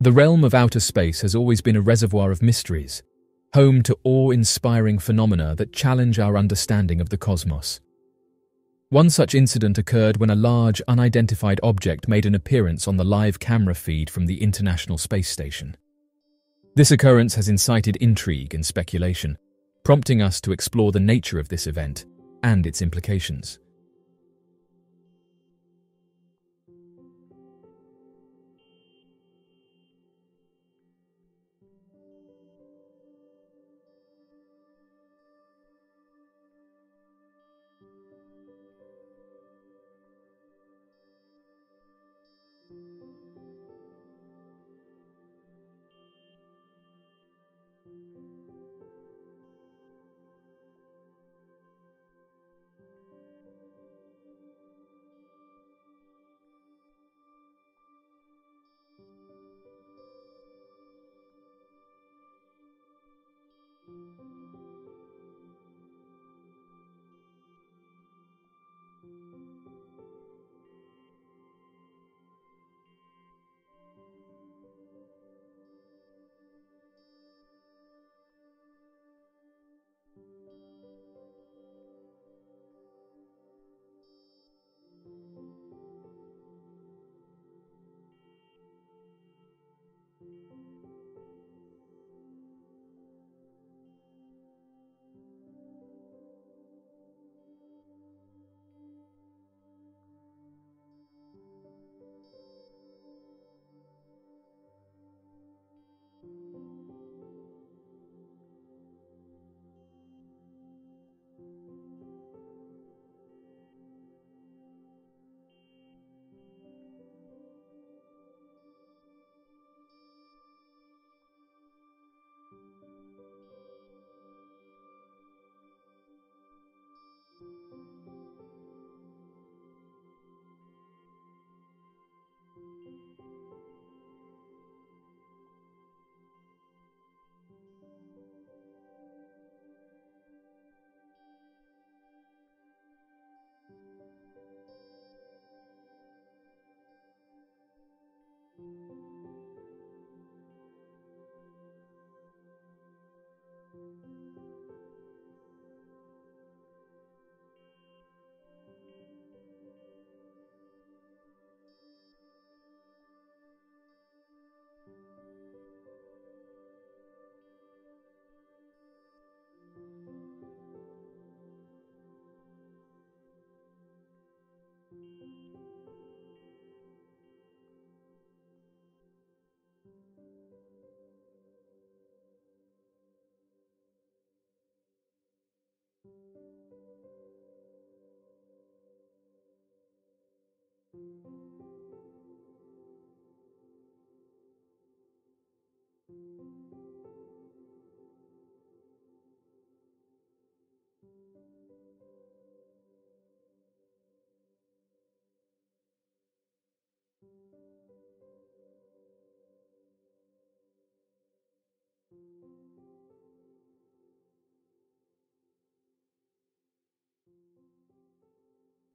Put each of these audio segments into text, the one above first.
The realm of outer space has always been a reservoir of mysteries, home to awe-inspiring phenomena that challenge our understanding of the cosmos. One such incident occurred when a large, unidentified object made an appearance on the live camera feed from the International Space Station. This occurrence has incited intrigue and speculation, prompting us to explore the nature of this event and its implications.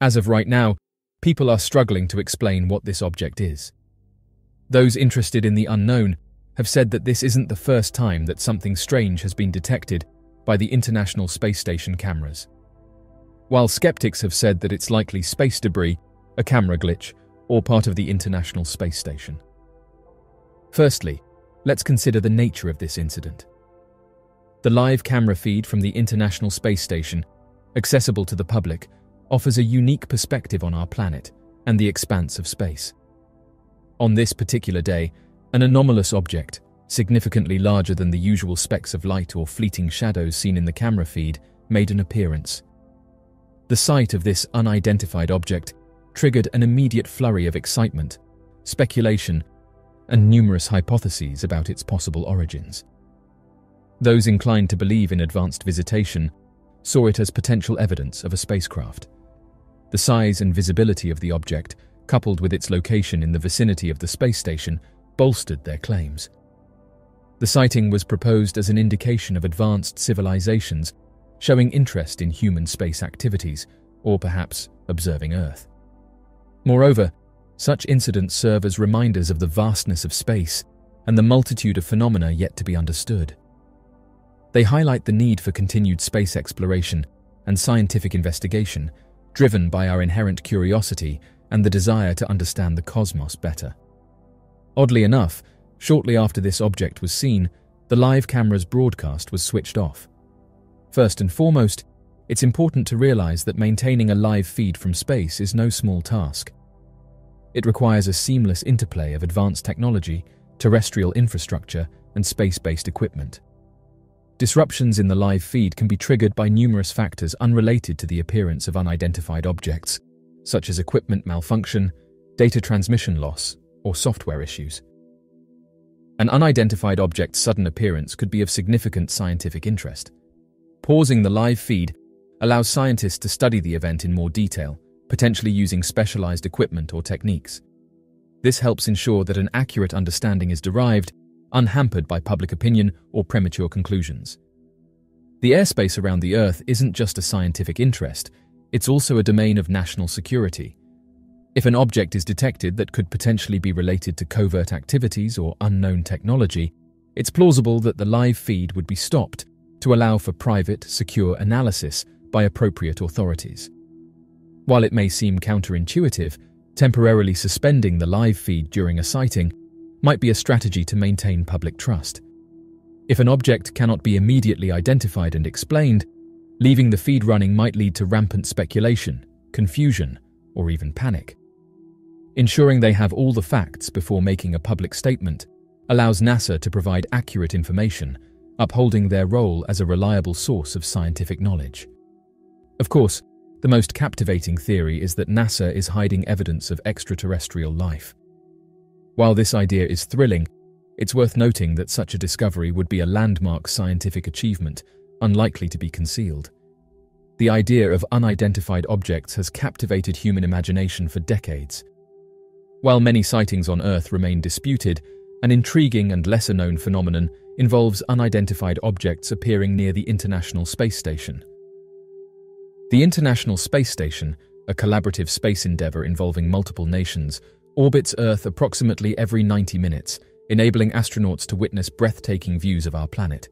As of right now, people are struggling to explain what this object is. Those interested in the unknown have said that this isn't the first time that something strange has been detected by the International Space Station cameras. While skeptics have said that it's likely space debris, a camera glitch, or part of the International Space Station. Firstly, let's consider the nature of this incident. The live camera feed from the International Space Station, accessible to the public, offers a unique perspective on our planet and the expanse of space. On this particular day, an anomalous object, significantly larger than the usual specks of light or fleeting shadows seen in the camera feed, made an appearance. The sight of this unidentified object triggered an immediate flurry of excitement, speculation, and numerous hypotheses about its possible origins. Those inclined to believe in advanced visitation saw it as potential evidence of a spacecraft. The size and visibility of the object, coupled with its location in the vicinity of the space station, bolstered their claims. The sighting was proposed as an indication of advanced civilizations showing interest in human space activities, or perhaps observing Earth. Moreover, such incidents serve as reminders of the vastness of space and the multitude of phenomena yet to be understood. They highlight the need for continued space exploration and scientific investigation, driven by our inherent curiosity and the desire to understand the cosmos better. Oddly enough, shortly after this object was seen, the live camera's broadcast was switched off. First and foremost, it's important to realize that maintaining a live feed from space is no small task. It requires a seamless interplay of advanced technology, terrestrial infrastructure, and space-based equipment. Disruptions in the live feed can be triggered by numerous factors unrelated to the appearance of unidentified objects, such as equipment malfunction, data transmission loss, or software issues. An unidentified object's sudden appearance could be of significant scientific interest. Pausing the live feed allows scientists to study the event in more detail, potentially using specialized equipment or techniques. This helps ensure that an accurate understanding is derived, unhampered by public opinion or premature conclusions. The airspace around the Earth isn't just a scientific interest, it's also a domain of national security. If an object is detected that could potentially be related to covert activities or unknown technology, it's plausible that the live feed would be stopped to allow for private, secure analysis by appropriate authorities. While it may seem counterintuitive, temporarily suspending the live feed during a sighting might be a strategy to maintain public trust. If an object cannot be immediately identified and explained, leaving the feed running might lead to rampant speculation, confusion, or even panic. Ensuring they have all the facts before making a public statement allows NASA to provide accurate information, upholding their role as a reliable source of scientific knowledge. Of course, the most captivating theory is that NASA is hiding evidence of extraterrestrial life. While this idea is thrilling, it's worth noting that such a discovery would be a landmark scientific achievement, unlikely to be concealed. The idea of unidentified objects has captivated human imagination for decades. While many sightings on Earth remain disputed, an intriguing and lesser-known phenomenon involves unidentified objects appearing near the International Space Station. The International Space Station, a collaborative space endeavor involving multiple nations, orbits Earth approximately every 90 minutes, enabling astronauts to witness breathtaking views of our planet.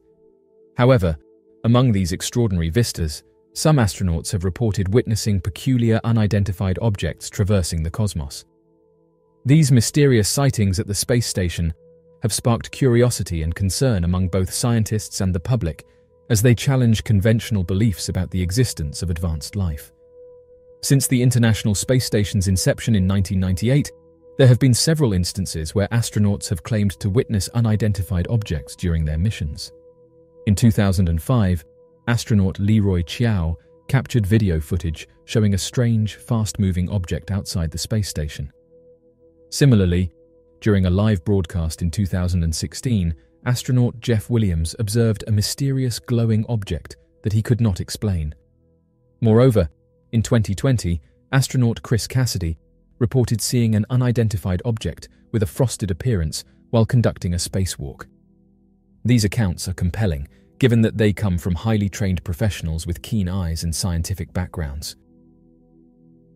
However, among these extraordinary vistas, some astronauts have reported witnessing peculiar unidentified objects traversing the cosmos. These mysterious sightings at the space station have sparked curiosity and concern among both scientists and the public as they challenge conventional beliefs about the existence of advanced life. Since the International Space Station's inception in 1998, there have been several instances where astronauts have claimed to witness unidentified objects during their missions. In 2005, astronaut Leroy Chiao captured video footage showing a strange, fast-moving object outside the space station. Similarly, during a live broadcast in 2016, astronaut Jeff Williams observed a mysterious glowing object that he could not explain. Moreover, in 2020, astronaut Chris Cassidy reported seeing an unidentified object with a frosted appearance while conducting a spacewalk. These accounts are compelling, given that they come from highly trained professionals with keen eyes and scientific backgrounds.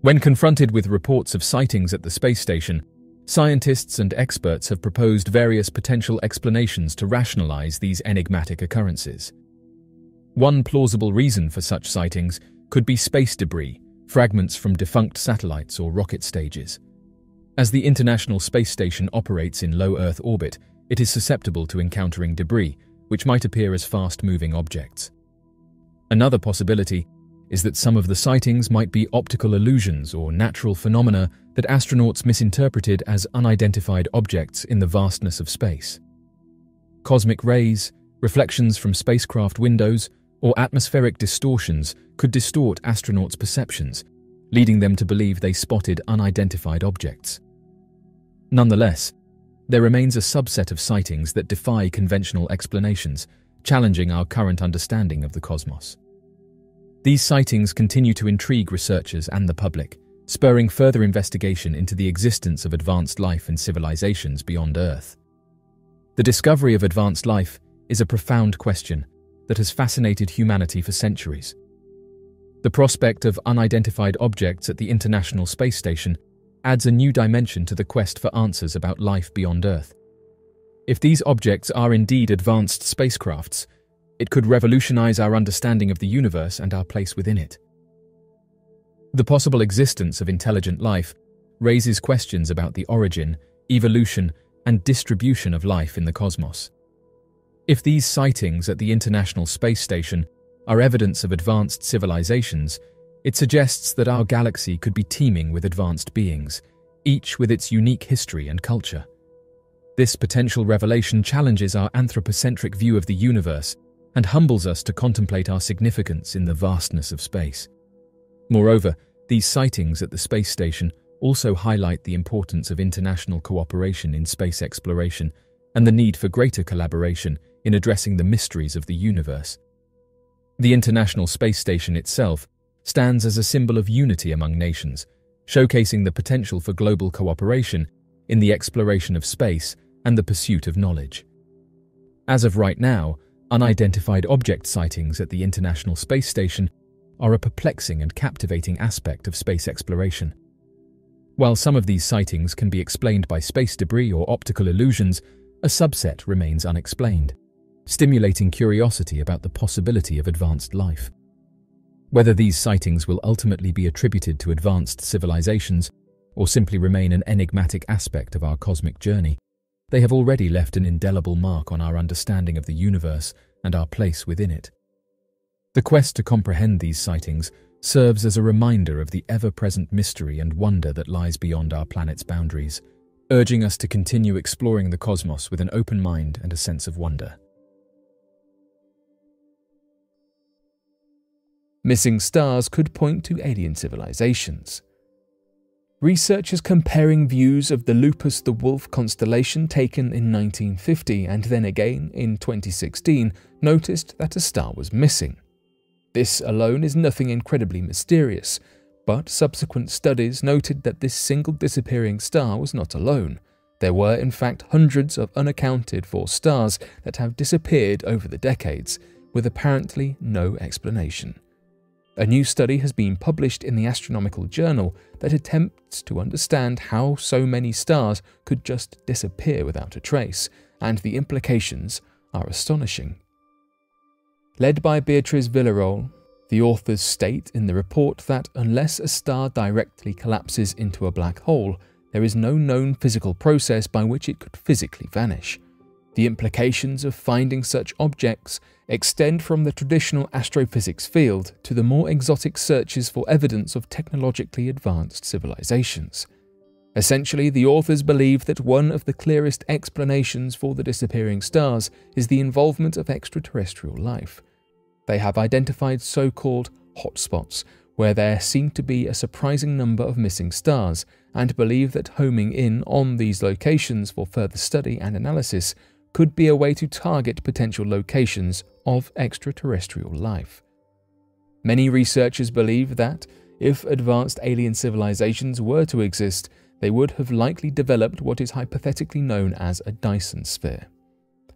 When confronted with reports of sightings at the space station, Scientists and experts have proposed various potential explanations to rationalize these enigmatic occurrences. One plausible reason for such sightings could be space debris, fragments from defunct satellites or rocket stages. As the International Space Station operates in low Earth orbit, it is susceptible to encountering debris, which might appear as fast-moving objects. Another possibility is that some of the sightings might be optical illusions or natural phenomena that astronauts misinterpreted as unidentified objects in the vastness of space. Cosmic rays, reflections from spacecraft windows, or atmospheric distortions could distort astronauts' perceptions, leading them to believe they spotted unidentified objects. Nonetheless, there remains a subset of sightings that defy conventional explanations, challenging our current understanding of the cosmos. These sightings continue to intrigue researchers and the public, spurring further investigation into the existence of advanced life and civilizations beyond Earth. The discovery of advanced life is a profound question that has fascinated humanity for centuries. The prospect of unidentified objects at the International Space Station adds a new dimension to the quest for answers about life beyond Earth. If these objects are indeed advanced spacecrafts, it could revolutionize our understanding of the universe and our place within it. The possible existence of intelligent life raises questions about the origin, evolution, and distribution of life in the cosmos. If these sightings at the International Space Station are evidence of advanced civilizations, it suggests that our galaxy could be teeming with advanced beings, each with its unique history and culture. This potential revelation challenges our anthropocentric view of the universe and humbles us to contemplate our significance in the vastness of space. Moreover, these sightings at the space station also highlight the importance of international cooperation in space exploration and the need for greater collaboration in addressing the mysteries of the universe. The International Space Station itself stands as a symbol of unity among nations, showcasing the potential for global cooperation in the exploration of space and the pursuit of knowledge. As of right now, unidentified object sightings at the International Space Station are a perplexing and captivating aspect of space exploration. While some of these sightings can be explained by space debris or optical illusions, a subset remains unexplained, stimulating curiosity about the possibility of advanced life. Whether these sightings will ultimately be attributed to advanced civilizations or simply remain an enigmatic aspect of our cosmic journey, they have already left an indelible mark on our understanding of the universe and our place within it. The quest to comprehend these sightings serves as a reminder of the ever present mystery and wonder that lies beyond our planet's boundaries, urging us to continue exploring the cosmos with an open mind and a sense of wonder. Missing stars could point to alien civilizations. Researchers comparing views of the Lupus the Wolf constellation taken in 1950 and then again in 2016 noticed that a star was missing. This alone is nothing incredibly mysterious, but subsequent studies noted that this single disappearing star was not alone. There were, in fact, hundreds of unaccounted for stars that have disappeared over the decades, with apparently no explanation. A new study has been published in the Astronomical Journal that attempts to understand how so many stars could just disappear without a trace, and the implications are astonishing. Led by Beatriz Villarroel, the authors state in the report that unless a star directly collapses into a black hole, there is no known physical process by which it could physically vanish. The implications of finding such objects extend from the traditional astrophysics field to the more exotic searches for evidence of technologically advanced civilizations. Essentially, the authors believe that one of the clearest explanations for the disappearing stars is the involvement of extraterrestrial life. They have identified so called hotspots, where there seem to be a surprising number of missing stars, and believe that homing in on these locations for further study and analysis could be a way to target potential locations of extraterrestrial life. Many researchers believe that, if advanced alien civilizations were to exist, they would have likely developed what is hypothetically known as a Dyson sphere.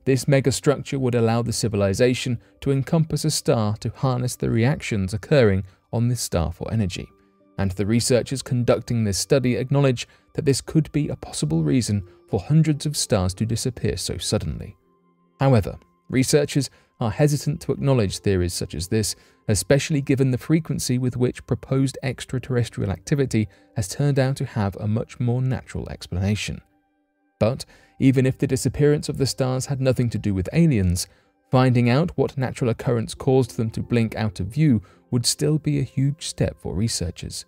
This megastructure would allow the civilization to encompass a star to harness the reactions occurring on this star for energy, and the researchers conducting this study acknowledge that this could be a possible reason for hundreds of stars to disappear so suddenly. However, researchers are hesitant to acknowledge theories such as this, especially given the frequency with which proposed extraterrestrial activity has turned out to have a much more natural explanation. But even if the disappearance of the stars had nothing to do with aliens, finding out what natural occurrence caused them to blink out of view would still be a huge step for researchers.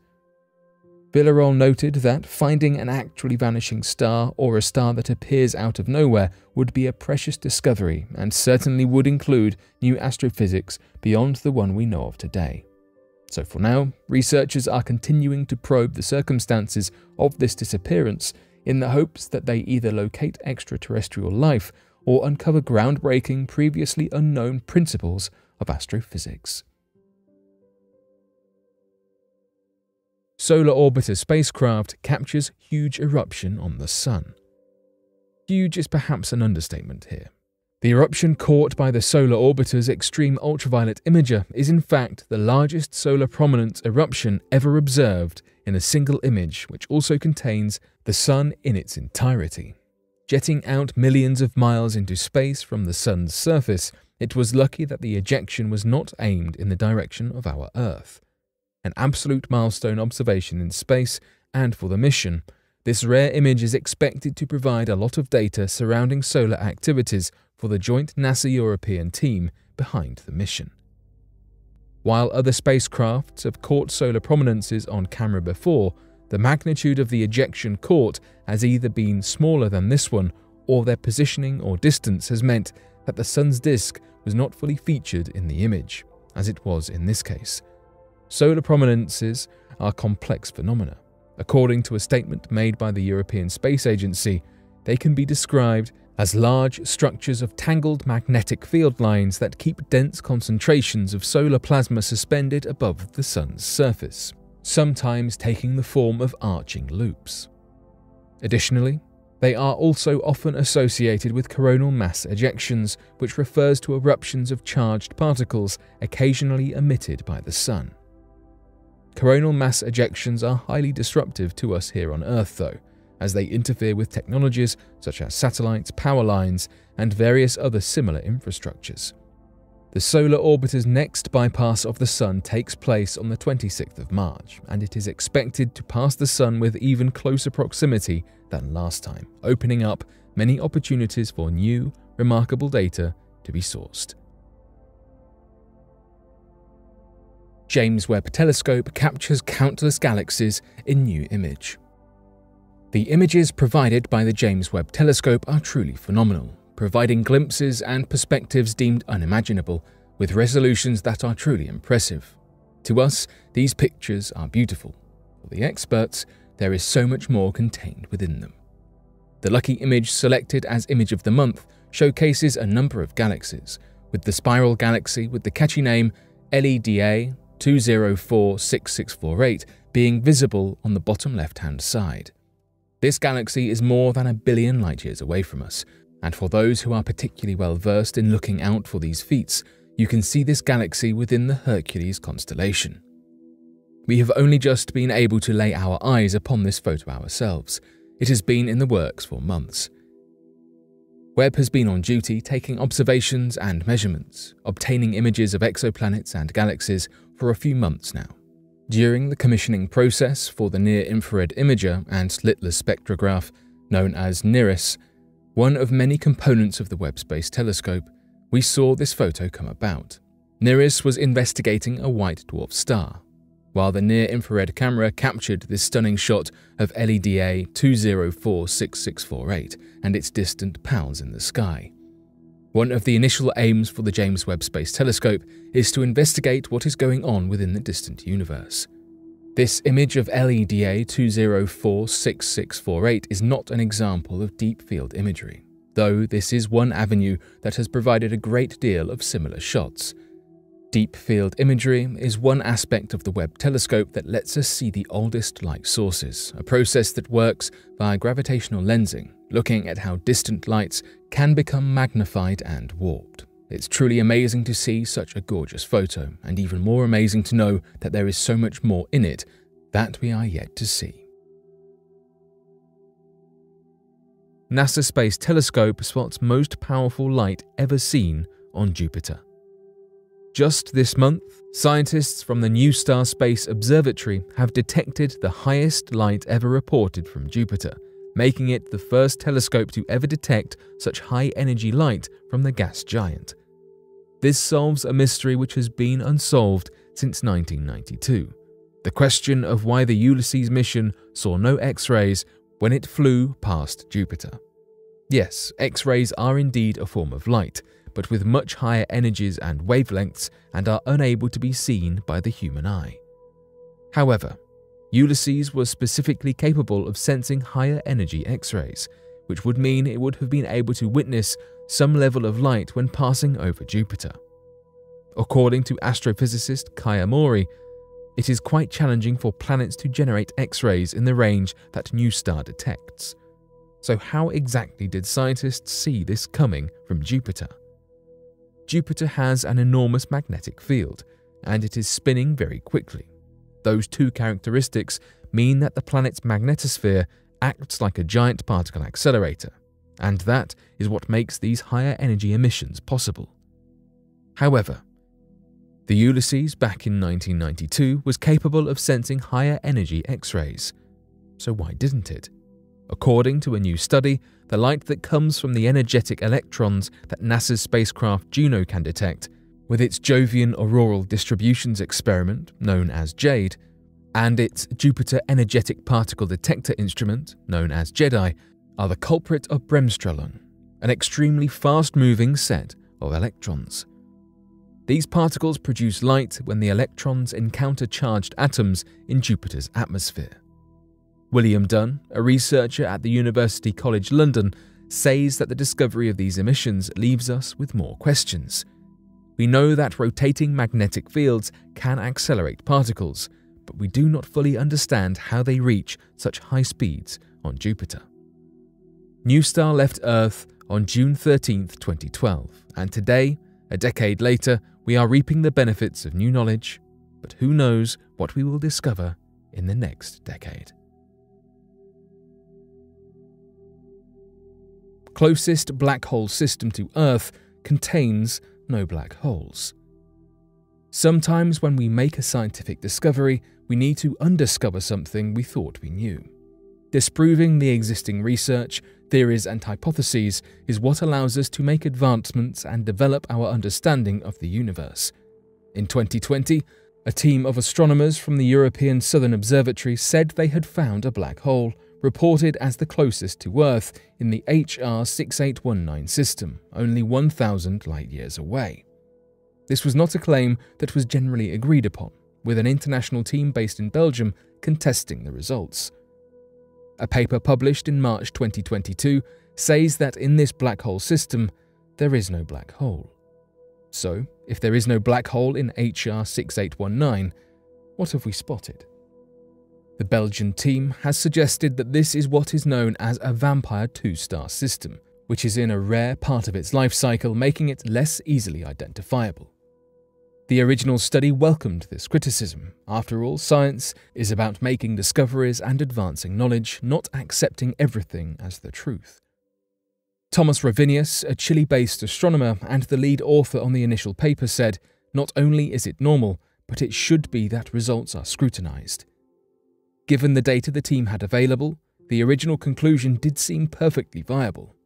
Villarroel noted that finding an actually vanishing star or a star that appears out of nowhere would be a precious discovery and certainly would include new astrophysics beyond the one we know of today. So for now, researchers are continuing to probe the circumstances of this disappearance in the hopes that they either locate extraterrestrial life or uncover groundbreaking, previously unknown principles of astrophysics. Solar Orbiter spacecraft captures huge eruption on the Sun. Huge is perhaps an understatement here. The eruption caught by the Solar Orbiter's Extreme Ultraviolet Imager is in fact the largest solar prominence eruption ever observed in a single image, which also contains the Sun in its entirety. jetting out millions of miles into space from the Sun's surface, it was lucky that the ejection was not aimed in the direction of our Earth. An absolute milestone observation in space, and for the mission, this rare image is expected to provide a lot of data surrounding solar activities for the joint NASA European team behind the mission. While other spacecrafts have caught solar prominences on camera before, the magnitude of the ejection caught has either been smaller than this one, or their positioning or distance has meant that the Sun's disk was not fully featured in the image, as it was in this case. Solar prominences are complex phenomena. According to a statement made by the European Space Agency, they can be described as large structures of tangled magnetic field lines that keep dense concentrations of solar plasma suspended above the Sun's surface, sometimes taking the form of arching loops. Additionally, they are also often associated with coronal mass ejections, which refers to eruptions of charged particles occasionally emitted by the Sun. Coronal mass ejections are highly disruptive to us here on Earth, though, as they interfere with technologies such as satellites, power lines, and various other similar infrastructures. The solar orbiter's next bypass of the Sun takes place on the 26th of March, and it is expected to pass the Sun with even closer proximity than last time, opening up many opportunities for new, remarkable data to be sourced. James Webb Telescope captures countless galaxies in new image. The images provided by the James Webb Telescope are truly phenomenal, providing glimpses and perspectives deemed unimaginable, with resolutions that are truly impressive. To us, these pictures are beautiful. For the experts, there is so much more contained within them. The lucky image selected as Image of the Month showcases a number of galaxies, with the spiral galaxy with the catchy name LEDA 2046648 being visible on the bottom left-hand side. This galaxy is more than a billion light years away from us, and for those who are particularly well versed in looking out for these feats, you can see this galaxy within the Hercules constellation. We have only just been able to lay our eyes upon this photo ourselves. It has been in the works for months. Webb has been on duty taking observations and measurements, obtaining images of exoplanets and galaxies for a few months now. During the commissioning process for the Near Infrared Imager and slitless spectrograph, known as NIRISS, one of many components of the Webb Space Telescope, we saw this photo come about. NIRISS was investigating a white dwarf star, while the near infrared camera captured this stunning shot of LEDA 2046648 and its distant pals in the sky. One of the initial aims for the James Webb Space Telescope is to investigate what is going on within the distant universe. This image of LEDA 2046648 is not an example of deep field imagery, though this is one avenue that has provided a great deal of similar shots. Deep field imagery is one aspect of the Webb telescope that lets us see the oldest light sources, a process that works via gravitational lensing, looking at how distant lights can become magnified and warped. It's truly amazing to see such a gorgeous photo, and even more amazing to know that there is so much more in it that we are yet to see. NASA Space Telescope spots most powerful light ever seen on Jupiter. Just this month, scientists from the NuSTAR Space Observatory have detected the highest light ever reported from Jupiter, making it the first telescope to ever detect such high energy light from the gas giant. This solves a mystery which has been unsolved since 1992 the question of why the Ulysses mission saw no X rays when it flew past Jupiter. Yes, X rays are indeed a form of light, but with much higher energies and wavelengths and are unable to be seen by the human eye. However, Ulysses was specifically capable of sensing higher energy X rays, which would mean it would have been able to witness some level of light when passing over Jupiter. According to astrophysicist Kaya Mori, it is quite challenging for planets to generate X rays in the range that NuSTAR detects. So, how exactly did scientists see this coming from Jupiter? Jupiter has an enormous magnetic field, and it is spinning very quickly. Those two characteristics mean that the planet's magnetosphere acts like a giant particle accelerator, and that is what makes these higher energy emissions possible. However, the Ulysses back in 1992 was capable of sensing higher energy X rays. So why didn't it? According to a new study, the light that comes from the energetic electrons that NASA's spacecraft Juno can detect, with its Jovian Auroral Distributions experiment, known as JADE, and its Jupiter Energetic Particle Detector instrument, known as JEDI, are the culprit of bremsstrahlung, an extremely fast-moving set of electrons. These particles produce light when the electrons encounter charged atoms in Jupiter's atmosphere. William Dunn, a researcher at the University College London, says that the discovery of these emissions leaves us with more questions. We know that rotating magnetic fields can accelerate particles, but we do not fully understand how they reach such high speeds on Jupiter. NuSTAR left Earth on June 13, 2012, and today, a decade later, we are reaping the benefits of new knowledge, but who knows what we will discover in the next decade. Closest black hole system to Earth contains no black holes. Sometimes when we make a scientific discovery, we need to undiscover something we thought we knew. Disproving the existing research, theories, and hypotheses is what allows us to make advancements and develop our understanding of the universe. In 2020, a team of astronomers from the European Southern Observatory said they had found a black hole reported as the closest to Earth in the HR 6819 system, only 1,000 light years away. This was not a claim that was generally agreed upon, with an international team based in Belgium contesting the results. A paper published in March 2022 says that in this black hole system, there is no black hole. So, if there is no black hole in HR 6819, what have we spotted? The Belgian team has suggested that this is what is known as a vampire two star system, which is in a rare part of its life cycle, making it less easily identifiable. The original study welcomed this criticism. After all, science is about making discoveries and advancing knowledge, not accepting everything as the truth. Thomas Rivinius, a Chile based astronomer and the lead author on the initial paper, said Not only is it normal, but it should be that results are scrutinized. Given the data the team had available, the original conclusion did seem perfectly viable.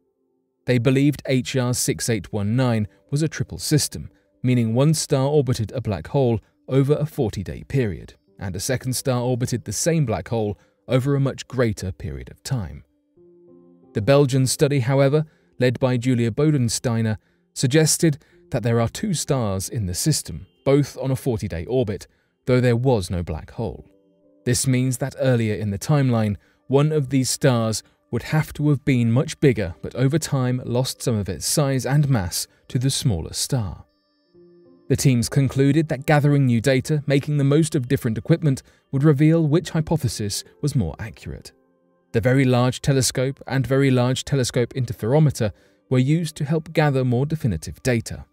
They believed HR 6819 was a triple system, meaning one star orbited a black hole over a 40 day period, and a second star orbited the same black hole over a much greater period of time. The Belgian study, however, led by Julia Bodensteiner, suggested that there are two stars in the system, both on a 40 day orbit, though there was no black hole. This means that earlier in the timeline, one of these stars would have to have been much bigger, but over time lost some of its size and mass to the smaller star. The teams concluded that gathering new data, making the most of different equipment, would reveal which hypothesis was more accurate. The Very Large Telescope and Very Large Telescope Interferometer were used to help gather more definitive data.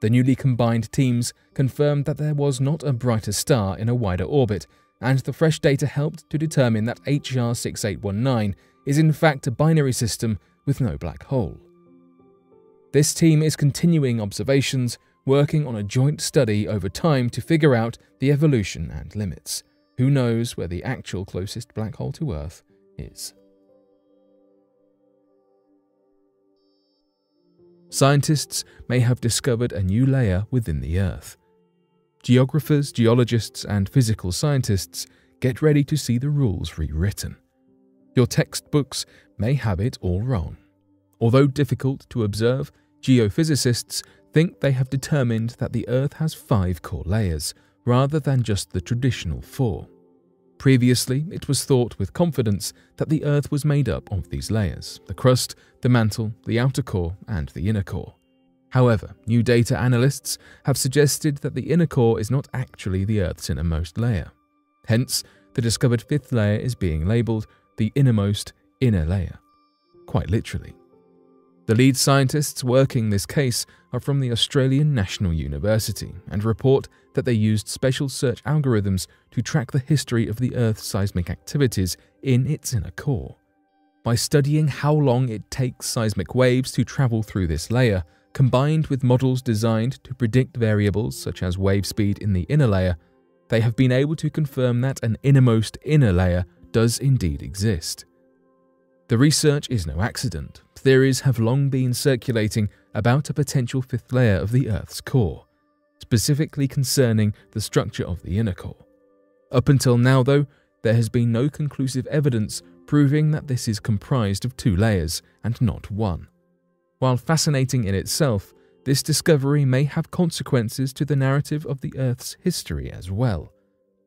The newly combined teams confirmed that there was not a brighter star in a wider orbit, and the fresh data helped to determine that HR 6819 is in fact a binary system with no black hole. This team is continuing observations, working on a joint study over time to figure out the evolution and limits. Who knows where the actual closest black hole to Earth is? Scientists may have discovered a new layer within the Earth geographers, geologists, and physical scientists get ready to see the rules rewritten. Your textbooks may have it all wrong. Although difficult to observe, geophysicists think they have determined that the Earth has five core layers, rather than just the traditional four. Previously, it was thought with confidence that the Earth was made up of these layers the crust, the mantle, the outer core, and the inner core. However, new data analysts have suggested that the inner core is not actually the Earth's innermost layer. Hence, the discovered fifth layer is being labelled the innermost inner layer. Quite literally. The lead scientists working this case are from the Australian National University and report that they used special search algorithms to track the history of the Earth's seismic activities in its inner core. by studying how long it takes seismic waves to travel through this layer, combined with models designed to predict variables such as wave speed in the inner layer, they have been able to confirm that an innermost inner layer does indeed exist. The research is no accident. Theories have long been circulating about a potential fifth layer of the Earth's core, specifically concerning the structure of the inner core. Up until now, though, there has been no conclusive evidence proving that this is comprised of two layers and not one. While fascinating in itself, this discovery may have consequences to the narrative of the Earth's history as well.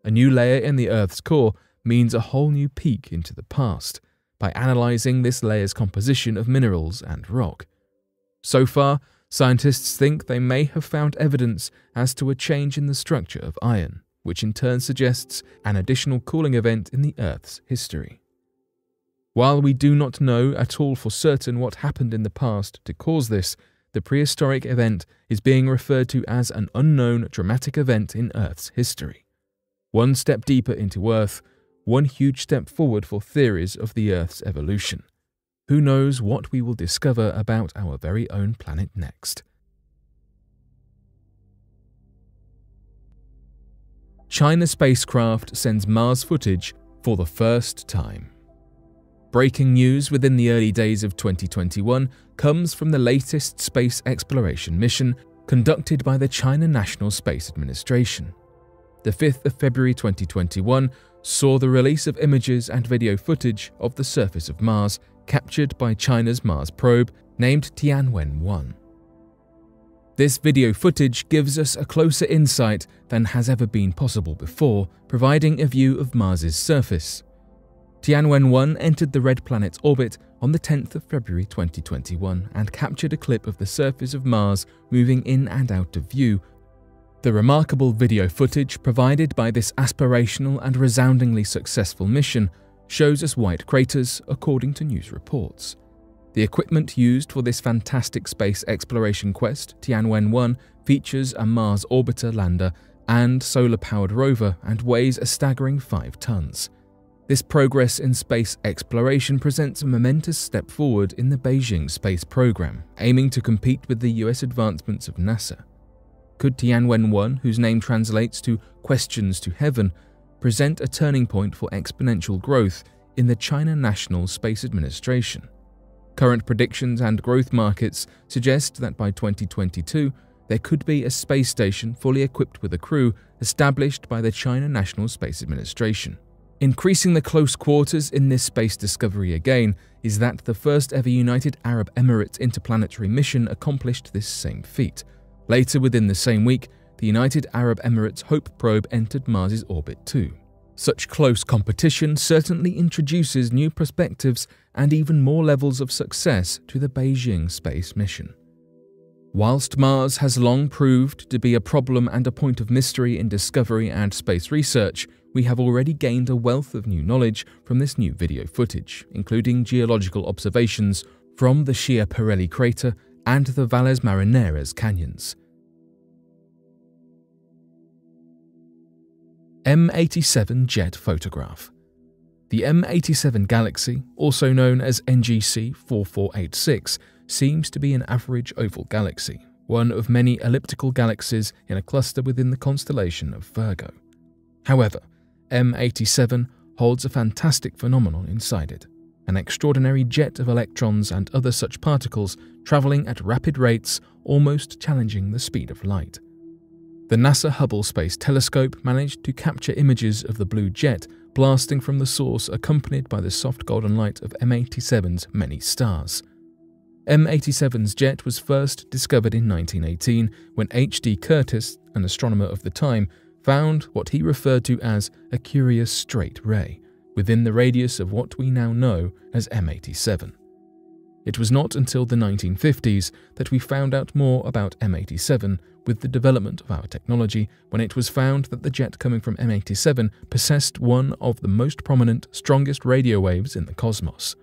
A new layer in the Earth's core means a whole new peek into the past by analysing this layer's composition of minerals and rock. So far, scientists think they may have found evidence as to a change in the structure of iron, which in turn suggests an additional cooling event in the Earth's history. While we do not know at all for certain what happened in the past to cause this, the prehistoric event is being referred to as an unknown dramatic event in Earth's history. One step deeper into Earth, one huge step forward for theories of the Earth's evolution. Who knows what we will discover about our very own planet next? China spacecraft sends Mars footage for the first time. Breaking news within the early days of 2021 comes from the latest space exploration mission conducted by the China National Space Administration. The 5th of February 2021 saw the release of images and video footage of the surface of Mars captured by China's Mars probe named Tianwen-1. This video footage gives us a closer insight than has ever been possible before, providing a view of Mars's surface. Tianwen-1 entered the red planet's orbit on the 10th of February 2021 and captured a clip of the surface of Mars moving in and out of view. The remarkable video footage provided by this aspirational and resoundingly successful mission shows us white craters, according to news reports. The equipment used for this fantastic space exploration quest, Tianwen-1, features a Mars orbiter lander and solar-powered rover and weighs a staggering 5 tons. This progress in space exploration presents a momentous step forward in the Beijing space program, aiming to compete with the US advancements of NASA. Could Tianwen-1, whose name translates to Questions to Heaven, present a turning point for exponential growth in the China National Space Administration? Current predictions and growth markets suggest that by 2022, there could be a space station fully equipped with a crew established by the China National Space Administration. Increasing the close quarters in this space discovery again is that the first ever United Arab Emirates interplanetary mission accomplished this same feat. Later within the same week, the United Arab Emirates Hope probe entered Mars's orbit too. Such close competition certainly introduces new perspectives and even more levels of success to the Beijing space mission. Whilst Mars has long proved to be a problem and a point of mystery in discovery and space research, we have already gained a wealth of new knowledge from this new video footage, including geological observations from the Schiaparelli crater and the Valles Marineris canyons. M87 Jet Photograph The M87 galaxy, also known as NGC 4486, seems to be an average oval galaxy, one of many elliptical galaxies in a cluster within the constellation of Virgo. However, M87 holds a fantastic phenomenon inside it an extraordinary jet of electrons and other such particles travelling at rapid rates, almost challenging the speed of light. The NASA Hubble Space Telescope managed to capture images of the blue jet blasting from the source accompanied by the soft golden light of M87's many stars. M87's jet was first discovered in 1918 when H.D. Curtis, an astronomer of the time, found what he referred to as a curious straight ray within the radius of what we now know as M87. It was not until the 1950s that we found out more about M87 with the development of our technology when it was found that the jet coming from M87 possessed one of the most prominent, strongest radio waves in the cosmos.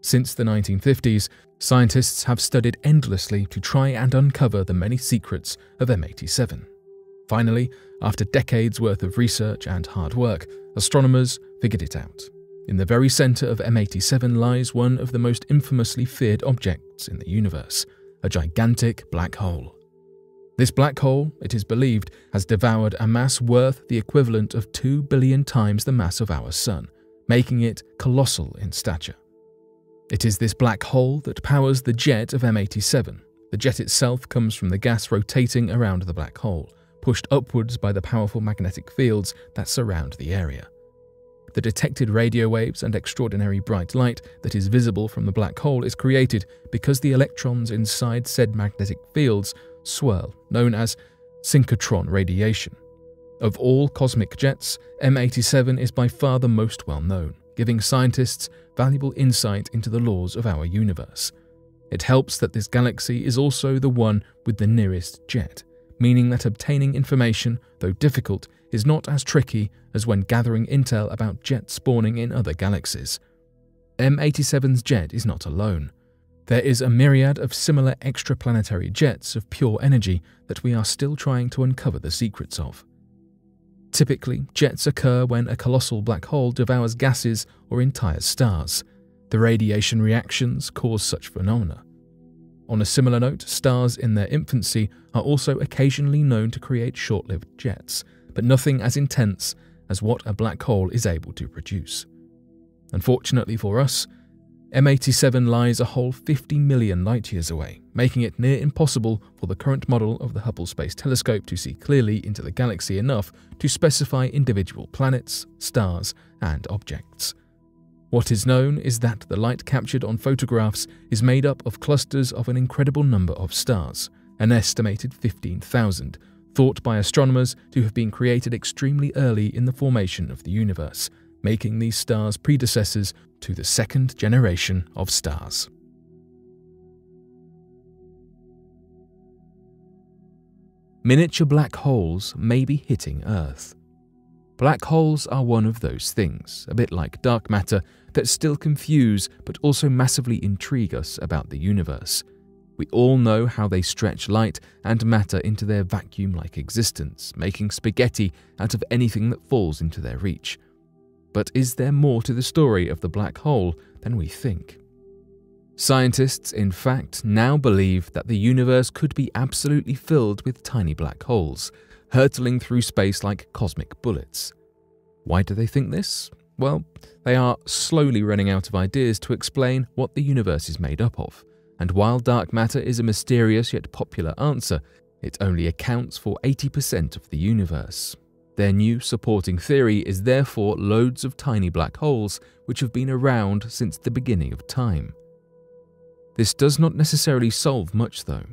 Since the 1950s, scientists have studied endlessly to try and uncover the many secrets of M87. Finally, after decades worth of research and hard work, astronomers figured it out. In the very centre of M87 lies one of the most infamously feared objects in the universe a gigantic black hole. This black hole, it is believed, has devoured a mass worth the equivalent of 2 billion times the mass of our Sun, making it colossal in stature. It is this black hole that powers the jet of M87. The jet itself comes from the gas rotating around the black hole, pushed upwards by the powerful magnetic fields that surround the area. The detected radio waves and extraordinary bright light that is visible from the black hole is created because the electrons inside said magnetic fields swirl, known as synchrotron radiation. Of all cosmic jets, M87 is by far the most well known, giving scientists valuable insight into the laws of our universe. It helps that this galaxy is also the one with the nearest jet, meaning that obtaining information, though difficult, is not as tricky as when gathering intel about jet spawning in other galaxies. M87's jet is not alone. There is a myriad of similar extraplanetary jets of pure energy that we are still trying to uncover the secrets of. Typically, jets occur when a colossal black hole devours gases or entire stars. The radiation reactions cause such phenomena. On a similar note, stars in their infancy are also occasionally known to create short lived jets, but nothing as intense as what a black hole is able to produce. Unfortunately for us, M87 lies a whole 50 million light years away, making it near impossible for the current model of the Hubble Space Telescope to see clearly into the galaxy enough to specify individual planets, stars, and objects. What is known is that the light captured on photographs is made up of clusters of an incredible number of stars, an estimated 15,000, thought by astronomers to have been created extremely early in the formation of the universe, making these stars predecessors to the second generation of stars. Miniature black holes may be hitting Earth. Black holes are one of those things, a bit like dark matter, that still confuse but also massively intrigue us about the universe. We all know how they stretch light and matter into their vacuum like existence, making spaghetti out of anything that falls into their reach. But is there more to the story of the black hole than we think? Scientists, in fact, now believe that the universe could be absolutely filled with tiny black holes, hurtling through space like cosmic bullets. Why do they think this? Well, they are slowly running out of ideas to explain what the universe is made up of. And while dark matter is a mysterious yet popular answer, it only accounts for 80% of the universe. Their new supporting theory is therefore loads of tiny black holes which have been around since the beginning of time. This does not necessarily solve much though.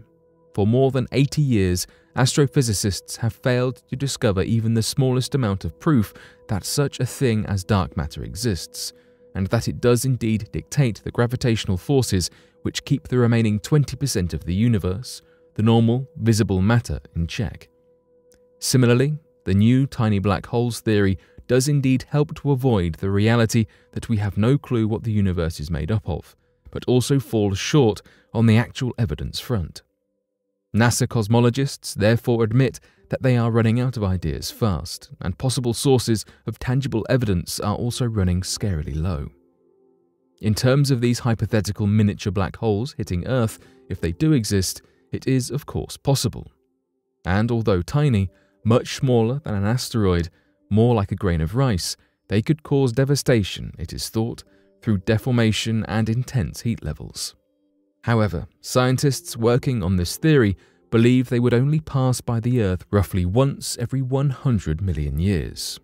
For more than 80 years, astrophysicists have failed to discover even the smallest amount of proof that such a thing as dark matter exists, and that it does indeed dictate the gravitational forces which keep the remaining 20% of the universe, the normal, visible matter, in check. Similarly, the new tiny black holes theory does indeed help to avoid the reality that we have no clue what the universe is made up of, but also falls short on the actual evidence front. NASA cosmologists therefore admit that they are running out of ideas fast, and possible sources of tangible evidence are also running scarily low. In terms of these hypothetical miniature black holes hitting Earth, if they do exist, it is of course possible. And although tiny, much smaller than an asteroid, more like a grain of rice, they could cause devastation, it is thought, through deformation and intense heat levels. However, scientists working on this theory believe they would only pass by the Earth roughly once every 100 million years.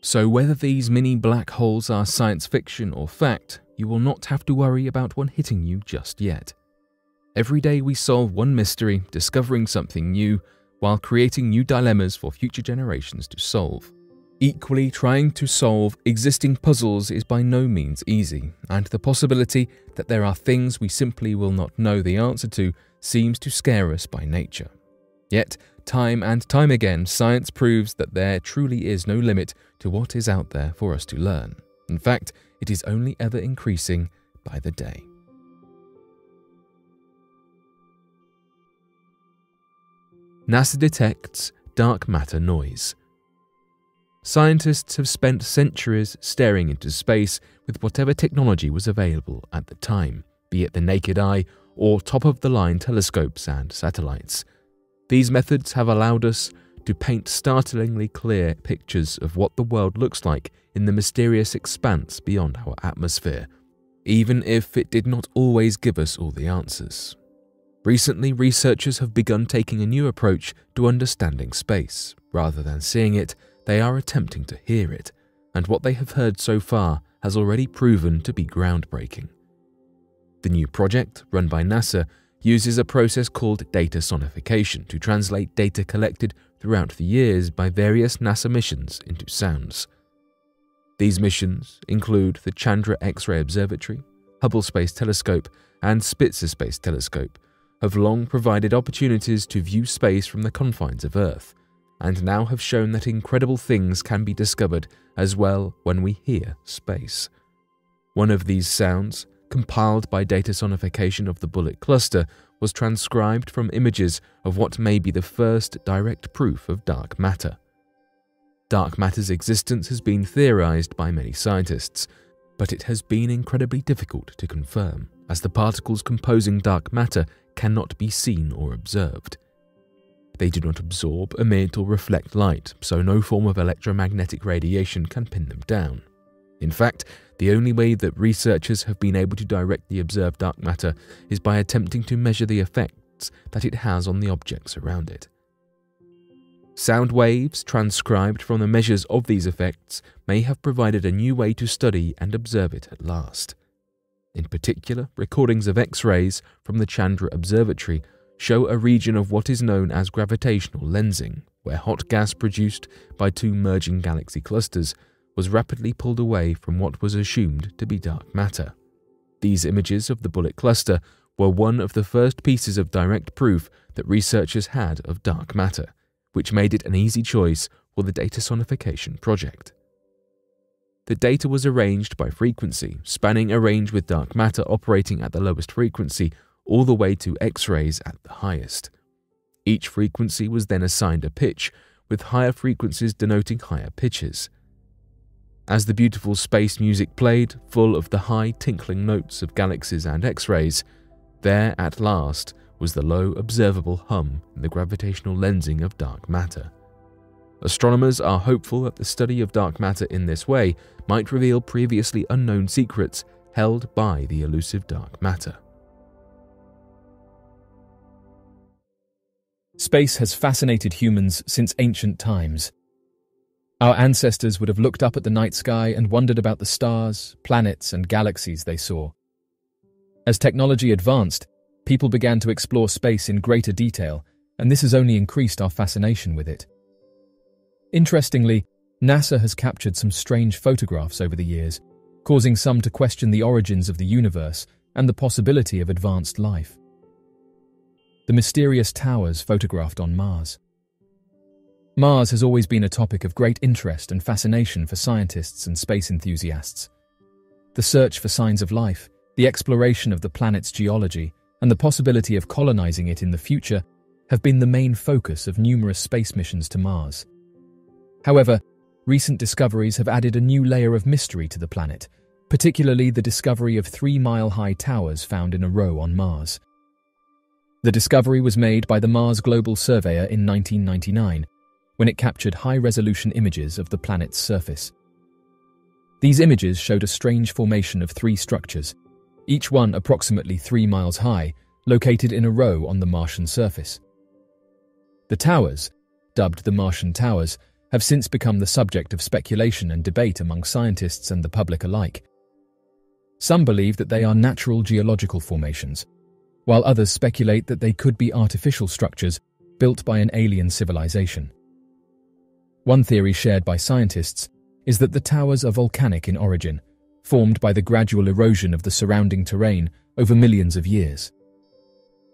So, whether these mini black holes are science fiction or fact, you will not have to worry about one hitting you just yet. Every day we solve one mystery, discovering something new, while creating new dilemmas for future generations to solve. Equally, trying to solve existing puzzles is by no means easy, and the possibility that there are things we simply will not know the answer to seems to scare us by nature. Yet, time and time again, science proves that there truly is no limit to what is out there for us to learn. In fact, it is only ever increasing by the day. NASA detects dark matter noise. Scientists have spent centuries staring into space with whatever technology was available at the time, be it the naked eye or top of the line telescopes and satellites. These methods have allowed us to paint startlingly clear pictures of what the world looks like in the mysterious expanse beyond our atmosphere, even if it did not always give us all the answers. Recently, researchers have begun taking a new approach to understanding space. Rather than seeing it, they are attempting to hear it, and what they have heard so far has already proven to be groundbreaking. The new project, run by NASA, uses a process called data sonification to translate data collected throughout the years by various NASA missions into sounds. These missions include the Chandra X-ray Observatory, Hubble Space Telescope, and Spitzer Space Telescope, have long provided opportunities to view space from the confines of Earth, and now have shown that incredible things can be discovered as well when we hear space. One of these sounds, compiled by data sonification of the Bullet cluster, was transcribed from images of what may be the first direct proof of dark matter. Dark matter's existence has been theorized by many scientists, but it has been incredibly difficult to confirm, as the particles composing dark matter cannot be seen or observed. They do not absorb, emit, or reflect light, so no form of electromagnetic radiation can pin them down. In fact, the only way that researchers have been able to directly observe dark matter is by attempting to measure the effects that it has on the objects around it. Sound waves transcribed from the measures of these effects may have provided a new way to study and observe it at last. In particular, recordings of X rays from the Chandra Observatory show a region of what is known as gravitational lensing, where hot gas produced by two merging galaxy clusters was rapidly pulled away from what was assumed to be dark matter. These images of the bullet cluster were one of the first pieces of direct proof that researchers had of dark matter which made it an easy choice for the data sonification project. The data was arranged by frequency, spanning a range with dark matter operating at the lowest frequency all the way to X rays at the highest. Each frequency was then assigned a pitch, with higher frequencies denoting higher pitches. As the beautiful space music played, full of the high tinkling notes of galaxies and X rays, there at last was the low observable hum in the gravitational lensing of dark matter. Astronomers are hopeful that the study of dark matter in this way might reveal previously unknown secrets held by the elusive dark matter. Space has fascinated humans since ancient times. Our ancestors would have looked up at the night sky and wondered about the stars, planets, and galaxies they saw. As technology advanced, people began to explore space in greater detail, and this has only increased our fascination with it. Interestingly, NASA has captured some strange photographs over the years, causing some to question the origins of the universe and the possibility of advanced life. The mysterious towers photographed on Mars. Mars has always been a topic of great interest and fascination for scientists and space enthusiasts. The search for signs of life, the exploration of the planet's geology, and the possibility of colonizing it in the future have been the main focus of numerous space missions to Mars. However, recent discoveries have added a new layer of mystery to the planet, particularly the discovery of three mile high towers found in a row on Mars. The discovery was made by the Mars Global Surveyor in 1999 when it captured high resolution images of the planet's surface. These images showed a strange formation of three structures each one approximately three miles high, located in a row on the Martian surface. The towers, dubbed the Martian Towers, have since become the subject of speculation and debate among scientists and the public alike. Some believe that they are natural geological formations, while others speculate that they could be artificial structures built by an alien civilization. One theory shared by scientists is that the towers are volcanic in origin formed by the gradual erosion of the surrounding terrain over millions of years.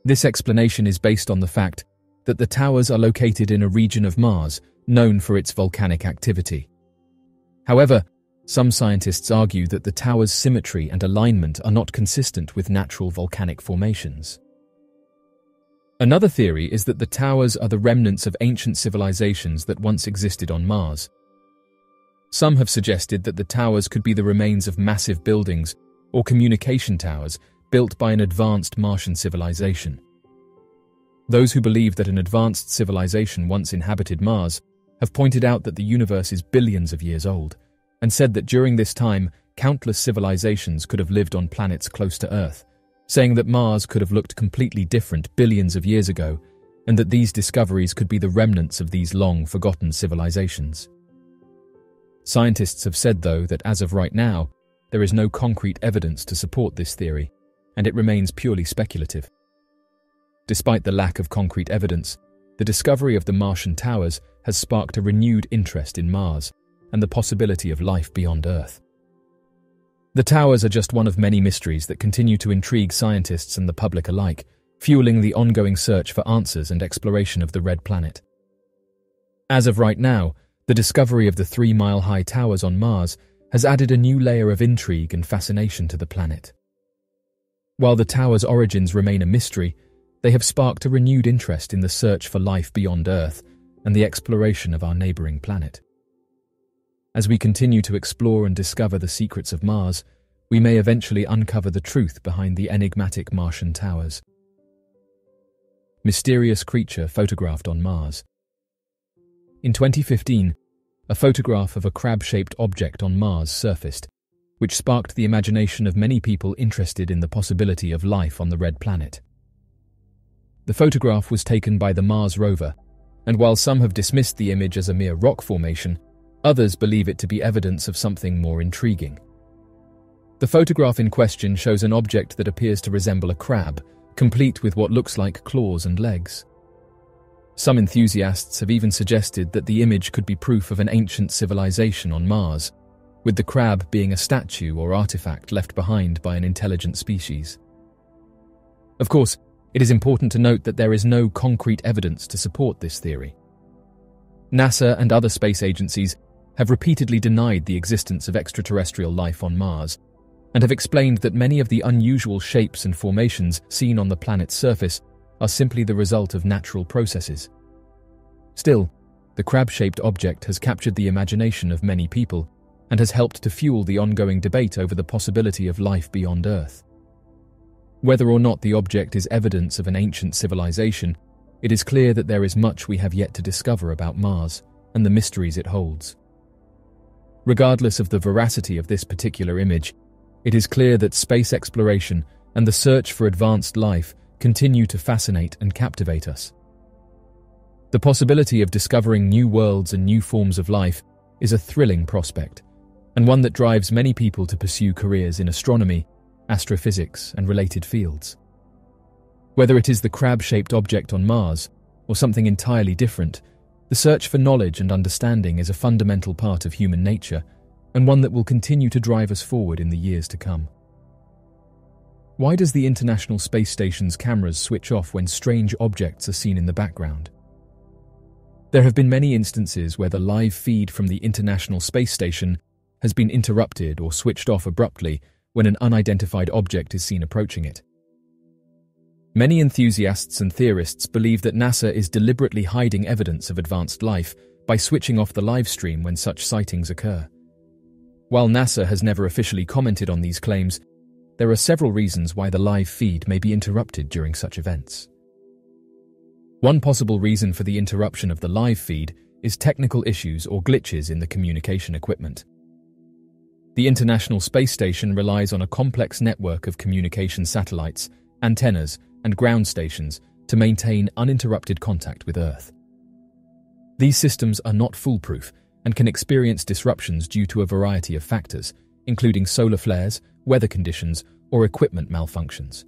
This explanation is based on the fact that the towers are located in a region of Mars known for its volcanic activity. However, some scientists argue that the tower's symmetry and alignment are not consistent with natural volcanic formations. Another theory is that the towers are the remnants of ancient civilizations that once existed on Mars. Some have suggested that the towers could be the remains of massive buildings or communication towers built by an advanced Martian civilization. Those who believe that an advanced civilization once inhabited Mars have pointed out that the universe is billions of years old, and said that during this time, countless civilizations could have lived on planets close to Earth, saying that Mars could have looked completely different billions of years ago, and that these discoveries could be the remnants of these long forgotten civilizations. Scientists have said, though, that as of right now, there is no concrete evidence to support this theory, and it remains purely speculative. Despite the lack of concrete evidence, the discovery of the Martian towers has sparked a renewed interest in Mars and the possibility of life beyond Earth. The towers are just one of many mysteries that continue to intrigue scientists and the public alike, fueling the ongoing search for answers and exploration of the Red Planet. As of right now, the discovery of the three mile high towers on Mars has added a new layer of intrigue and fascination to the planet. While the towers' origins remain a mystery, they have sparked a renewed interest in the search for life beyond Earth and the exploration of our neighbouring planet. As we continue to explore and discover the secrets of Mars, we may eventually uncover the truth behind the enigmatic Martian towers. Mysterious creature photographed on Mars. In 2015, a photograph of a crab shaped object on Mars surfaced, which sparked the imagination of many people interested in the possibility of life on the red planet. The photograph was taken by the Mars rover and while some have dismissed the image as a mere rock formation, others believe it to be evidence of something more intriguing. The photograph in question shows an object that appears to resemble a crab, complete with what looks like claws and legs. Some enthusiasts have even suggested that the image could be proof of an ancient civilization on Mars, with the crab being a statue or artifact left behind by an intelligent species. Of course, it is important to note that there is no concrete evidence to support this theory. NASA and other space agencies have repeatedly denied the existence of extraterrestrial life on Mars and have explained that many of the unusual shapes and formations seen on the planet's surface are simply the result of natural processes. Still, the crab shaped object has captured the imagination of many people and has helped to fuel the ongoing debate over the possibility of life beyond Earth. Whether or not the object is evidence of an ancient civilization, it is clear that there is much we have yet to discover about Mars and the mysteries it holds. Regardless of the veracity of this particular image, it is clear that space exploration and the search for advanced life continue to fascinate and captivate us. The possibility of discovering new worlds and new forms of life is a thrilling prospect, and one that drives many people to pursue careers in astronomy astrophysics, and related fields. Whether it is the crab shaped object on Mars or something entirely different, the search for knowledge and understanding is a fundamental part of human nature and one that will continue to drive us forward in the years to come. Why does the International Space Station's cameras switch off when strange objects are seen in the background? There have been many instances where the live feed from the International Space Station has been interrupted or switched off abruptly when an unidentified object is seen approaching it. Many enthusiasts and theorists believe that NASA is deliberately hiding evidence of advanced life by switching off the live stream when such sightings occur. While NASA has never officially commented on these claims, there are several reasons why the live feed may be interrupted during such events. One possible reason for the interruption of the live feed is technical issues or glitches in the communication equipment. The International Space Station relies on a complex network of communication satellites, antennas, and ground stations to maintain uninterrupted contact with Earth. These systems are not foolproof and can experience disruptions due to a variety of factors, including solar flares, weather conditions, or equipment malfunctions.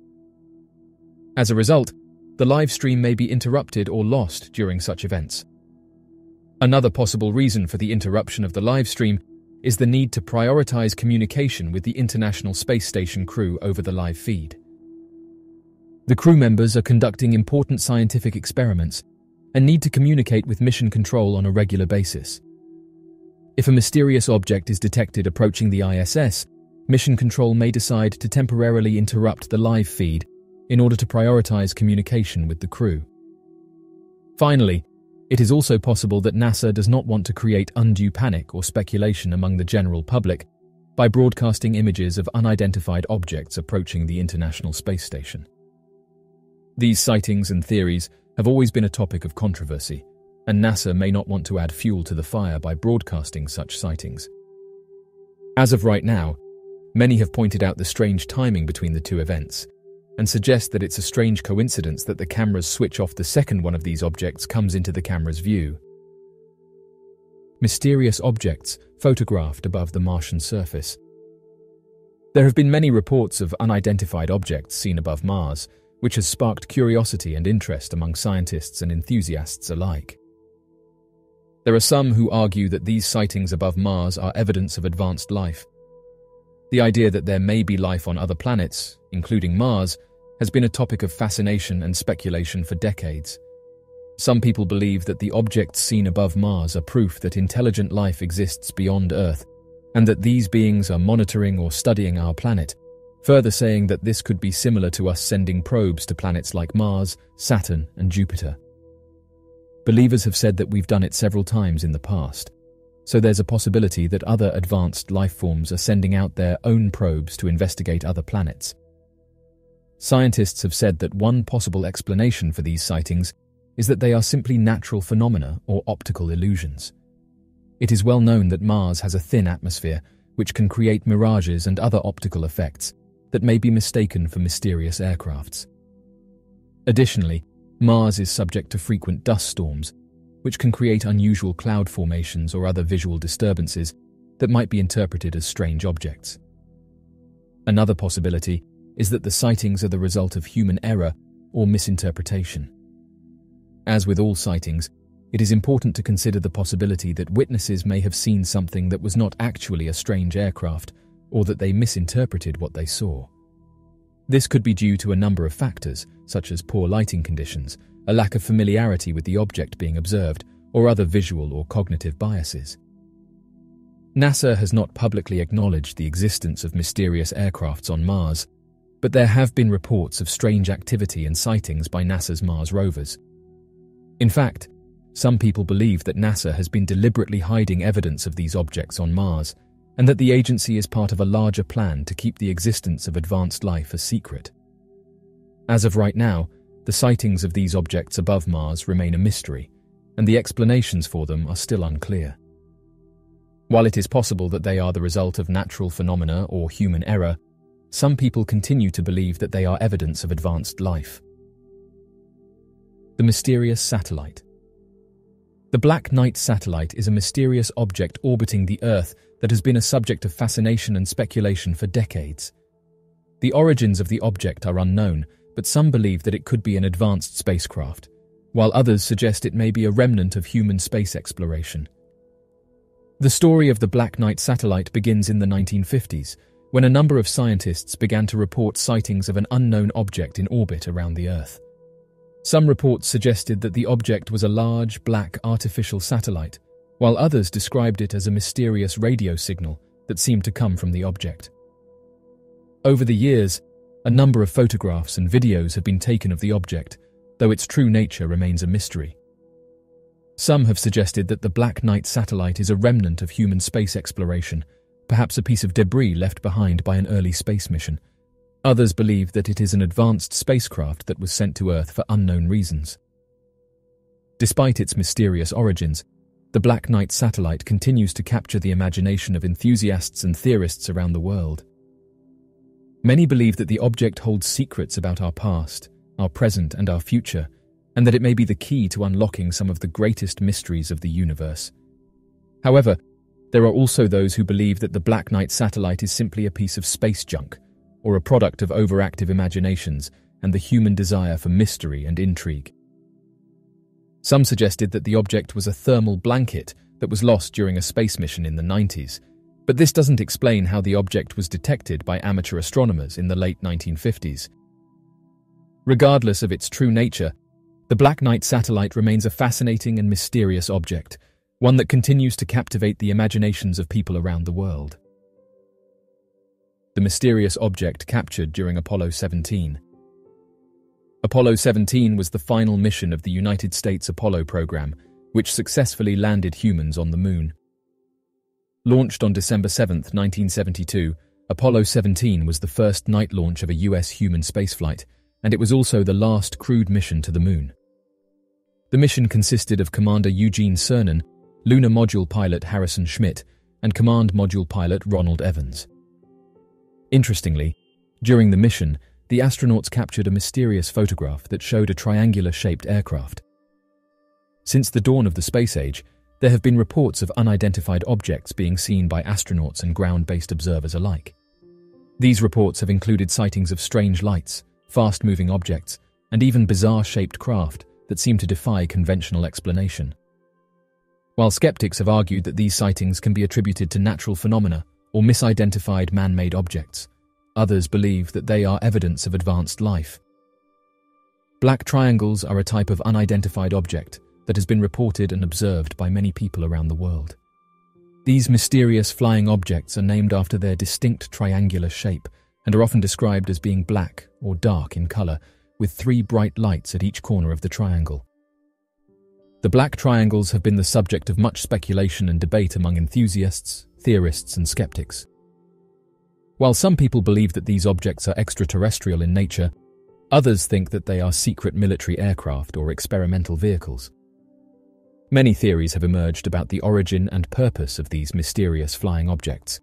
As a result, the live stream may be interrupted or lost during such events. Another possible reason for the interruption of the live stream is the need to prioritize communication with the International Space Station crew over the live feed. The crew members are conducting important scientific experiments and need to communicate with mission control on a regular basis. If a mysterious object is detected approaching the ISS, mission control may decide to temporarily interrupt the live feed in order to prioritize communication with the crew. Finally, It is also possible that NASA does not want to create undue panic or speculation among the general public by broadcasting images of unidentified objects approaching the International Space Station. These sightings and theories have always been a topic of controversy, and NASA may not want to add fuel to the fire by broadcasting such sightings. As of right now, many have pointed out the strange timing between the two events and suggest that it's a strange coincidence that the cameras switch off the second one of these objects comes into the camera's view. Mysterious objects photographed above the Martian surface. There have been many reports of unidentified objects seen above Mars, which has sparked curiosity and interest among scientists and enthusiasts alike. There are some who argue that these sightings above Mars are evidence of advanced life. The idea that there may be life on other planets, including Mars, has been a topic of fascination and speculation for decades. Some people believe that the objects seen above Mars are proof that intelligent life exists beyond Earth, and that these beings are monitoring or studying our planet, further saying that this could be similar to us sending probes to planets like Mars, Saturn, and Jupiter. Believers have said that we've done it several times in the past, so there's a possibility that other advanced life forms are sending out their own probes to investigate other planets. Scientists have said that one possible explanation for these sightings is that they are simply natural phenomena or optical illusions. It is well known that Mars has a thin atmosphere which can create mirages and other optical effects that may be mistaken for mysterious aircrafts. Additionally, Mars is subject to frequent dust storms, which can create unusual cloud formations or other visual disturbances that might be interpreted as strange objects. Another possibility is that the sightings are the result of human error or misinterpretation. As with all sightings, it is important to consider the possibility that witnesses may have seen something that was not actually a strange aircraft or that they misinterpreted what they saw. This could be due to a number of factors, such as poor lighting conditions, a lack of familiarity with the object being observed, or other visual or cognitive biases. NASA has not publicly acknowledged the existence of mysterious aircrafts on Mars, but there have been reports of strange activity and sightings by NASA's Mars rovers. In fact, some people believe that NASA has been deliberately hiding evidence of these objects on Mars, and that the agency is part of a larger plan to keep the existence of advanced life a secret. As of right now, the sightings of these objects above Mars remain a mystery, and the explanations for them are still unclear. While it is possible that they are the result of natural phenomena or human error, some people continue to believe that they are evidence of advanced life. The mysterious satellite. The Black Knight satellite is a mysterious object orbiting the Earth that has been a subject of fascination and speculation for decades. The origins of the object are unknown, but some believe that it could be an advanced spacecraft, while others suggest it may be a remnant of human space exploration. The story of the Black Knight satellite begins in the 1950s, when a number of scientists began to report sightings of an unknown object in orbit around the Earth. Some reports suggested that the object was a large, black, artificial satellite, while others described it as a mysterious radio signal that seemed to come from the object. Over the years, a number of photographs and videos have been taken of the object, though its true nature remains a mystery. Some have suggested that the Black Knight satellite is a remnant of human space exploration perhaps a piece of debris left behind by an early space mission. Others believe that it is an advanced spacecraft that was sent to Earth for unknown reasons. Despite its mysterious origins, the Black Knight satellite continues to capture the imagination of enthusiasts and theorists around the world. Many believe that the object holds secrets about our past, our present, and our future, and that it may be the key to unlocking some of the greatest mysteries of the universe. However, there are also those who believe that the Black Knight satellite is simply a piece of space junk, or a product of overactive imaginations and the human desire for mystery and intrigue. Some suggested that the object was a thermal blanket that was lost during a space mission in the 90s, but this doesn't explain how the object was detected by amateur astronomers in the late 1950s. Regardless of its true nature, the Black Knight satellite remains a fascinating and mysterious object one that continues to captivate the imaginations of people around the world. The mysterious object captured during Apollo 17. Apollo 17 was the final mission of the United States Apollo program, which successfully landed humans on the moon. Launched on December 7, 1972, Apollo 17 was the first night launch of a US human spaceflight, and it was also the last crewed mission to the moon. The mission consisted of Commander Eugene Cernan, Lunar Module pilot Harrison Schmitt, and Command Module pilot Ronald Evans. Interestingly, during the mission, the astronauts captured a mysterious photograph that showed a triangular shaped aircraft. Since the dawn of the space age, there have been reports of unidentified objects being seen by astronauts and ground based observers alike. These reports have included sightings of strange lights, fast moving objects, and even bizarre shaped craft that seem to defy conventional explanation. While skeptics have argued that these sightings can be attributed to natural phenomena or misidentified man made objects, Others believe that they are evidence of advanced life. Black triangles are a type of unidentified object that has been reported and observed by many people around the world. These mysterious flying objects are named after their distinct triangular shape and are often described as being black or dark in color, with three bright lights at each corner of the triangle. The black triangles have been the subject of much speculation and debate among enthusiasts, theorists, and skeptics. While some people believe that these objects are extraterrestrial in nature, others think that they are secret military aircraft or experimental vehicles. Many theories have emerged about the origin and purpose of these mysterious flying objects.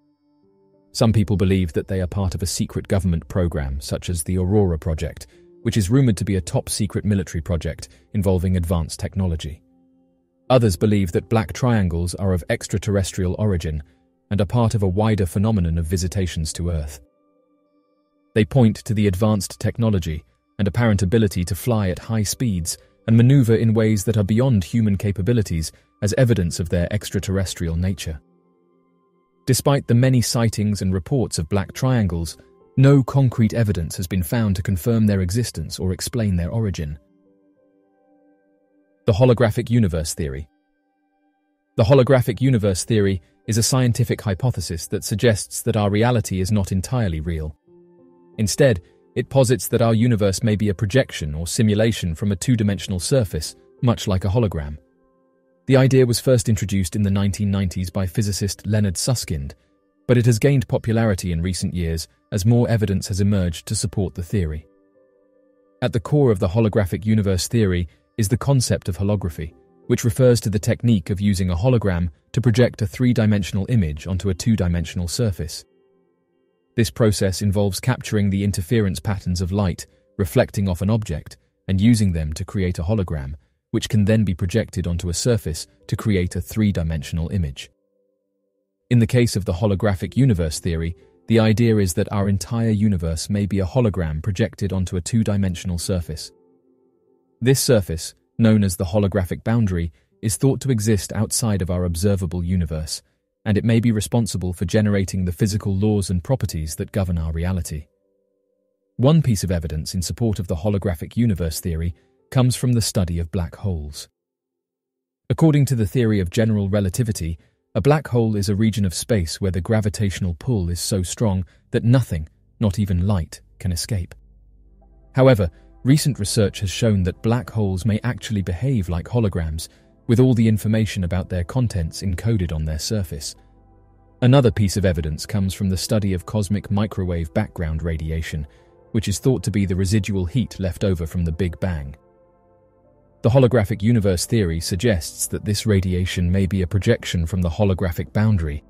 Some people believe that they are part of a secret government program, such as the Aurora Project, which is rumored to be a top secret military project involving advanced technology. Others believe that black triangles are of extraterrestrial origin and are part of a wider phenomenon of visitations to Earth. They point to the advanced technology and apparent ability to fly at high speeds and maneuver in ways that are beyond human capabilities as evidence of their extraterrestrial nature. Despite the many sightings and reports of black triangles, no concrete evidence has been found to confirm their existence or explain their origin. The holographic universe theory. The holographic universe theory is a scientific hypothesis that suggests that our reality is not entirely real. Instead, it posits that our universe may be a projection or simulation from a two-dimensional surface, much like a hologram. The idea was first introduced in the 1990s by physicist Leonard Susskind, but it has gained popularity in recent years as more evidence has emerged to support the theory. At the core of the holographic universe theory is the concept of holography, which refers to the technique of using a hologram to project a three-dimensional image onto a two-dimensional surface. This process involves capturing the interference patterns of light reflecting off an object and using them to create a hologram, which can then be projected onto a surface to create a three-dimensional image. In the case of the holographic universe theory, the idea is that our entire universe may be a hologram projected onto a two-dimensional surface. This surface, known as the holographic boundary, is thought to exist outside of our observable universe, and it may be responsible for generating the physical laws and properties that govern our reality. One piece of evidence in support of the holographic universe theory comes from the study of black holes. According to the theory of general relativity, a black hole is a region of space where the gravitational pull is so strong that nothing, not even light, can escape. However, Recent research has shown that black holes may actually behave like holograms, with all the information about their contents encoded on their surface. Another piece of evidence comes from the study of cosmic microwave background radiation, which is thought to be the residual heat left over from the Big Bang. The holographic universe theory suggests that this radiation may be a projection from the holographic boundary,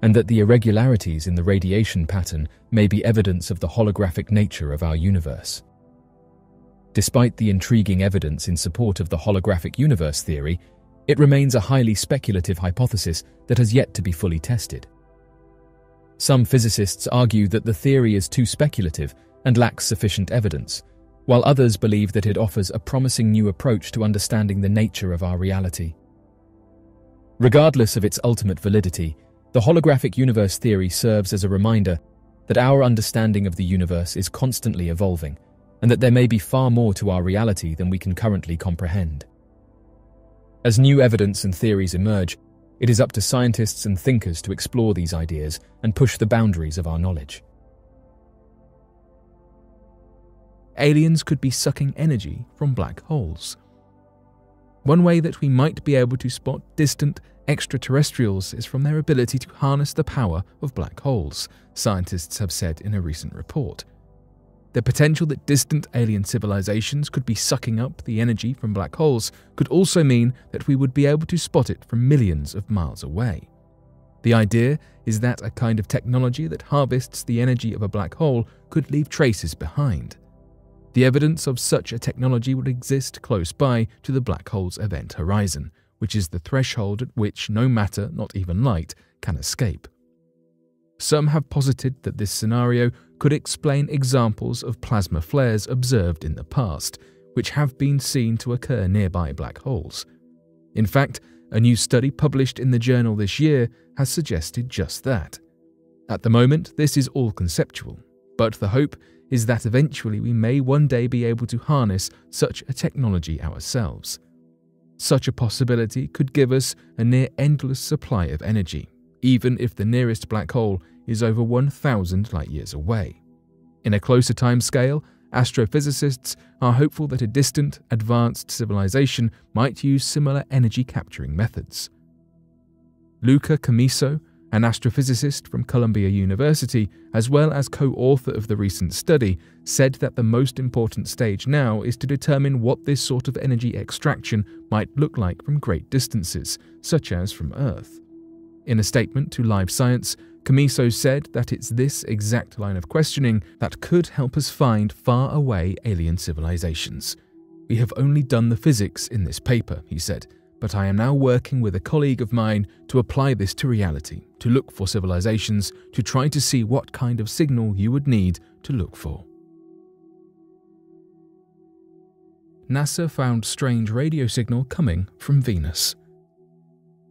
and that the irregularities in the radiation pattern may be evidence of the holographic nature of our universe. Despite the intriguing evidence in support of the holographic universe theory, it remains a highly speculative hypothesis that has yet to be fully tested. Some physicists argue that the theory is too speculative and lacks sufficient evidence, while others believe that it offers a promising new approach to understanding the nature of our reality. Regardless of its ultimate validity, the holographic universe theory serves as a reminder that our understanding of the universe is constantly evolving and that there may be far more to our reality than we can currently comprehend. As new evidence and theories emerge, it is up to scientists and thinkers to explore these ideas and push the boundaries of our knowledge. Aliens could be sucking energy from black holes. One way that we might be able to spot distant extraterrestrials is from their ability to harness the power of black holes, scientists have said in a recent report. The potential that distant alien civilizations could be sucking up the energy from black holes could also mean that we would be able to spot it from millions of miles away. The idea is that a kind of technology that harvests the energy of a black hole could leave traces behind. The evidence of such a technology would exist close by to the black hole's event horizon, which is the threshold at which no matter, not even light, can escape. Some have posited that this scenario could explain examples of plasma flares observed in the past, which have been seen to occur nearby black holes. In fact, a new study published in the journal this year has suggested just that. At the moment, this is all conceptual, but the hope is that eventually we may one day be able to harness such a technology ourselves. Such a possibility could give us a near endless supply of energy, even if the nearest black hole is over 1,000 light years away. In a closer time scale, astrophysicists are hopeful that a distant, advanced civilization might use similar energy capturing methods. Luca Comisso, an astrophysicist from Columbia University, as well as co author of the recent study, said that the most important stage now is to determine what this sort of energy extraction might look like from great distances, such as from Earth. In a statement to Live Science, Comisso said that it's this exact line of questioning that could help us find far away alien civilizations. We have only done the physics in this paper, he said, but I am now working with a colleague of mine to apply this to reality, to look for civilizations, to try to see what kind of signal you would need to look for. NASA found strange radio signal coming from Venus.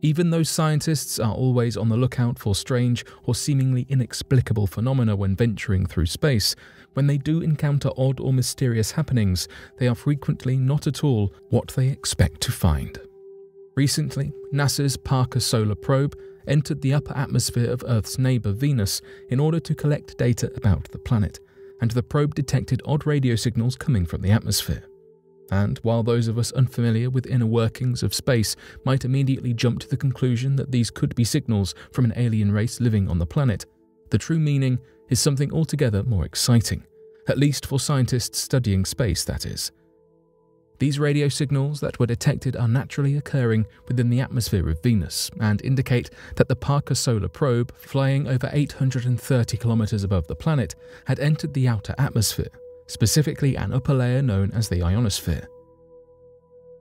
Even though scientists are always on the lookout for strange or seemingly inexplicable phenomena when venturing through space, when they do encounter odd or mysterious happenings, they are frequently not at all what they expect to find. Recently, NASA's Parker Solar Probe entered the upper atmosphere of Earth's neighbour Venus in order to collect data about the planet, and the probe detected odd radio signals coming from the atmosphere. And while those of us unfamiliar with inner workings of space might immediately jump to the conclusion that these could be signals from an alien race living on the planet, the true meaning is something altogether more exciting, at least for scientists studying space, that is. These radio signals that were detected are naturally occurring within the atmosphere of Venus and indicate that the Parker Solar Probe, flying over 830 kilometers above the planet, had entered the outer atmosphere specifically an upper layer known as the ionosphere.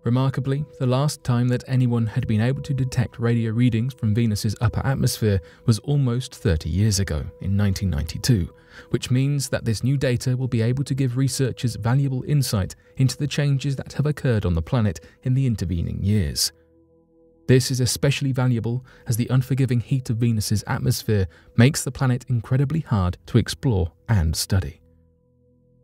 Remarkably, the last time that anyone had been able to detect radio readings from Venus's upper atmosphere was almost 30 years ago, in 1992, which means that this new data will be able to give researchers valuable insight into the changes that have occurred on the planet in the intervening years. This is especially valuable as the unforgiving heat of Venus's atmosphere makes the planet incredibly hard to explore and study.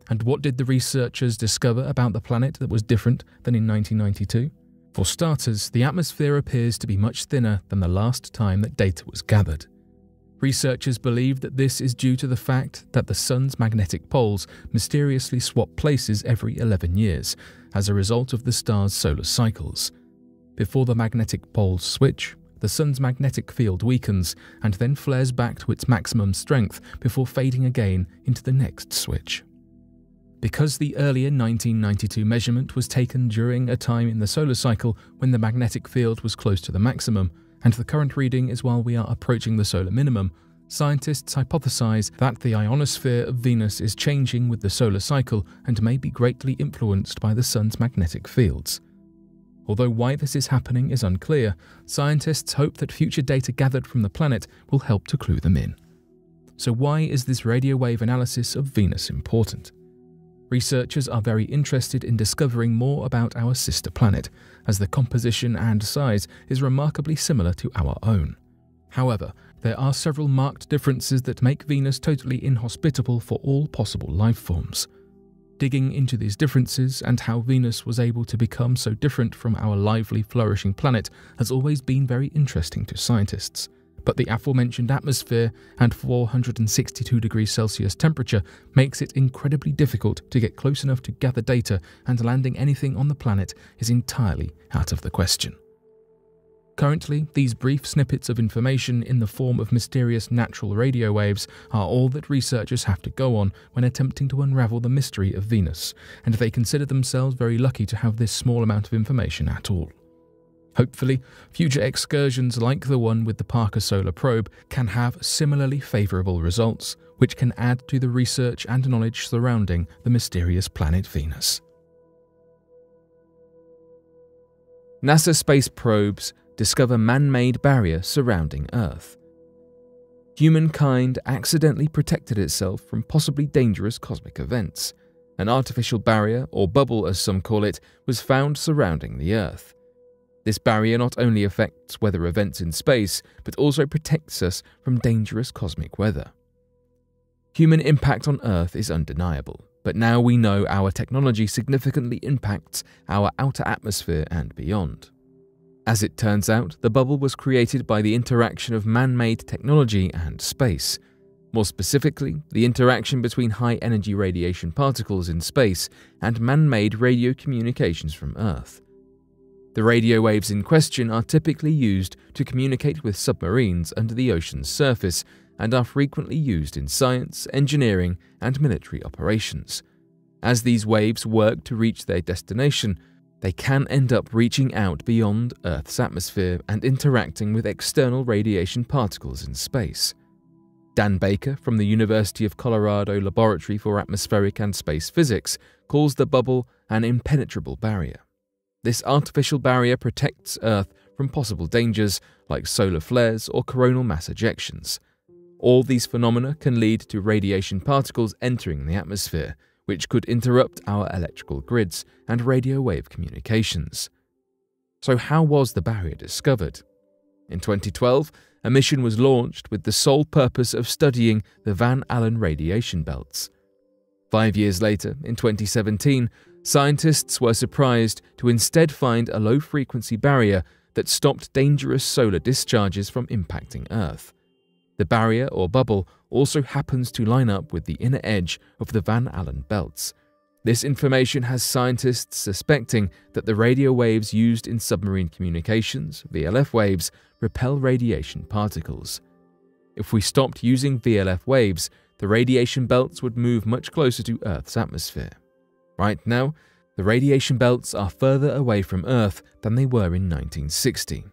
And what did the researchers discover about the planet that was different than in 1992? For starters, the atmosphere appears to be much thinner than the last time that data was gathered. Researchers believe that this is due to the fact that the Sun's magnetic poles mysteriously swap places every 11 years as a result of the star's solar cycles. Before the magnetic poles switch, the Sun's magnetic field weakens and then flares back to its maximum strength before fading again into the next switch. Because the earlier 1992 measurement was taken during a time in the solar cycle when the magnetic field was close to the maximum, and the current reading is while we are approaching the solar minimum, scientists hypothesize that the ionosphere of Venus is changing with the solar cycle and may be greatly influenced by the Sun's magnetic fields. Although why this is happening is unclear, scientists hope that future data gathered from the planet will help to clue them in. So, why is this radio wave analysis of Venus important? Researchers are very interested in discovering more about our sister planet, as the composition and size is remarkably similar to our own. However, there are several marked differences that make Venus totally inhospitable for all possible life forms. Digging into these differences and how Venus was able to become so different from our lively, flourishing planet has always been very interesting to scientists, but the aforementioned atmosphere and 462 degrees Celsius temperature makes it incredibly difficult to get close enough to gather data, and landing anything on the planet is entirely out of the question. Currently, these brief snippets of information in the form of mysterious natural radio waves are all that researchers have to go on when attempting to unravel the mystery of Venus, and they consider themselves very lucky to have this small amount of information at all. Hopefully, future excursions like the one with the Parker Solar Probe can have similarly favourable results, which can add to the research and knowledge surrounding the mysterious planet Venus. NASA space probes discover man made barrier surrounding Earth. Humankind accidentally protected itself from possibly dangerous cosmic events. An artificial barrier, or bubble as some call it, was found surrounding the Earth. This barrier not only affects weather events in space, but also protects us from dangerous cosmic weather. Human impact on Earth is undeniable, but now we know our technology significantly impacts our outer atmosphere and beyond. As it turns out, the bubble was created by the interaction of man made technology and space. More specifically, the interaction between high energy radiation particles in space and man made radio communications from Earth. The radio waves in question are typically used to communicate with submarines under the ocean's surface and are frequently used in science, engineering, and military operations. As these waves work to reach their destination, they can end up reaching out beyond Earth's atmosphere and interacting with external radiation particles in space. Dan Baker from the University of Colorado Laboratory for Atmospheric and Space Physics calls the bubble an impenetrable barrier. This artificial barrier protects Earth from possible dangers like solar flares or coronal mass ejections. All these phenomena can lead to radiation particles entering the atmosphere, which could interrupt our electrical grids and radio wave communications. So, how was the barrier discovered? In 2012, a mission was launched with the sole purpose of studying the Van Allen radiation belts. Five years later, in 2017, scientists were surprised to instead find a low frequency barrier that stopped dangerous solar discharges from impacting Earth. The barrier or bubble also happens to line up with the inner edge of the Van Allen belts. This information has scientists suspecting that the radio waves used in submarine communications, VLF waves, repel radiation particles. If we stopped using VLF waves, the radiation belts would move much closer to Earth's atmosphere. Right now, the radiation belts are further away from Earth than they were in 1960.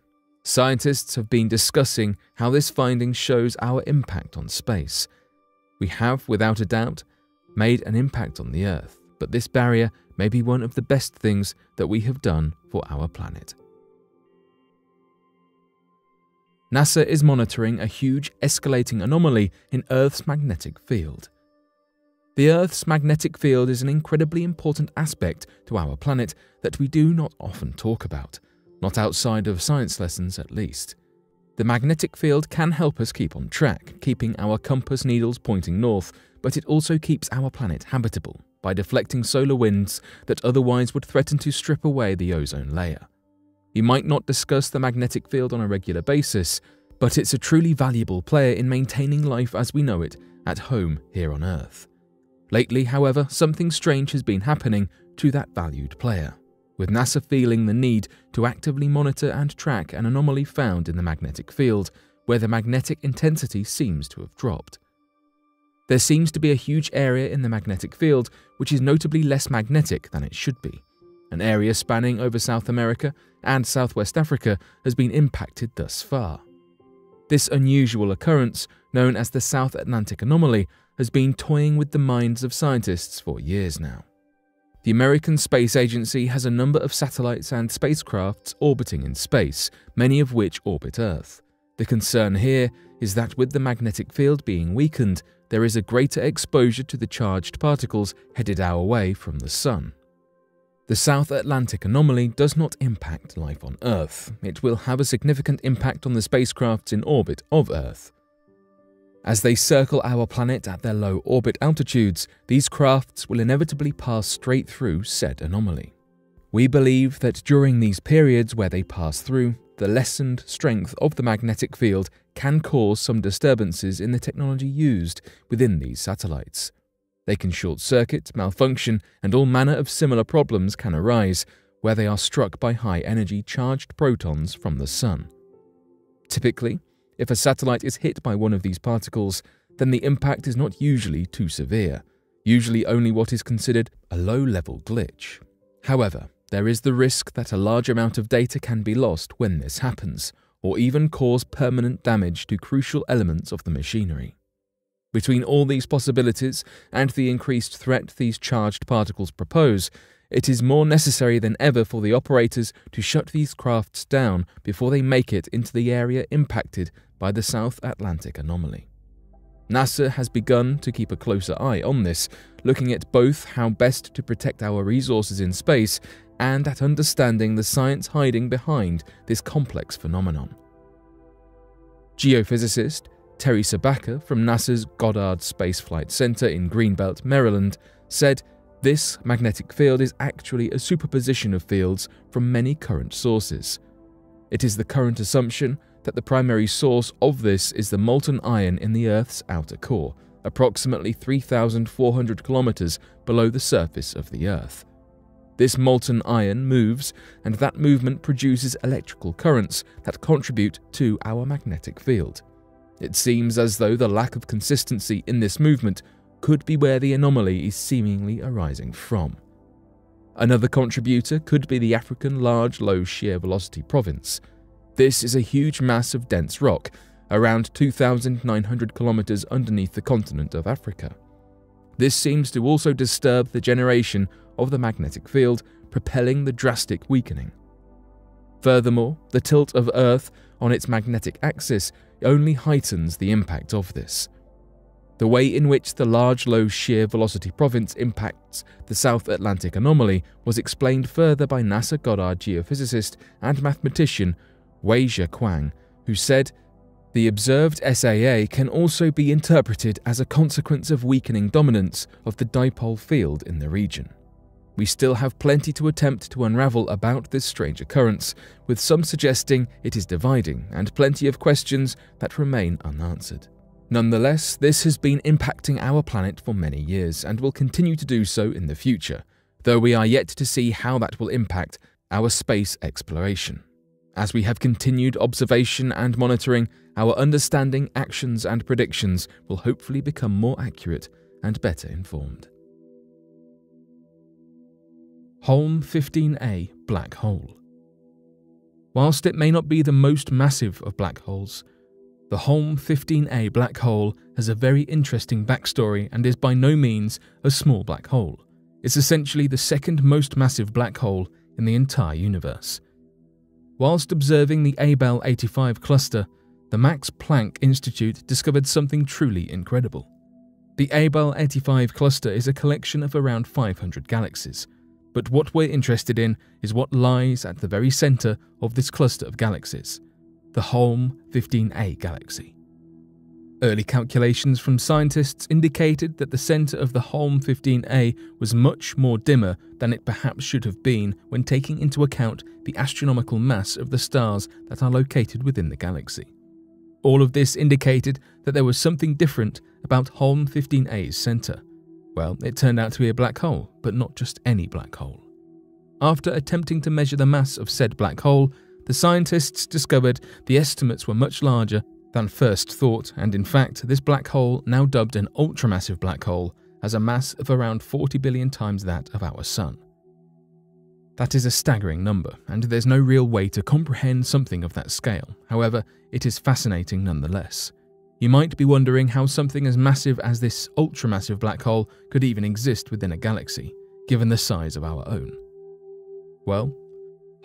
Scientists have been discussing how this finding shows our impact on space. We have, without a doubt, made an impact on the Earth, but this barrier may be one of the best things that we have done for our planet. NASA is monitoring a huge escalating anomaly in Earth's magnetic field. The Earth's magnetic field is an incredibly important aspect to our planet that we do not often talk about, not outside of science lessons at least. The magnetic field can help us keep on track, keeping our compass needles pointing north, but it also keeps our planet habitable by deflecting solar winds that otherwise would threaten to strip away the ozone layer. You might not discuss the magnetic field on a regular basis, but it's a truly valuable player in maintaining life as we know it at home here on Earth. Lately, however, something strange has been happening to that valued player, with NASA feeling the need to actively monitor and track an anomaly found in the magnetic field where the magnetic intensity seems to have dropped. There seems to be a huge area in the magnetic field which is notably less magnetic than it should be. An area spanning over South America and Southwest Africa has been impacted thus far. This unusual occurrence, known as the South Atlantic Anomaly, has been toying with the minds of scientists for years now. The American Space Agency has a number of satellites and spacecrafts orbiting in space, many of which orbit Earth. The concern here is that with the magnetic field being weakened, there is a greater exposure to the charged particles headed our way from the Sun. The South Atlantic anomaly does not impact life on Earth. It will have a significant impact on the spacecrafts in orbit of Earth. As they circle our planet at their low orbit altitudes, these crafts will inevitably pass straight through said anomaly. We believe that during these periods where they pass through, the lessened strength of the magnetic field can cause some disturbances in the technology used within these satellites. They can short circuit, malfunction, and all manner of similar problems can arise where they are struck by high energy charged protons from the Sun. Typically, if a satellite is hit by one of these particles, then the impact is not usually too severe, usually only what is considered a low level glitch. However, there is the risk that a large amount of data can be lost when this happens, or even cause permanent damage to crucial elements of the machinery. Between all these possibilities and the increased threat these charged particles propose, it is more necessary than ever for the operators to shut these crafts down before they make it into the area impacted by the South Atlantic anomaly. NASA has begun to keep a closer eye on this, looking at both how best to protect our resources in space and at understanding the science hiding behind this complex phenomenon. Geophysicist Terry Sabaka from NASA's Goddard Space Flight Center in Greenbelt, Maryland, said this magnetic field is actually a superposition of fields from many current sources. It is the current assumption that the primary source of this is the molten iron in the Earth's outer core, approximately 3,400 kilometers below the surface of the Earth. This molten iron moves, and that movement produces electrical currents that contribute to our magnetic field. It seems as though the lack of consistency in this movement could be where the anomaly is seemingly arising from. Another contributor could be the African Large Low Shear Velocity Province. This is a huge mass of dense rock, around 2,900 kilometers underneath the continent of Africa. This seems to also disturb the generation of the magnetic field, propelling the drastic weakening. Furthermore, the tilt of Earth on its magnetic axis only heightens the impact of this. The way in which the large low shear velocity province impacts the South Atlantic anomaly was explained further by NASA Goddard geophysicist and mathematician Weijia Kuang, who said, The observed SAA can also be interpreted as a consequence of weakening dominance of the dipole field in the region. We still have plenty to attempt to unravel about this strange occurrence, with some suggesting it is dividing and plenty of questions that remain unanswered. Nonetheless, this has been impacting our planet for many years and will continue to do so in the future, though we are yet to see how that will impact our space exploration. As we have continued observation and monitoring, our understanding, actions, and predictions will hopefully become more accurate and better informed. Holm 15A Black Hole Whilst it may not be the most massive of black holes, the Holm 15A black hole has a very interesting backstory and is by no means a small black hole. It's essentially the second most massive black hole in the entire universe. Whilst observing the Abell 85 cluster, the Max Planck Institute discovered something truly incredible. The Abell 85 cluster is a collection of around 500 galaxies, but what we're interested in is what lies at the very centre of this cluster of galaxies the Holm 15A galaxy. Early calculations from scientists indicated that the centre of the Holm 15A was much more dimmer than it perhaps should have been when taking into account the astronomical mass of the stars that are located within the galaxy. All of this indicated that there was something different about Holm 15A's centre. Well, it turned out to be a black hole, but not just any black hole. After attempting to measure the mass of said black hole, the scientists discovered the estimates were much larger than first thought, and in fact, this black hole, now dubbed an ultramassive black hole, has a mass of around 40 billion times that of our Sun. That is a staggering number, and there's no real way to comprehend something of that scale. However, it is fascinating nonetheless. You might be wondering how something as massive as this ultramassive black hole could even exist within a galaxy, given the size of our own. Well,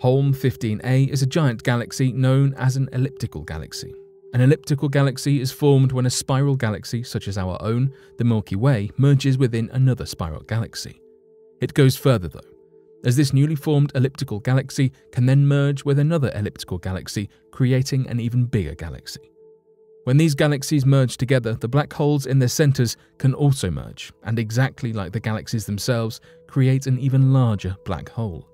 Holm 15A is a giant galaxy known as an elliptical galaxy. An elliptical galaxy is formed when a spiral galaxy, such as our own, the Milky Way, merges within another spiral galaxy. It goes further though, as this newly formed elliptical galaxy can then merge with another elliptical galaxy, creating an even bigger galaxy. When these galaxies merge together, the black holes in their centers can also merge, and exactly like the galaxies themselves, create an even larger black hole.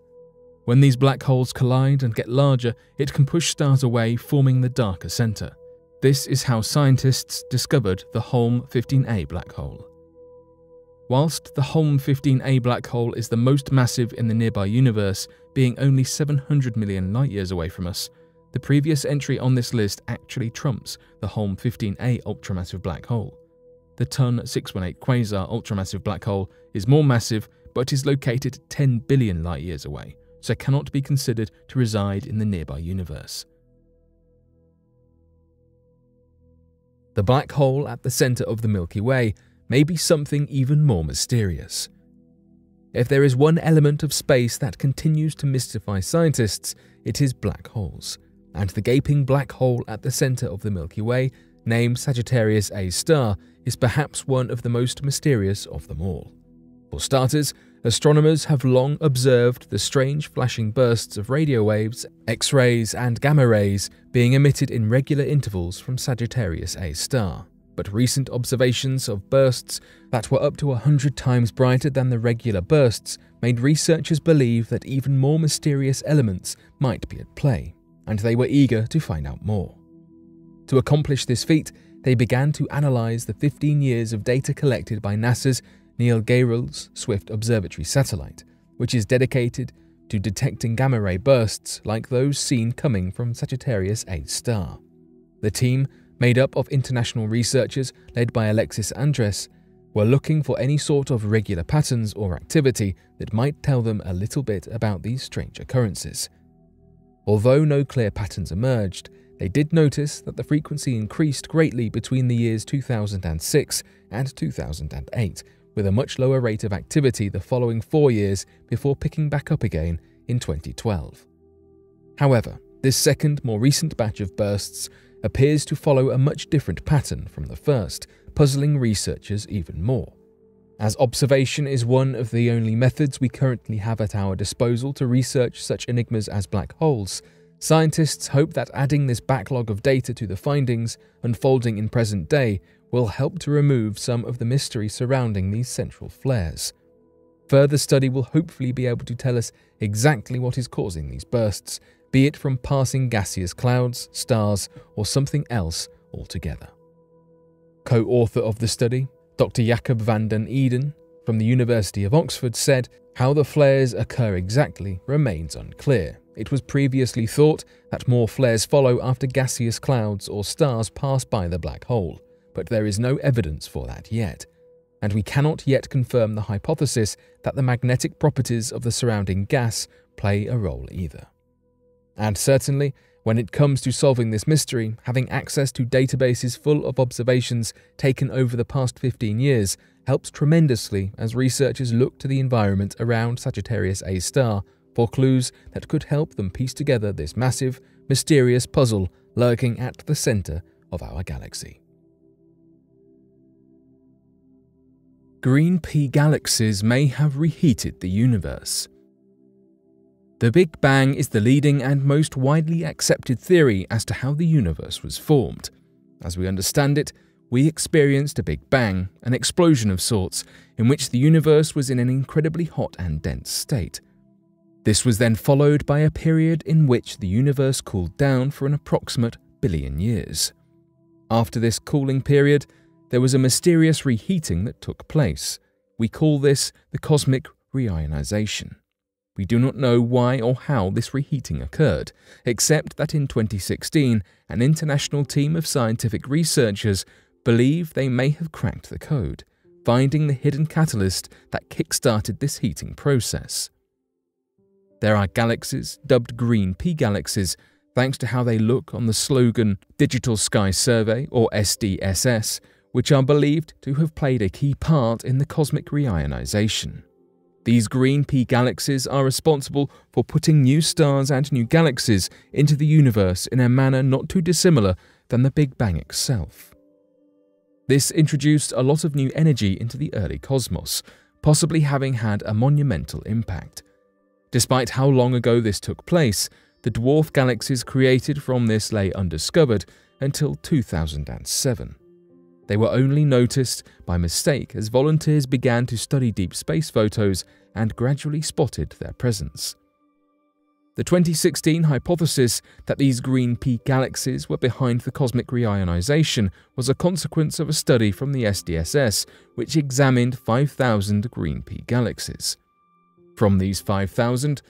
When these black holes collide and get larger, it can push stars away, forming the darker center. This is how scientists discovered the Holm 15A black hole. Whilst the Holm 15A black hole is the most massive in the nearby universe, being only 700 million light years away from us, the previous entry on this list actually trumps the Holm 15A ultramassive black hole. The TON 618 quasar ultramassive black hole is more massive but is located 10 billion light years away, so cannot be considered to reside in the nearby universe. The black hole at the centre of the Milky Way may be something even more mysterious. If there is one element of space that continues to mystify scientists, it is black holes, and the gaping black hole at the centre of the Milky Way, named Sagittarius A star, is perhaps one of the most mysterious of them all. For starters, astronomers have long observed the strange flashing bursts of radio waves, X rays, and gamma rays being emitted in regular intervals from Sagittarius A star but recent observations of bursts that were up to 100 times brighter than the regular bursts made researchers believe that even more mysterious elements might be at play, and they were eager to find out more. To accomplish this feat, they began to analyze the 15 years of data collected by NASA's Neil Gehrels Swift Observatory satellite, which is dedicated to detecting gamma ray bursts like those seen coming from Sagittarius A star. The team made up of international researchers led by Alexis Andres, were looking for any sort of regular patterns or activity that might tell them a little bit about these strange occurrences. Although no clear patterns emerged, they did notice that the frequency increased greatly between the years 2006 and 2008, with a much lower rate of activity the following four years before picking back up again in 2012. However, this second, more recent batch of bursts appears to follow a much different pattern from the first, puzzling researchers even more. As observation is one of the only methods we currently have at our disposal to research such enigmas as black holes, scientists hope that adding this backlog of data to the findings unfolding in present day will help to remove some of the mystery surrounding these central flares. Further study will hopefully be able to tell us exactly what is causing these bursts be it from passing gaseous clouds, stars, or something else altogether. Co author of the study, Dr. Jakob van den Eijnden from the University of Oxford said, How the flares occur exactly remains unclear. It was previously thought that more flares follow after gaseous clouds or stars pass by the black hole, but there is no evidence for that yet. And we cannot yet confirm the hypothesis that the magnetic properties of the surrounding gas play a role either. And certainly, when it comes to solving this mystery, having access to databases full of observations taken over the past 15 years helps tremendously as researchers look to the environment around Sagittarius A star for clues that could help them piece together this massive, mysterious puzzle lurking at the center of our galaxy. Green pea galaxies may have reheated the universe. The Big Bang is the leading and most widely accepted theory as to how the universe was formed. As we understand it, we experienced a Big Bang, an explosion of sorts, in which the universe was in an incredibly hot and dense state. This was then followed by a period in which the universe cooled down for an approximate billion years. After this cooling period, there was a mysterious reheating that took place. We call this the cosmic reionization. We do not know why or how this reheating occurred, except that in 2016, an international team of scientific researchers believe they may have cracked the code, finding the hidden catalyst that kick-started this heating process. There are galaxies, dubbed green pea galaxies, thanks to how they look on the Sloan Digital Sky Survey, or SDSS, which are believed to have played a key part in the cosmic reionization. These green pea galaxies are responsible for putting new stars and new galaxies into the universe in a manner not too dissimilar than the Big Bang itself. This introduced a lot of new energy into the early cosmos, possibly having had a monumental impact. Despite how long ago this took place, the dwarf galaxies created from this lay undiscovered until 2007. They were only noticed by mistake as volunteers began to study deep space photos and gradually spotted their presence. The 2016 hypothesis that these green pea galaxies were behind the cosmic reionization was a consequence of a study from the SDSS, which examined 5,000 green pea galaxies. From these 5,000,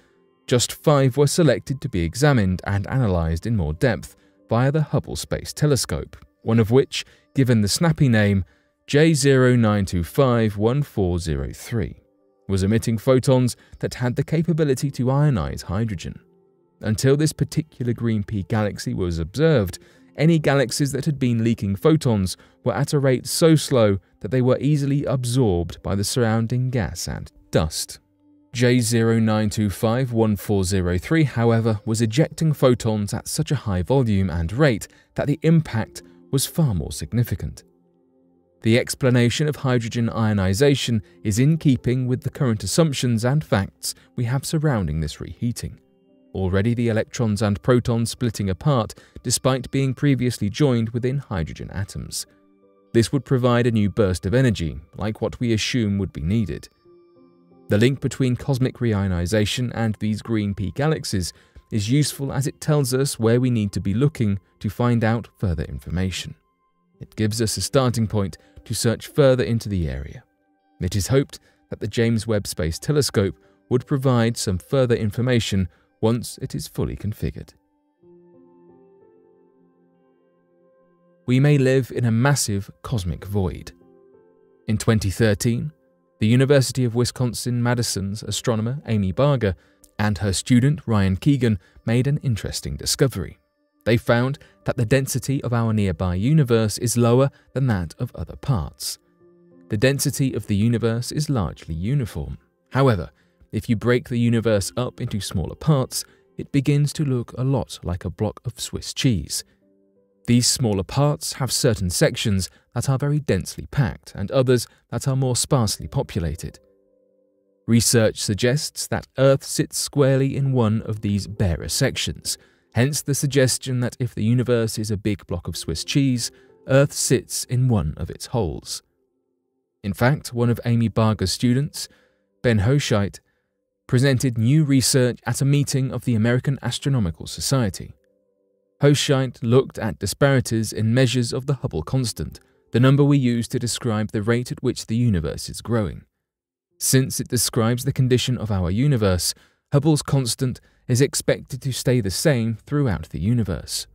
just five were selected to be examined and analysed in more depth via the Hubble Space Telescope, one of which, given the snappy name J09251403, was emitting photons that had the capability to ionize hydrogen. Until this particular green pea galaxy was observed, any galaxies that had been leaking photons were at a rate so slow that they were easily absorbed by the surrounding gas and dust. J09251403, however, was ejecting photons at such a high volume and rate that the impact was far more significant. The explanation of hydrogen ionization is in keeping with the current assumptions and facts we have surrounding this reheating. Already the electrons and protons splitting apart despite being previously joined within hydrogen atoms. This would provide a new burst of energy, like what we assume would be needed. The link between cosmic reionization and these green pea galaxies is useful as it tells us where we need to be looking to find out further information. It gives us a starting point to search further into the area. It is hoped that the James Webb Space Telescope would provide some further information once it is fully configured. We may live in a massive cosmic void. In 2013, the University of Wisconsin Madison's astronomer Amy Barger and her student Ryan Keegan made an interesting discovery. They found that the density of our nearby universe is lower than that of other parts. The density of the universe is largely uniform. However, if you break the universe up into smaller parts, it begins to look a lot like a block of Swiss cheese. These smaller parts have certain sections that are very densely packed and others that are more sparsely populated. Research suggests that Earth sits squarely in one of these barer sections, Hence the suggestion that if the universe is a big block of Swiss cheese, Earth sits in one of its holes. In fact, one of Amy Barger's students, Ben Hoscheit, presented new research at a meeting of the American Astronomical Society. Hoscheit looked at disparities in measures of the Hubble constant, the number we use to describe the rate at which the universe is growing. Since it describes the condition of our universe, Hubble's constant is expected to stay the same throughout the universe.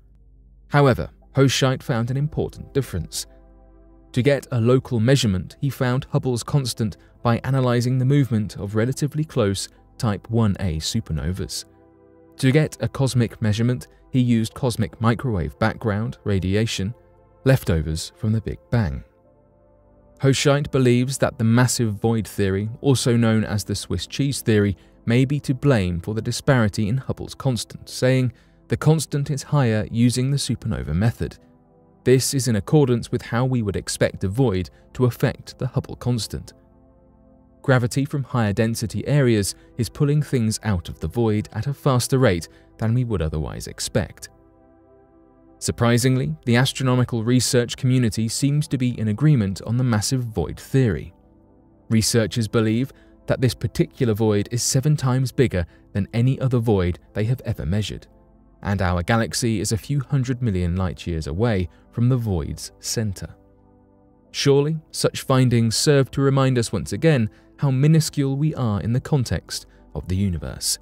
However, Hoscheit found an important difference. To get a local measurement, he found Hubble's constant by analysing the movement of relatively close Type 1a supernovas. To get a cosmic measurement, he used cosmic microwave background radiation, leftovers from the Big Bang. Hoscheit believes that the massive void theory, also known as the Swiss cheese theory, may be to blame for the disparity in Hubble's constant, saying the constant is higher using the supernova method. This is in accordance with how we would expect a void to affect the Hubble constant. Gravity from higher density areas is pulling things out of the void at a faster rate than we would otherwise expect. Surprisingly, the astronomical research community seems to be in agreement on the massive void theory. Researchers believe that this particular void is seven times bigger than any other void they have ever measured, and our galaxy is a few hundred million light years away from the void's center. Surely, such findings serve to remind us once again how minuscule we are in the context of the universe.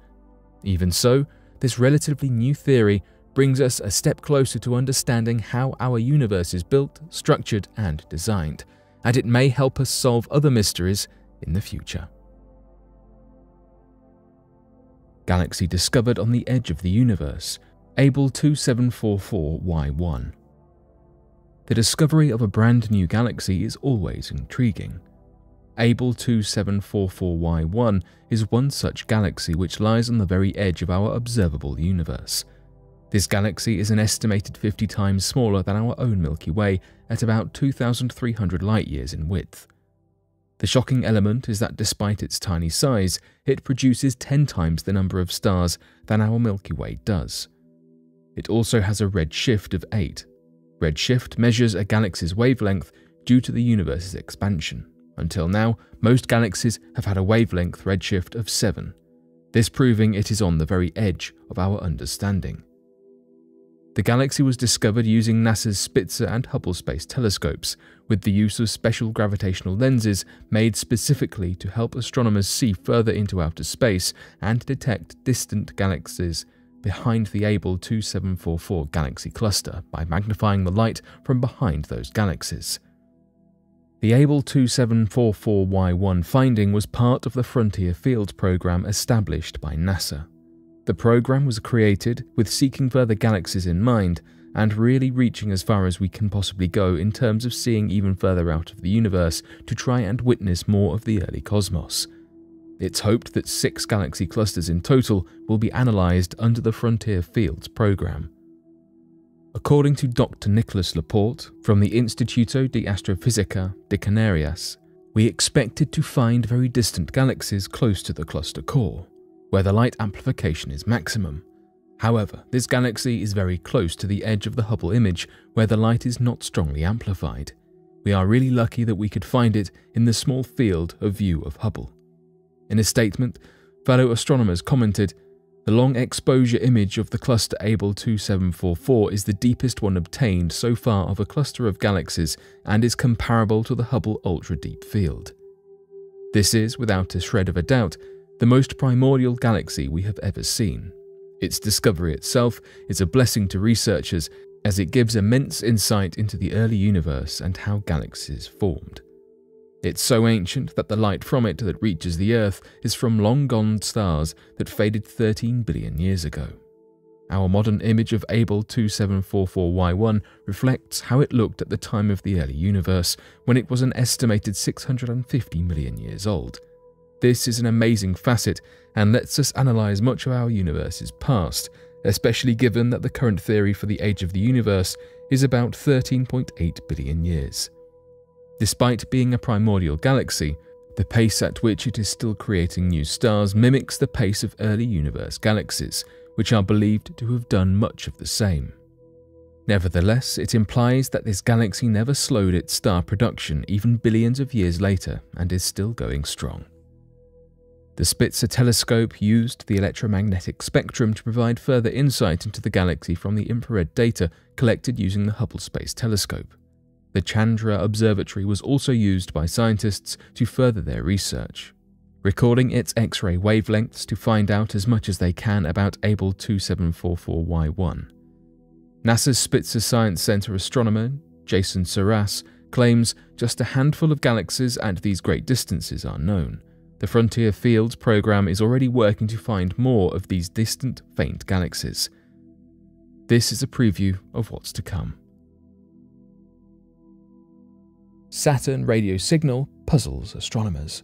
Even so, this relatively new theory brings us a step closer to understanding how our universe is built, structured, and designed, and it may help us solve other mysteries in the future. galaxy discovered on the edge of the universe, Abell 2744Y1. The discovery of a brand new galaxy is always intriguing. Abell 2744Y1 is one such galaxy which lies on the very edge of our observable universe. This galaxy is an estimated 50 times smaller than our own Milky Way at about 2,300 light years in width. The shocking element is that despite its tiny size, it produces 10 times the number of stars than our Milky Way does. It also has a redshift of 8. Redshift measures a galaxy's wavelength due to the universe's expansion. Until now, most galaxies have had a wavelength redshift of 7. this proving it is on the very edge of our understanding. The galaxy was discovered using NASA's Spitzer and Hubble space telescopes, with the use of special gravitational lenses made specifically to help astronomers see further into outer space and detect distant galaxies behind the Abell 2744 galaxy cluster by magnifying the light from behind those galaxies. The Abell 2744Y1 finding was part of the Frontier Fields program established by NASA. The program was created with seeking further galaxies in mind and really reaching as far as we can possibly go in terms of seeing even further out of the universe to try and witness more of the early cosmos. It's hoped that six galaxy clusters in total will be analysed under the Frontier Fields program. According to Dr. Nicholas Laporte from the Instituto de Astrofísica de Canarias, we expected to find very distant galaxies close to the cluster core, where the light amplification is maximum. However, this galaxy is very close to the edge of the Hubble image, where the light is not strongly amplified. We are really lucky that we could find it in the small field of view of Hubble. In a statement, fellow astronomers commented the long exposure image of the cluster Abell 2744 is the deepest one obtained so far of a cluster of galaxies and is comparable to the Hubble Ultra Deep Field. This is, without a shred of a doubt, the most primordial galaxy we have ever seen. Its discovery itself is a blessing to researchers as it gives immense insight into the early universe and how galaxies formed. It's so ancient that the light from it that reaches the Earth is from long gone stars that faded 13 billion years ago. Our modern image of Abell 2744Y1 reflects how it looked at the time of the early universe, when it was an estimated 650 million years old. This is an amazing facet and lets us analyse much of our universe's past, especially given that the current theory for the age of the universe is about 13.8 billion years. Despite being a primordial galaxy, the pace at which it is still creating new stars mimics the pace of early universe galaxies, which are believed to have done much of the same. Nevertheless, it implies that this galaxy never slowed its star production even billions of years later and is still going strong. The Spitzer telescope used the electromagnetic spectrum to provide further insight into the galaxy from the infrared data collected using the Hubble Space Telescope. The Chandra Observatory was also used by scientists to further their research, recording its X ray wavelengths to find out as much as they can about Abell 2744Y1. NASA's Spitzer Science Center astronomer, Jason Surace, claims just a handful of galaxies at these great distances are known. The Frontier Fields program is already working to find more of these distant, faint galaxies. This is a preview of what's to come. Saturn radio signal puzzles astronomers.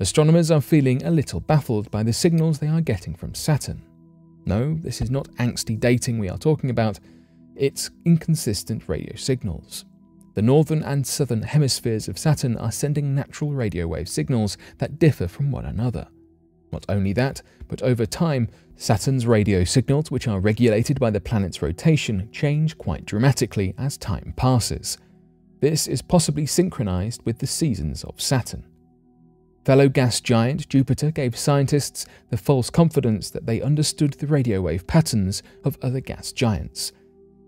Astronomers are feeling a little baffled by the signals they are getting from Saturn. No, this is not angsty dating we are talking about, it's inconsistent radio signals. The northern and southern hemispheres of Saturn are sending natural radio wave signals that differ from one another. Not only that, but over time, Saturn's radio signals, which are regulated by the planet's rotation, change quite dramatically as time passes. This is possibly synchronized with the seasons of Saturn. Fellow gas giant Jupiter gave scientists the false confidence that they understood the radio wave patterns of other gas giants.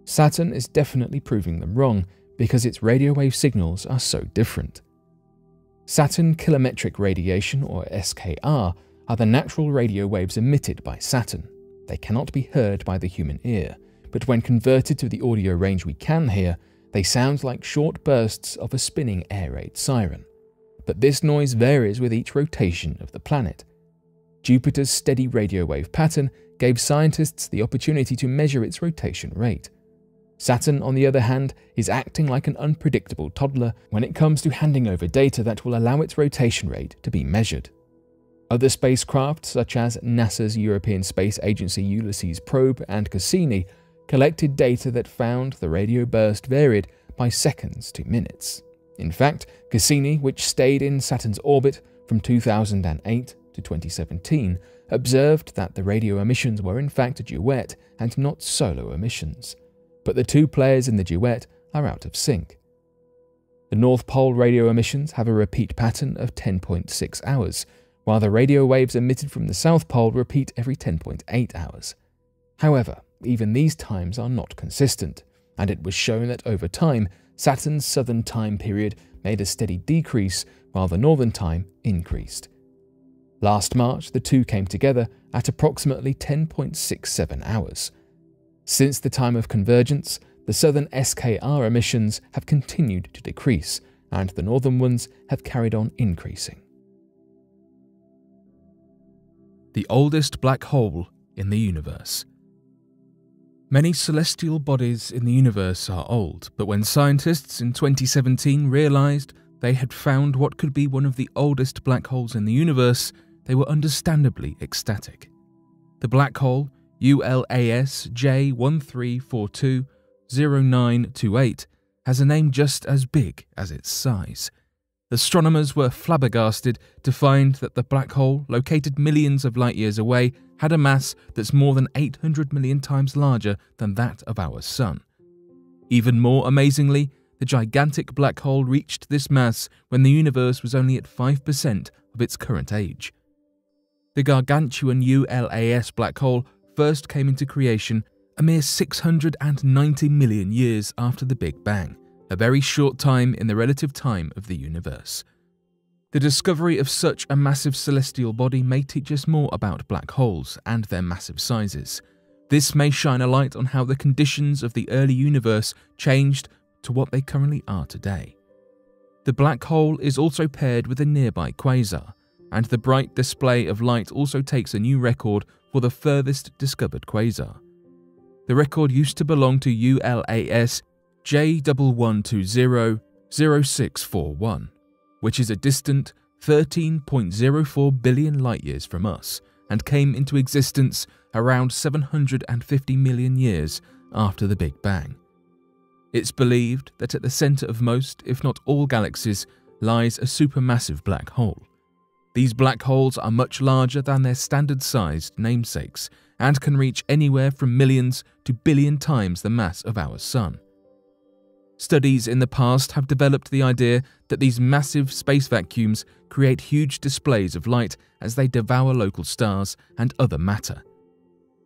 Saturn is definitely proving them wrong because its radio wave signals are so different. Saturn kilometric radiation, or SKR, are the natural radio waves emitted by Saturn. They cannot be heard by the human ear, but when converted to the audio range we can hear, they sound like short bursts of a spinning air raid siren. But this noise varies with each rotation of the planet. Jupiter's steady radio wave pattern gave scientists the opportunity to measure its rotation rate. Saturn, on the other hand, is acting like an unpredictable toddler when it comes to handing over data that will allow its rotation rate to be measured. Other spacecraft, such as NASA's European Space Agency Ulysses probe and Cassini, collected data that found the radio burst varied by seconds to minutes. In fact, Cassini, which stayed in Saturn's orbit from 2008 to 2017, observed that the radio emissions were in fact a duet and not solo emissions. But the two players in the duet are out of sync. The North Pole radio emissions have a repeat pattern of 10.6 hours, while the radio waves emitted from the South Pole repeat every 10.8 hours. However, even these times are not consistent, and it was shown that over time, Saturn's southern time period made a steady decrease while the northern time increased. Last March, the two came together at approximately 10.67 hours. Since the time of convergence, the southern SKR emissions have continued to decrease, and the northern ones have carried on increasing. The oldest black hole in the universe. Many celestial bodies in the universe are old, but when scientists in 2017 realized they had found what could be one of the oldest black holes in the universe, they were understandably ecstatic. The black hole, ULAS J13420928, has a name just as big as its size. Astronomers were flabbergasted to find that the black hole, located millions of light years away, had a mass that's more than 800 million times larger than that of our Sun. Even more amazingly, the gigantic black hole reached this mass when the universe was only at 5% of its current age. The gargantuan ULAS black hole first came into creation a mere 690 million years after the Big Bang, a very short time in the relative time of the universe. The discovery of such a massive celestial body may teach us more about black holes and their massive sizes. This may shine a light on how the conditions of the early universe changed to what they currently are today. The black hole is also paired with a nearby quasar, and the bright display of light also takes a new record the furthest discovered quasar. The record used to belong to ULAS J11200641 which is a distant 13.04 billion light years from us and came into existence around 750 million years after the Big Bang. It's believed that at the centre of most, if not all galaxies, lies a supermassive black hole. These black holes are much larger than their standard sized namesakes and can reach anywhere from millions to billion times the mass of our Sun. Studies in the past have developed the idea that these massive space vacuums create huge displays of light as they devour local stars and other matter.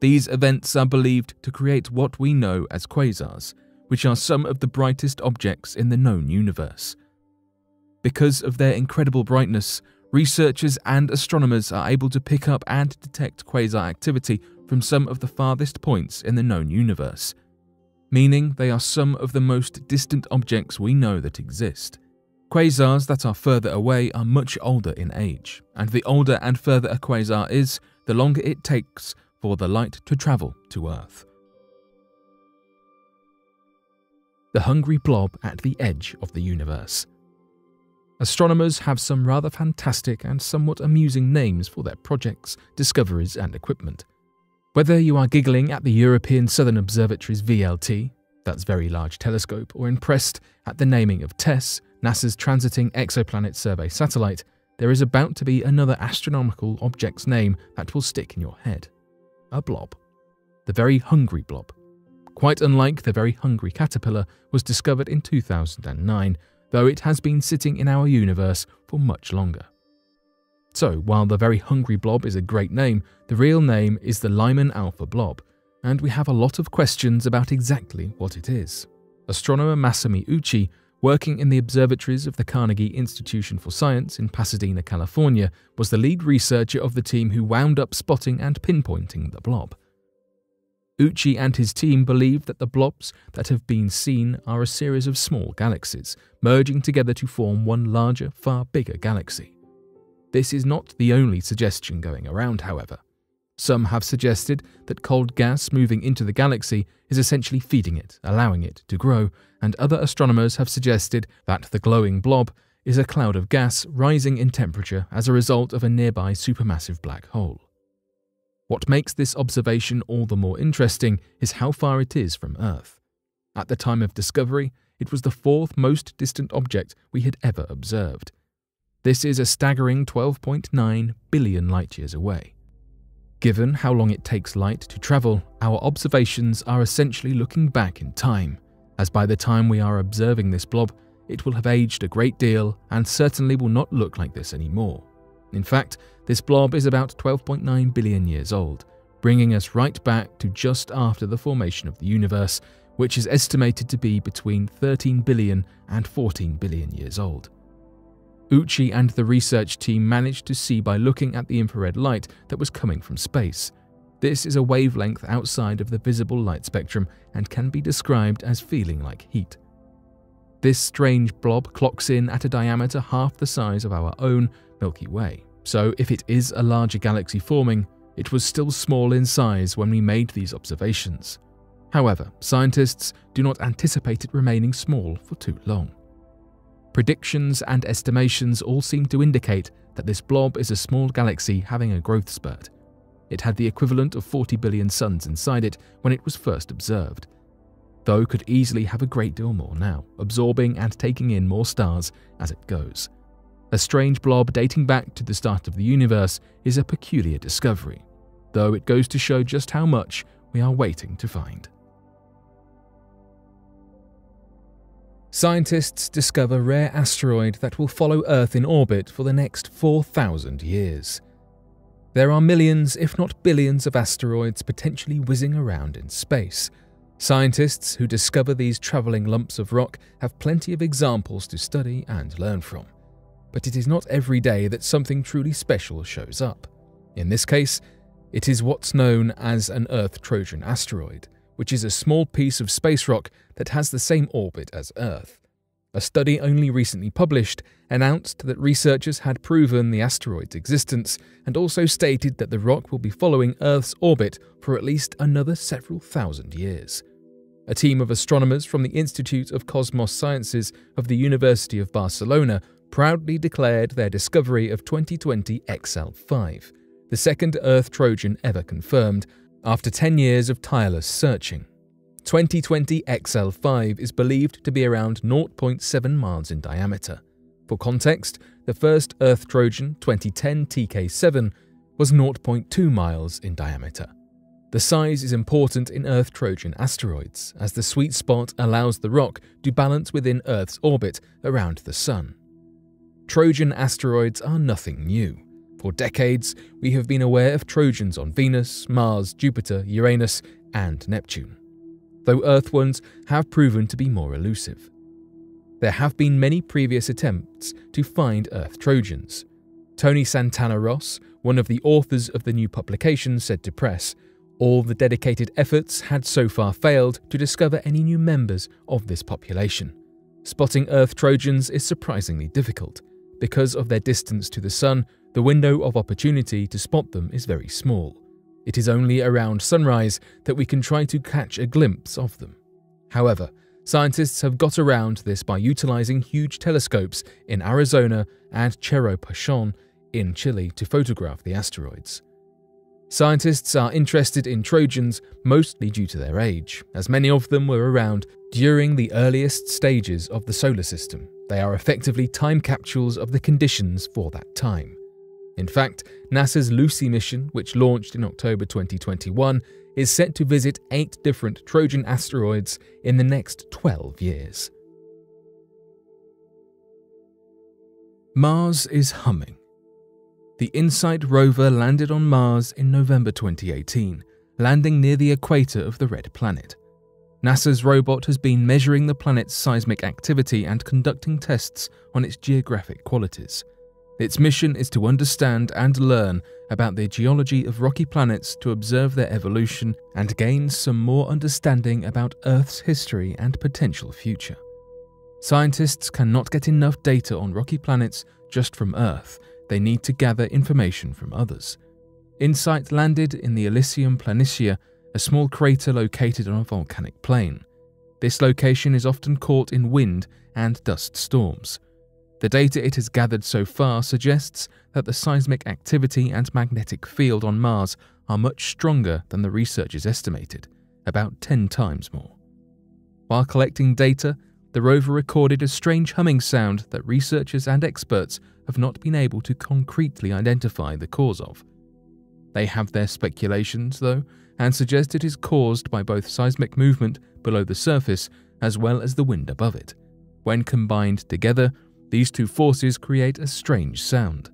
These events are believed to create what we know as quasars, which are some of the brightest objects in the known universe. Because of their incredible brightness, researchers and astronomers are able to pick up and detect quasar activity from some of the farthest points in the known universe meaning they are some of the most distant objects we know that exist. Quasars that are further away are much older in age, and the older and further a quasar is, the longer it takes for the light to travel to Earth. The Hungry Blob at the Edge of the Universe. Astronomers have some rather fantastic and somewhat amusing names for their projects, discoveries, and equipment. Whether you are giggling at the European Southern Observatory's VLT, that's Very Large Telescope, or impressed at the naming of TESS, NASA's Transiting Exoplanet Survey satellite, there is about to be another astronomical object's name that will stick in your head. A blob. The Very Hungry Blob. Quite unlike the Very Hungry Caterpillar was discovered in 2009, though it has been sitting in our universe for much longer. So, while the Very Hungry Blob is a great name, the real name is the Lyman Alpha Blob, and we have a lot of questions about exactly what it is. Astronomer Masami Ouchi, working in the observatories of the Carnegie Institution for Science in Pasadena, California, was the lead researcher of the team who wound up spotting and pinpointing the blob. Ouchi and his team believe that the blobs that have been seen are a series of small galaxies, merging together to form one larger, far bigger galaxy. This is not the only suggestion going around, however. Some have suggested that cold gas moving into the galaxy is essentially feeding it, allowing it to grow, and other astronomers have suggested that the glowing blob is a cloud of gas rising in temperature as a result of a nearby supermassive black hole. What makes this observation all the more interesting is how far it is from Earth. At the time of discovery, it was the fourth most distant object we had ever observed, this is a staggering 12.9 billion light years away. Given how long it takes light to travel, our observations are essentially looking back in time, as by the time we are observing this blob, it will have aged a great deal and certainly will not look like this anymore. In fact, this blob is about 12.9 billion years old, bringing us right back to just after the formation of the universe, which is estimated to be between 13 billion and 14 billion years old. Ouchi and the research team managed to see by looking at the infrared light that was coming from space. This is a wavelength outside of the visible light spectrum and can be described as feeling like heat. This strange blob clocks in at a diameter half the size of our own Milky Way. So, if it is a larger galaxy forming, it was still small in size when we made these observations. However, scientists do not anticipate it remaining small for too long. Predictions and estimations all seem to indicate that this blob is a small galaxy having a growth spurt. It had the equivalent of 40 billion suns inside it when it was first observed, though could easily have a great deal more now, absorbing and taking in more stars as it goes. A strange blob dating back to the start of the universe is a peculiar discovery, though it goes to show just how much we are waiting to find. Scientists discover rare asteroid that will follow Earth in orbit for the next 4,000 years. There are millions, if not billions, of asteroids potentially whizzing around in space. Scientists who discover these travelling lumps of rock have plenty of examples to study and learn from. But it is not every day that something truly special shows up. In this case, it is what's known as an Earth Trojan asteroid, which is a small piece of space rock that has the same orbit as Earth. A study only recently published announced that researchers had proven the asteroid's existence and also stated that the rock will be following Earth's orbit for at least another several thousand years. A team of astronomers from the Institute of Cosmos Sciences of the University of Barcelona proudly declared their discovery of 2020 XL5, the second Earth Trojan ever confirmed, after 10 years of tireless searching. 2020 XL5 is believed to be around 0.7 miles in diameter. For context, the first Earth Trojan 2010 TK7 was 0.2 miles in diameter. The size is important in Earth Trojan asteroids, as the sweet spot allows the rock to balance within Earth's orbit around the Sun. Trojan asteroids are nothing new. For decades, we have been aware of Trojans on Venus, Mars, Jupiter, Uranus, and Neptune though Earth ones have proven to be more elusive. There have been many previous attempts to find Earth Trojans. Toni Santana-Ros, one of the authors of the new publication, said to press, all the dedicated efforts had so far failed to discover any new members of this population. Spotting Earth Trojans is surprisingly difficult. Because of their distance to the Sun, the window of opportunity to spot them is very small. It is only around sunrise that we can try to catch a glimpse of them. However, scientists have got around this by utilizing huge telescopes in Arizona and Cerro Pachon in Chile to photograph the asteroids. Scientists are interested in Trojans mostly due to their age, as many of them were around during the earliest stages of the solar system. They are effectively time capsules of the conditions for that time. In fact, NASA's Lucy mission, which launched in October 2021, is set to visit eight different Trojan asteroids in the next 12 years. Mars is humming. The InSight rover landed on Mars in November 2018, landing near the equator of the red planet. NASA's robot has been measuring the planet's seismic activity and conducting tests on its geographic qualities. Its mission is to understand and learn about the geology of rocky planets to observe their evolution and gain some more understanding about Earth's history and potential future. Scientists cannot get enough data on rocky planets just from Earth, they need to gather information from others. InSight landed in the Elysium Planitia, a small crater located on a volcanic plain. This location is often caught in wind and dust storms. The data it has gathered so far suggests that the seismic activity and magnetic field on Mars are much stronger than the researchers estimated, about 10 times more. While collecting data, the rover recorded a strange humming sound that researchers and experts have not been able to concretely identify the cause of. They have their speculations, though, and suggest it is caused by both seismic movement below the surface as well as the wind above it. When combined together, these two forces create a strange sound.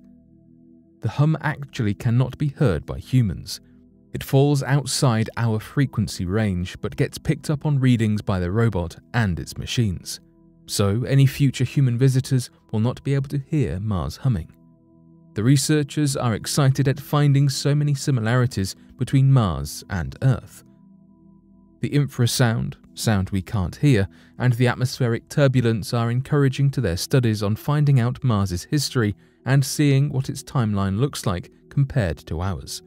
the hum actually cannot be heard by humans. It falls outside our frequency range but gets picked up on readings by the robot and its machines. So, any future human visitors will not be able to hear Mars humming. The researchers are excited at finding so many similarities between Mars and Earth. The infrasound, sound we can't hear, and the atmospheric turbulence are encouraging to their studies on finding out Mars's history and seeing what its timeline looks like compared to ours.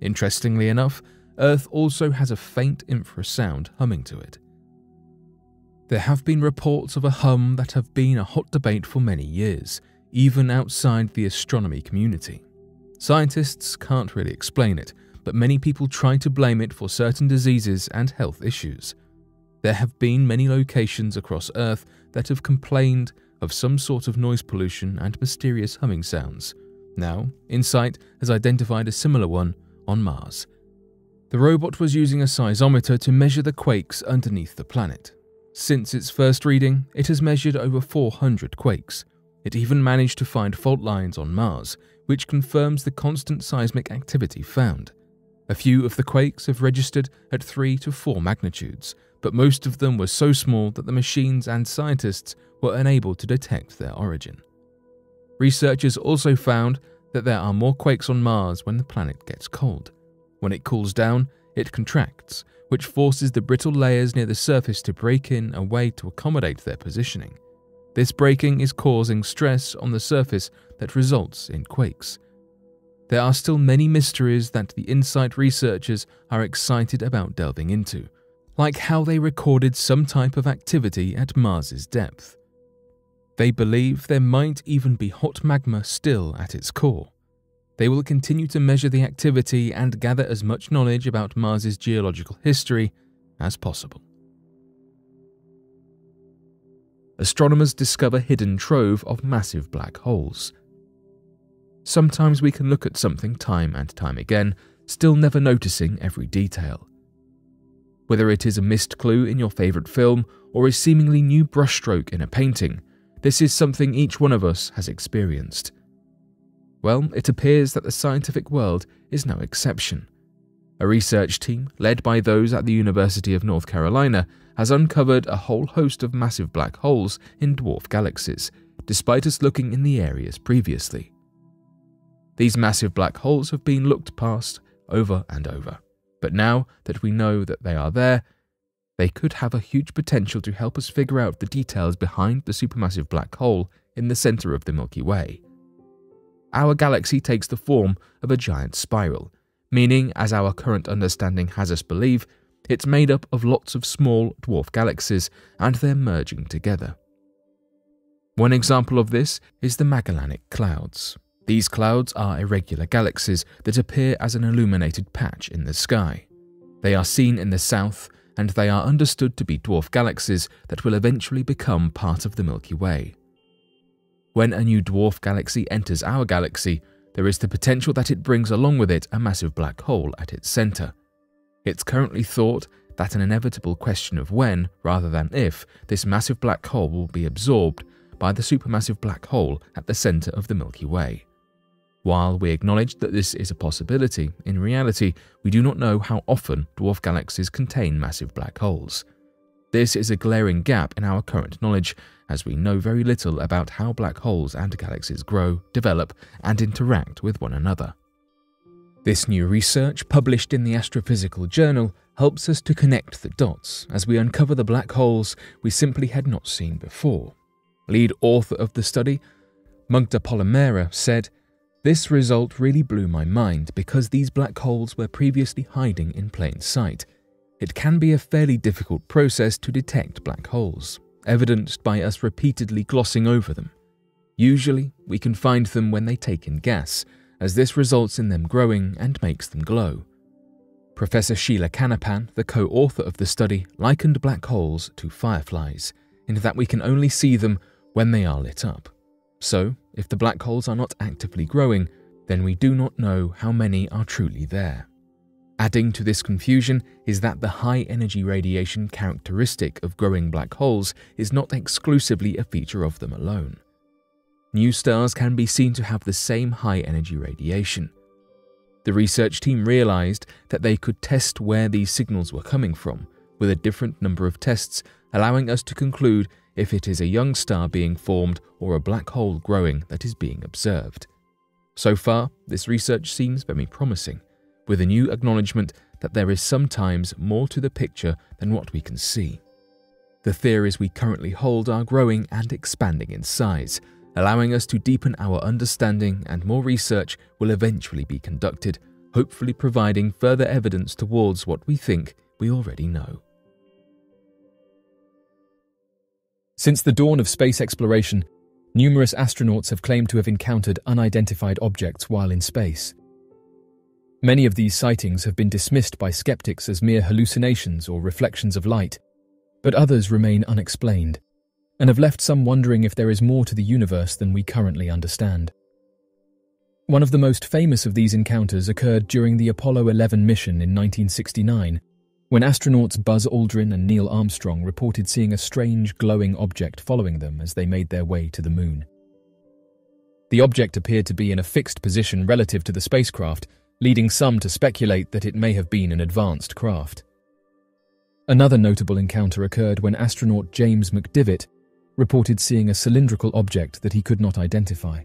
Interestingly enough, Earth also has a faint infrasound humming to it. There have been reports of a hum that have been a hot debate for many years, even outside the astronomy community. Scientists can't really explain it, but many people try to blame it for certain diseases and health issues. There have been many locations across Earth that have complained of some sort of noise pollution and mysterious humming sounds. Now, InSight has identified a similar one on Mars. The robot was using a seismometer to measure the quakes underneath the planet. Since its first reading, it has measured over 400 quakes. It even managed to find fault lines on Mars, which confirms the constant seismic activity found. A few of the quakes have registered at 3 to 4 magnitudes, but most of them were so small that the machines and scientists were unable to detect their origin. Researchers also found that there are more quakes on Mars when the planet gets cold. When it cools down, it contracts, which forces the brittle layers near the surface to break in a way to accommodate their positioning. This breaking is causing stress on the surface that results in quakes. There are still many mysteries that the InSight researchers are excited about delving into, like how they recorded some type of activity at Mars's depth. They believe there might even be hot magma still at its core. They will continue to measure the activity and gather as much knowledge about Mars's geological history as possible. Astronomers discover hidden trove of massive black holes. Sometimes we can look at something time and time again, still never noticing every detail. Whether it is a missed clue in your favourite film or a seemingly new brushstroke in a painting, this is something each one of us has experienced. Well, it appears that the scientific world is no exception. A research team, led by those at the University of North Carolina, has uncovered a whole host of massive black holes in dwarf galaxies, despite us looking in the areas previously. These massive black holes have been looked past over and over, but now that we know that they are there, they could have a huge potential to help us figure out the details behind the supermassive black hole in the center of the Milky Way. Our galaxy takes the form of a giant spiral, meaning, as our current understanding has us believe, it's made up of lots of small dwarf galaxies and they're merging together. One example of this is the Magellanic Clouds, these clouds are irregular galaxies that appear as an illuminated patch in the sky. They are seen in the south, and they are understood to be dwarf galaxies that will eventually become part of the Milky Way. When a new dwarf galaxy enters our galaxy, there is the potential that it brings along with it a massive black hole at its center. It's currently thought that an inevitable question of when, rather than if, this massive black hole will be absorbed by the supermassive black hole at the center of the Milky Way. While we acknowledge that this is a possibility, in reality, we do not know how often dwarf galaxies contain massive black holes. This is a glaring gap in our current knowledge, as we know very little about how black holes and galaxies grow, develop, and interact with one another. This new research, published in the Astrophysical Journal, helps us to connect the dots as we uncover the black holes we simply had not seen before. Lead author of the study, Mugdha Polimera, said, this result really blew my mind because these black holes were previously hiding in plain sight. It can be a fairly difficult process to detect black holes, evidenced by us repeatedly glossing over them. Usually, we can find them when they take in gas, as this results in them growing and makes them glow. Professor Sheila Kannappan, the co author of the study, likened black holes to fireflies, in that we can only see them when they are lit up. So, if the black holes are not actively growing, then we do not know how many are truly there. Adding to this confusion is that the high energy radiation characteristic of growing black holes is not exclusively a feature of them alone. New stars can be seen to have the same high energy radiation. The research team realized that they could test where these signals were coming from with a different number of tests, allowing us to conclude if it is a young star being formed or a black hole growing that is being observed. So far, this research seems very promising, with a new acknowledgement that there is sometimes more to the picture than what we can see. The theories we currently hold are growing and expanding in size, allowing us to deepen our understanding, and more research will eventually be conducted, hopefully providing further evidence towards what we think we already know. Since the dawn of space exploration, numerous astronauts have claimed to have encountered unidentified objects while in space. Many of these sightings have been dismissed by skeptics as mere hallucinations or reflections of light, but others remain unexplained and have left some wondering if there is more to the universe than we currently understand. One of the most famous of these encounters occurred during the Apollo 11 mission in 1969, when astronauts Buzz Aldrin and Neil Armstrong reported seeing a strange glowing object following them as they made their way to the moon. The object appeared to be in a fixed position relative to the spacecraft, leading some to speculate that it may have been an advanced craft. Another notable encounter occurred when astronaut James McDivitt reported seeing a cylindrical object that he could not identify.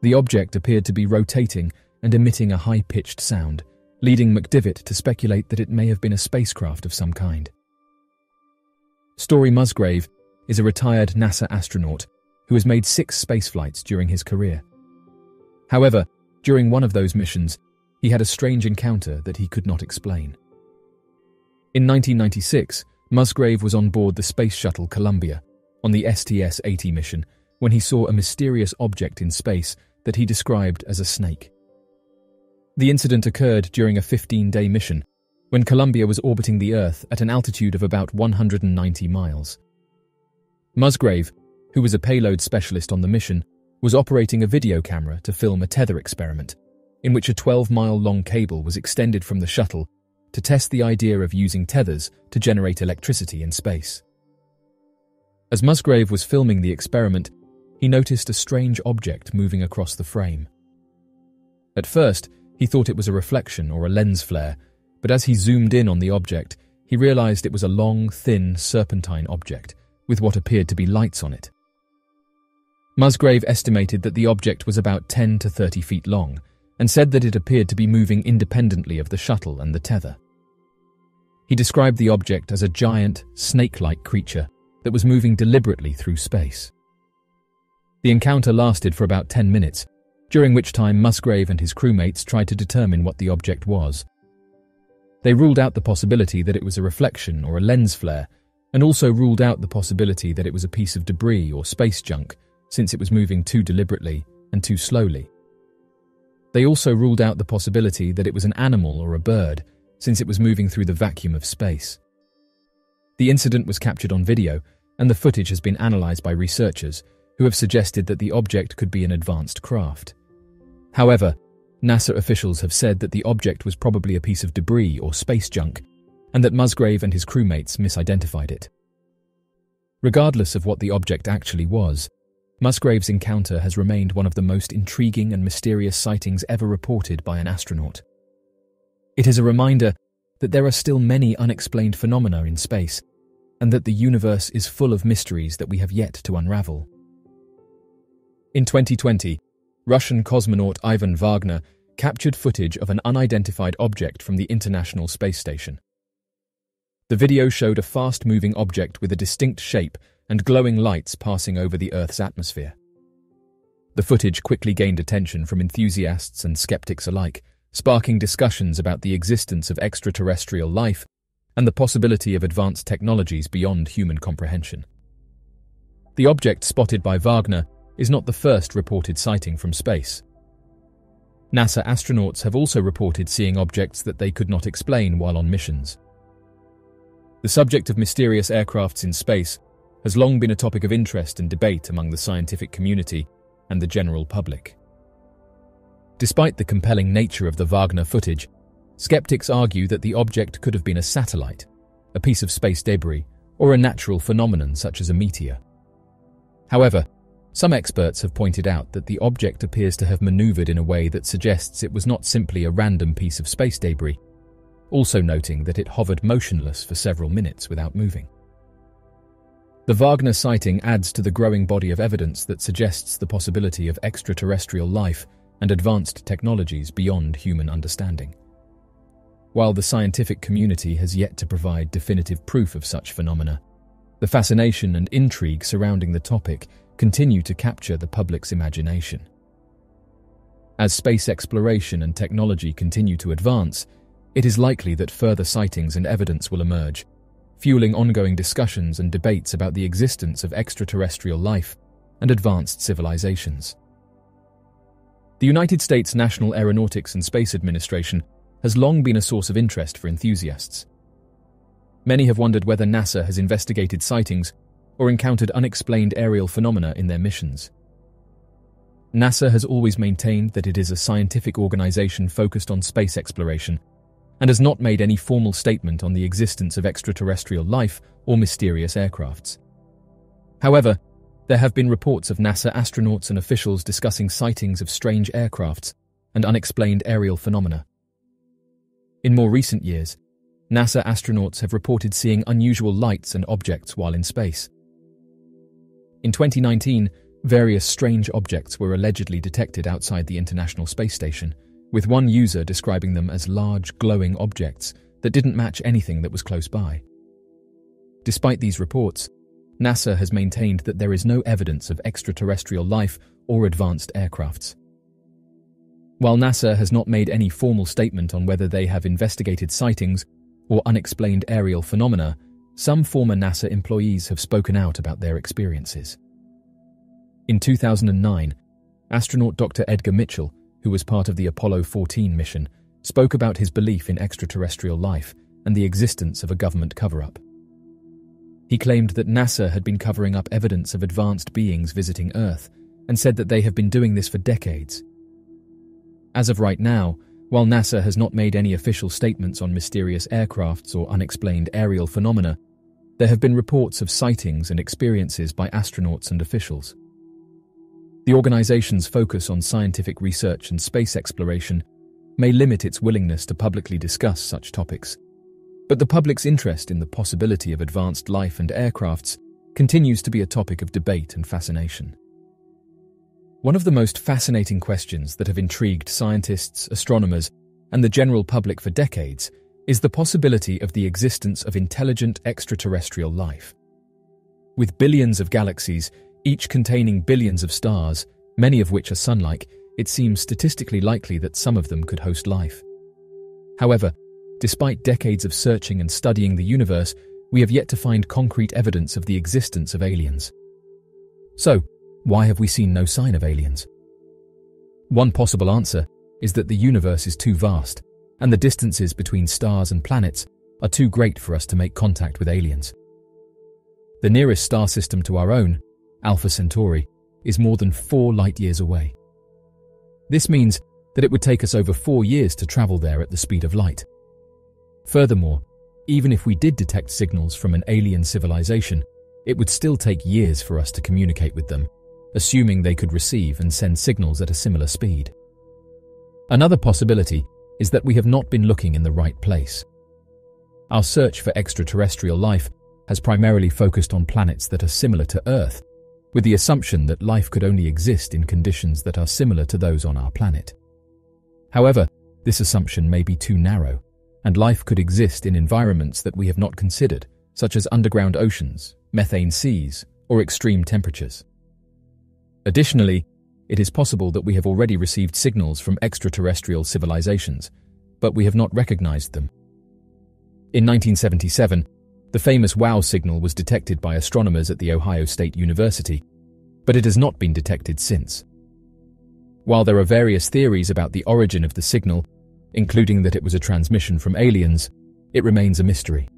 The object appeared to be rotating and emitting a high pitched sound, leading McDivitt to speculate that it may have been a spacecraft of some kind. Story Musgrave is a retired NASA astronaut who has made six spaceflights during his career. However, during one of those missions, he had a strange encounter that he could not explain. In 1996, Musgrave was on board the Space Shuttle Columbia on the STS 80 mission when he saw a mysterious object in space that he described as a snake. The incident occurred during a 15 day mission when Columbia was orbiting the Earth at an altitude of about 190 miles. Musgrave, who was a payload specialist on the mission, was operating a video camera to film a tether experiment, in which a 12 mile long cable was extended from the shuttle to test the idea of using tethers to generate electricity in space. As Musgrave was filming the experiment, he noticed a strange object moving across the frame. At first, he thought it was a reflection or a lens flare, but as he zoomed in on the object, he realized it was a long, thin, serpentine object with what appeared to be lights on it. Musgrave estimated that the object was about 10 to 30 feet long and said that it appeared to be moving independently of the shuttle and the tether. He described the object as a giant, snake like creature that was moving deliberately through space. The encounter lasted for about 10 minutes, during which time Musgrave and his crewmates tried to determine what the object was. They ruled out the possibility that it was a reflection or a lens flare, and also ruled out the possibility that it was a piece of debris or space junk, since it was moving too deliberately and too slowly. They also ruled out the possibility that it was an animal or a bird, since it was moving through the vacuum of space. The incident was captured on video, and the footage has been analysed by researchers who have suggested that the object could be an advanced craft. However, NASA officials have said that the object was probably a piece of debris or space junk, and that Musgrave and his crewmates misidentified it. Regardless of what the object actually was, Musgrave's encounter has remained one of the most intriguing and mysterious sightings ever reported by an astronaut. It is a reminder that there are still many unexplained phenomena in space, and that the universe is full of mysteries that we have yet to unravel. In 2020, Russian cosmonaut Ivan Vagner captured footage of an unidentified object from the International Space Station. The video showed a fast moving object with a distinct shape and glowing lights passing over the Earth's atmosphere. The footage quickly gained attention from enthusiasts and skeptics alike, sparking discussions about the existence of extraterrestrial life and the possibility of advanced technologies beyond human comprehension. The object spotted by Vagner is not the first reported sighting from space. NASA astronauts have also reported seeing objects that they could not explain while on missions. The subject of mysterious aircrafts in space has long been a topic of interest and debate among the scientific community and the general public. Despite the compelling nature of the Vagner footage, skeptics argue that the object could have been a satellite, a piece of space debris, or a natural phenomenon such as a meteor. However, Some experts have pointed out that the object appears to have maneuvered in a way that suggests it was not simply a random piece of space debris, also noting that it hovered motionless for several minutes without moving. The Vagner sighting adds to the growing body of evidence that suggests the possibility of extraterrestrial life and advanced technologies beyond human understanding. While the scientific community has yet to provide definitive proof of such phenomena, the fascination and intrigue surrounding the topic continue to capture the public's imagination. As space exploration and technology continue to advance, it is likely that further sightings and evidence will emerge, fueling ongoing discussions and debates about the existence of extraterrestrial life and advanced civilizations. The United States National Aeronautics and Space Administration has long been a source of interest for enthusiasts. Many have wondered whether NASA has investigated sightings or encountered unexplained aerial phenomena in their missions. NASA has always maintained that it is a scientific organization focused on space exploration and has not made any formal statement on the existence of extraterrestrial life or mysterious aircrafts. However, there have been reports of NASA astronauts and officials discussing sightings of strange aircrafts and unexplained aerial phenomena. In more recent years, NASA astronauts have reported seeing unusual lights and objects while in space. In 2019, various strange objects were allegedly detected outside the International Space Station, with one user describing them as large, glowing objects that didn't match anything that was close by. Despite these reports, NASA has maintained that there is no evidence of extraterrestrial life or advanced aircrafts. While NASA has not made any formal statement on whether they have investigated sightings or unexplained aerial phenomena, some former NASA employees have spoken out about their experiences. In 2009, astronaut Dr. Edgar Mitchell, who was part of the Apollo 14 mission, spoke about his belief in extraterrestrial life and the existence of a government cover up. He claimed that NASA had been covering up evidence of advanced beings visiting Earth and said that they have been doing this for decades. As of right now, while NASA has not made any official statements on mysterious aircrafts or unexplained aerial phenomena, there have been reports of sightings and experiences by astronauts and officials. The organization's focus on scientific research and space exploration may limit its willingness to publicly discuss such topics. But the public's interest in the possibility of advanced life and aircrafts continues to be a topic of debate and fascination. One of the most fascinating questions that have intrigued scientists, astronomers, and the general public for decades is the possibility of the existence of intelligent extraterrestrial life. With billions of galaxies, each containing billions of stars, many of which are sun-like, it seems statistically likely that some of them could host life. However, Despite decades of searching and studying the universe, we have yet to find concrete evidence of the existence of aliens. So, why have we seen no sign of aliens? One possible answer is that the universe is too vast, and the distances between stars and planets are too great for us to make contact with aliens. The nearest star system to our own, Alpha Centauri, is more than four light years away. This means that it would take us over four years to travel there at the speed of light. Furthermore, even if we did detect signals from an alien civilization, it would still take years for us to communicate with them, assuming they could receive and send signals at a similar speed. Another possibility is that we have not been looking in the right place. Our search for extraterrestrial life has primarily focused on planets that are similar to Earth, with the assumption that life could only exist in conditions that are similar to those on our planet. However, this assumption may be too narrow and life could exist in environments that we have not considered, such as underground oceans, methane seas, or extreme temperatures. Additionally, it is possible that we have already received signals from extraterrestrial civilizations, but we have not recognized them. In 1977, the famous WOW signal was detected by astronomers at The Ohio State University, but it has not been detected since. While there are various theories about the origin of the signal including that it was a transmission from aliens, it remains a mystery.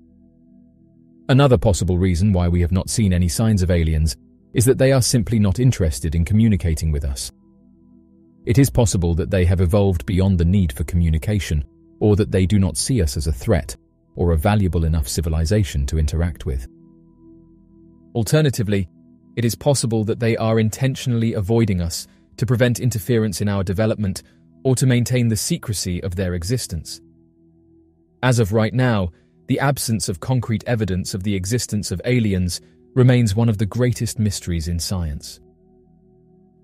Another possible reason why we have not seen any signs of aliens is that they are simply not interested in communicating with us. It is possible that they have evolved beyond the need for communication, or that they do not see us as a threat or a valuable enough civilization to interact with. Alternatively, it is possible that they are intentionally avoiding us to prevent interference in our development or to maintain the secrecy of their existence. As of right now, the absence of concrete evidence of the existence of aliens remains one of the greatest mysteries in science.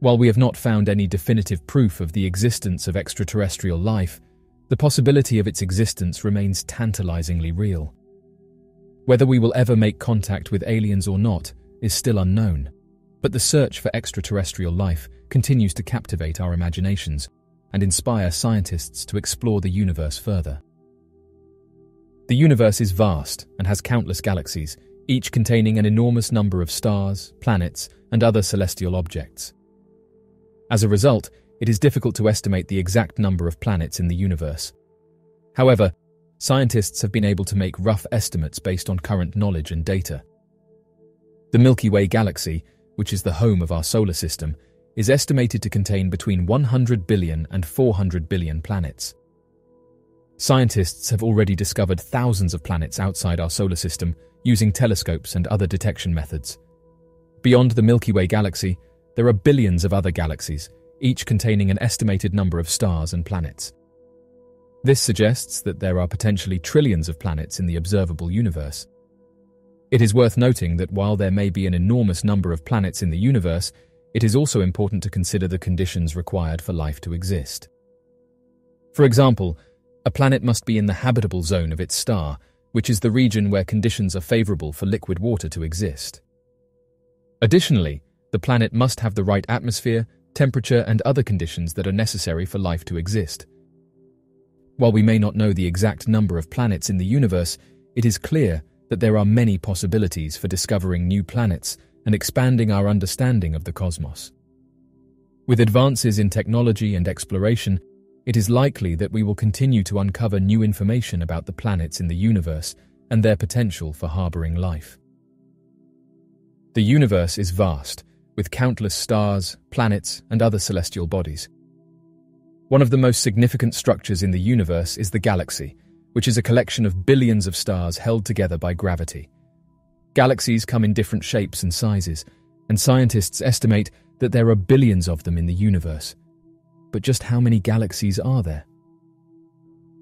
While we have not found any definitive proof of the existence of extraterrestrial life, the possibility of its existence remains tantalizingly real. Whether we will ever make contact with aliens or not is still unknown, but the search for extraterrestrial life continues to captivate our imaginations and inspire scientists to explore the universe further. The universe is vast and has countless galaxies, each containing an enormous number of stars, planets, and other celestial objects. As a result, it is difficult to estimate the exact number of planets in the universe. However, scientists have been able to make rough estimates based on current knowledge and data. The Milky Way galaxy, which is the home of our solar system, is estimated to contain between 100 billion and 400 billion planets. Scientists have already discovered thousands of planets outside our solar system using telescopes and other detection methods. Beyond the Milky Way galaxy, there are billions of other galaxies, each containing an estimated number of stars and planets. This suggests that there are potentially trillions of planets in the observable universe. It is worth noting that while there may be an enormous number of planets in the universe, it is also important to consider the conditions required for life to exist. For example, a planet must be in the habitable zone of its star, which is the region where conditions are favorable for liquid water to exist. Additionally, the planet must have the right atmosphere, temperature, and other conditions that are necessary for life to exist. While we may not know the exact number of planets in the universe, it is clear that there are many possibilities for discovering new planets and expanding our understanding of the cosmos. With advances in technology and exploration, it is likely that we will continue to uncover new information about the planets in the universe and their potential for harboring life. The universe is vast, with countless stars, planets, and other celestial bodies. One of the most significant structures in the universe is the galaxy, which is a collection of billions of stars held together by gravity. Galaxies come in different shapes and sizes, and scientists estimate that there are billions of them in the universe but just how many galaxies are there?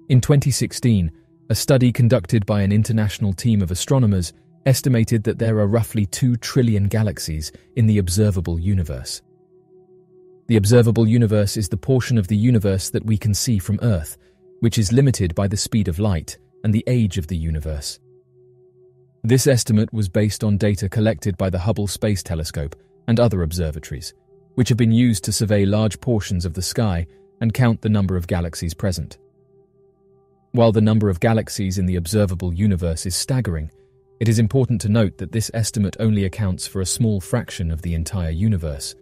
In 2016, a study conducted by an international team of astronomers estimated that there are roughly 2 trillion galaxies in the observable universe. The observable universe is the portion of the universe that we can see from Earth, which is limited by the speed of light and the age of the universe. This estimate was based on data collected by the Hubble Space Telescope and other observatories which have been used to survey large portions of the sky and count the number of galaxies present. While the number of galaxies in the observable universe is staggering, it is important to note that this estimate only accounts for a small fraction of the entire universe.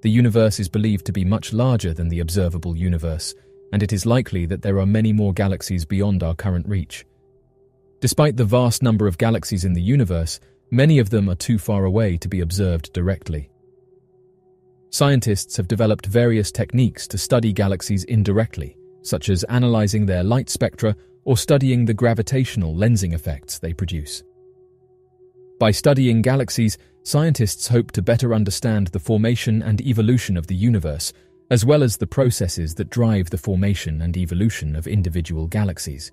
The universe is believed to be much larger than the observable universe, and it is likely that there are many more galaxies beyond our current reach. Despite the vast number of galaxies in the universe, many of them are too far away to be observed directly. Scientists have developed various techniques to study galaxies indirectly, such as analyzing their light spectra or studying the gravitational lensing effects they produce. By studying galaxies, scientists hope to better understand the formation and evolution of the universe, as well as the processes that drive the formation and evolution of individual galaxies.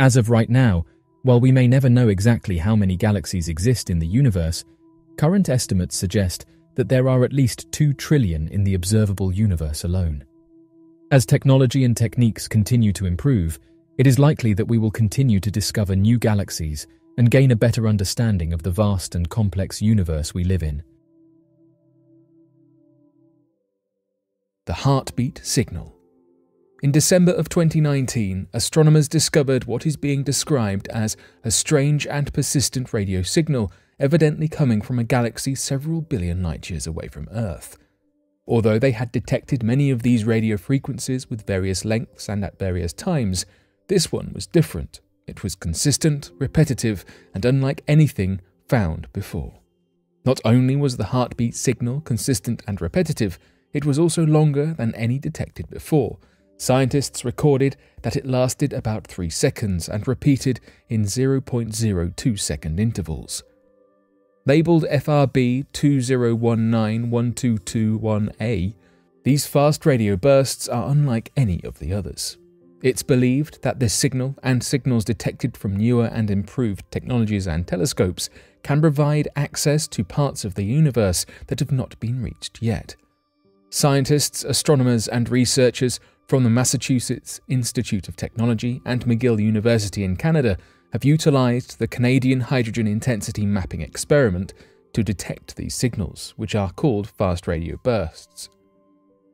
As of right now, while we may never know exactly how many galaxies exist in the universe, current estimates suggest that there are at least 2 trillion in the observable universe alone. As technology and techniques continue to improve, it is likely that we will continue to discover new galaxies and gain a better understanding of the vast and complex universe we live in. The Heartbeat Signal in December of 2019, astronomers discovered what is being described as a strange and persistent radio signal evidently coming from a galaxy several billion light years away from Earth. Although they had detected many of these radio frequencies with various lengths and at various times, this one was different. It was consistent, repetitive, and unlike anything found before. Not only was the heartbeat signal consistent and repetitive, it was also longer than any detected before. Scientists recorded that it lasted about 3 seconds and repeated in 0.02 second intervals. Labelled FRB 20191221A, these fast radio bursts are unlike any of the others. It's believed that this signal and signals detected from newer and improved technologies and telescopes can provide access to parts of the universe that have not been reached yet. Scientists, astronomers, and researchers from the Massachusetts Institute of Technology and McGill University in Canada have utilized the Canadian Hydrogen Intensity Mapping Experiment to detect these signals, which are called fast radio bursts.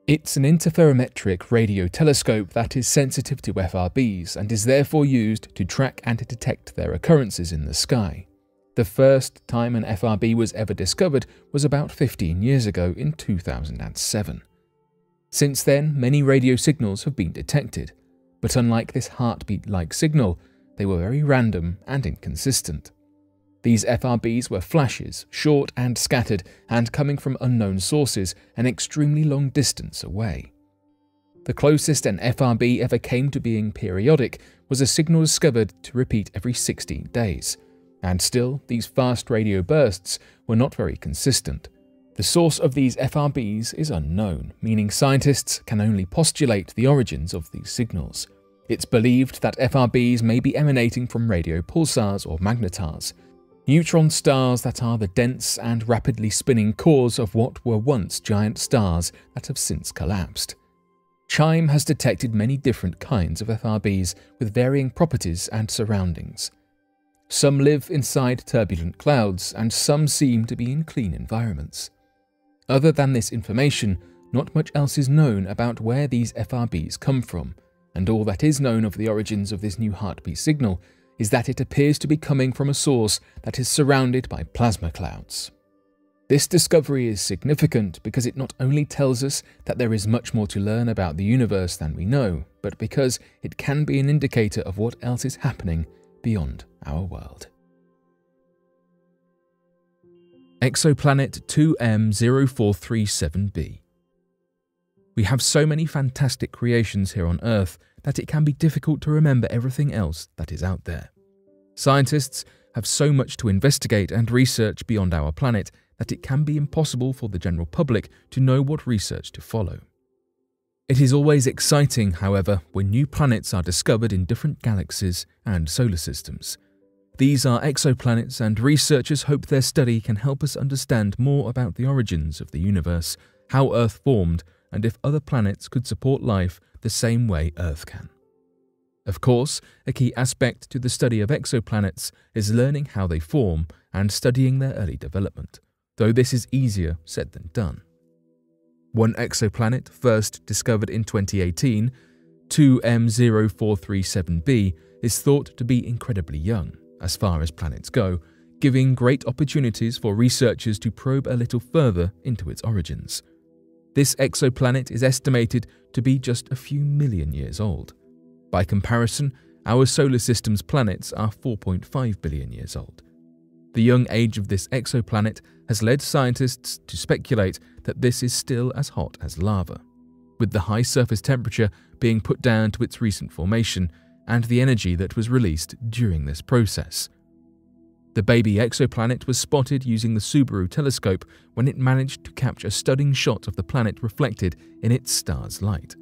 It's an interferometric radio telescope that is sensitive to FRBs and is therefore used to track and detect their occurrences in the sky. The first time an FRB was ever discovered was about 15 years ago in 2007. Since then, many radio signals have been detected, but unlike this heartbeat like signal, they were very random and inconsistent. These FRBs were flashes, short and scattered, and coming from unknown sources an extremely long distance away. The closest an FRB ever came to being periodic was a signal discovered to repeat every 16 days, and still, these fast radio bursts were not very consistent. The source of these FRBs is unknown, meaning scientists can only postulate the origins of these signals. It's believed that FRBs may be emanating from radio pulsars or magnetars, neutron stars that are the dense and rapidly spinning cores of what were once giant stars that have since collapsed. CHIME has detected many different kinds of FRBs with varying properties and surroundings. Some live inside turbulent clouds, and some seem to be in clean environments. Other than this information, not much else is known about where these FRBs come from, and all that is known of the origins of this new heartbeat signal is that it appears to be coming from a source that is surrounded by plasma clouds. This discovery is significant because it not only tells us that there is much more to learn about the universe than we know, but because it can be an indicator of what else is happening beyond our world. Exoplanet 2M0437b We have so many fantastic creations here on Earth that it can be difficult to remember everything else that is out there. Scientists have so much to investigate and research beyond our planet that it can be impossible for the general public to know what research to follow. It is always exciting, however, when new planets are discovered in different galaxies and solar systems. These are exoplanets, and researchers hope their study can help us understand more about the origins of the universe, how Earth formed, and if other planets could support life the same way Earth can. Of course, a key aspect to the study of exoplanets is learning how they form and studying their early development, though this is easier said than done. One exoplanet, first discovered in 2018, 2M0437b, is thought to be incredibly young, as far as planets go, giving great opportunities for researchers to probe a little further into its origins. This exoplanet is estimated to be just a few million years old. By comparison, our solar system's planets are 4.5 billion years old. The young age of this exoplanet has led scientists to speculate that this is still as hot as lava, with the high surface temperature being put down to its recent formation and the energy that was released during this process. The baby exoplanet was spotted using the Subaru telescope when it managed to capture a stunning shot of the planet reflected in its star's light.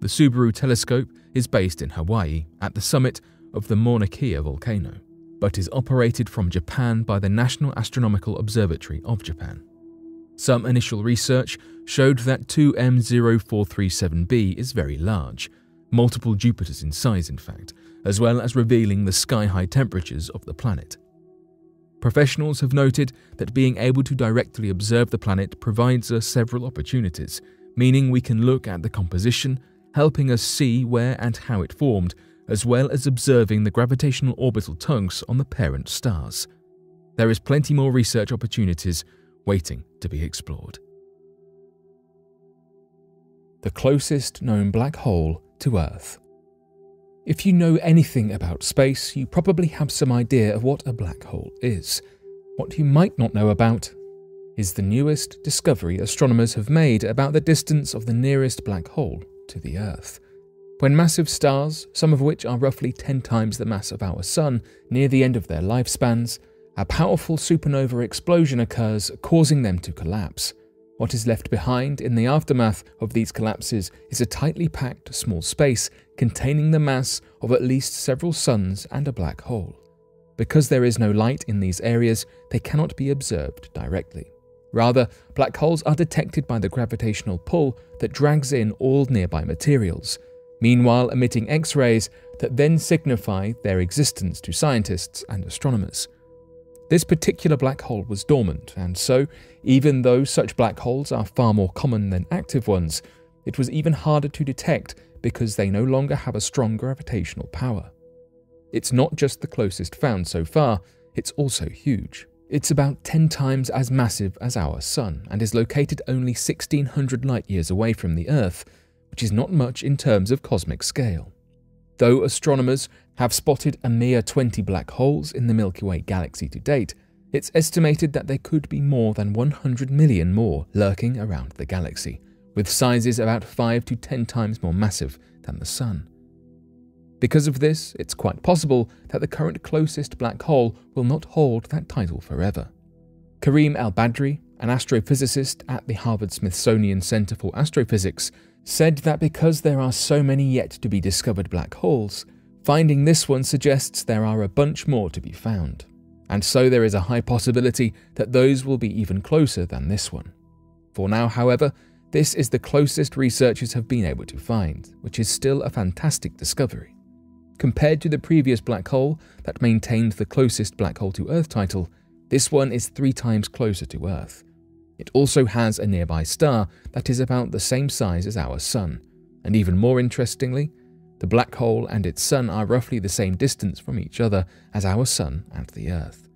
The Subaru telescope is based in Hawaii at the summit of the Mauna Kea volcano, but is operated from Japan by the National Astronomical Observatory of Japan. Some initial research showed that 2M0437b is very large, multiple Jupiters in size in fact, as well as revealing the sky-high temperatures of the planet. Professionals have noted that being able to directly observe the planet provides us several opportunities, meaning we can look at the composition, helping us see where and how it formed, as well as observing the gravitational orbital tongues on the parent stars. There is plenty more research opportunities waiting to be explored. The closest known black hole to Earth. If you know anything about space, you probably have some idea of what a black hole is. What you might not know about is the newest discovery astronomers have made about the distance of the nearest black hole to the Earth. When massive stars, some of which are roughly 10 times the mass of our Sun, near the end of their lifespans, A powerful supernova explosion occurs, causing them to collapse. What is left behind in the aftermath of these collapses is a tightly packed small space containing the mass of at least several suns and a black hole. Because there is no light in these areas, they cannot be observed directly. Rather, black holes are detected by the gravitational pull that drags in all nearby materials, meanwhile emitting X rays that then signify their existence to scientists and astronomers. This particular black hole was dormant, and so, even though such black holes are far more common than active ones, it was even harder to detect because they no longer have a strong gravitational power. It's not just the closest found so far, it's also huge. It's about 10 times as massive as our Sun and is located only 1600 light years away from the Earth, which is not much in terms of cosmic scale. Though astronomers have spotted a mere 20 black holes in the Milky Way galaxy to date, it's estimated that there could be more than 100 million more lurking around the galaxy, with sizes about 5 to 10 times more massive than the Sun. Because of this, it's quite possible that the current closest black hole will not hold that title forever. Kareem El Badry, an astrophysicist at the Harvard Smithsonian Center for Astrophysics, said that because there are so many yet to be discovered black holes, finding this one suggests there are a bunch more to be found. And so there is a high possibility that those will be even closer than this one. For now, however, this is the closest researchers have been able to find, which is still a fantastic discovery. Compared to the previous black hole that maintained the closest black hole to Earth title, this one is three times closer to Earth. It also has a nearby star that is about the same size as our Sun, and even more interestingly, the black hole and its Sun are roughly the same distance from each other as our Sun and the Earth.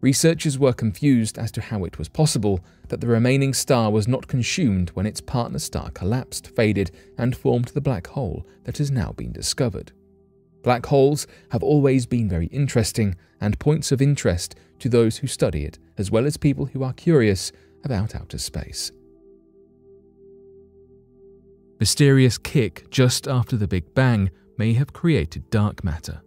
Researchers were confused as to how it was possible that the remaining star was not consumed when its partner star collapsed, faded, and formed the black hole that has now been discovered. Black holes have always been very interesting and points of interest to those who study it, as well as people who are curious about outer space. Mysterious kick just after the Big Bang may have created dark matter.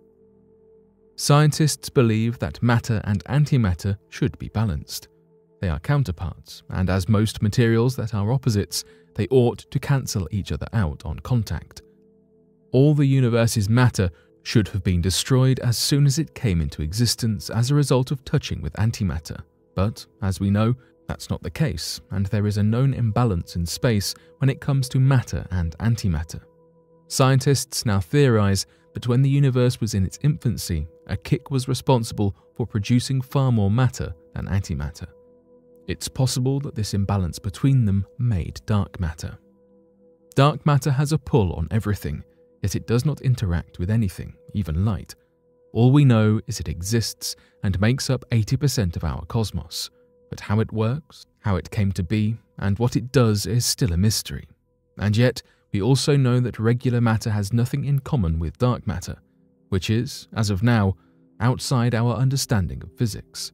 Scientists believe that matter and antimatter should be balanced. They are counterparts, and as most materials that are opposites, they ought to cancel each other out on contact. All the universe's matter should have been destroyed as soon as it came into existence as a result of touching with antimatter. But, as we know, that's not the case, and there is a known imbalance in space when it comes to matter and antimatter. Scientists now theorize that when the universe was in its infancy, a kick was responsible for producing far more matter than antimatter. It's possible that this imbalance between them made dark matter. Dark matter has a pull on everything, yet it does not interact with anything, even light. All we know is it exists and makes up 80% of our cosmos, but how it works, how it came to be, and what it does is still a mystery. And yet, we also know that regular matter has nothing in common with dark matter, which is, as of now, outside our understanding of physics.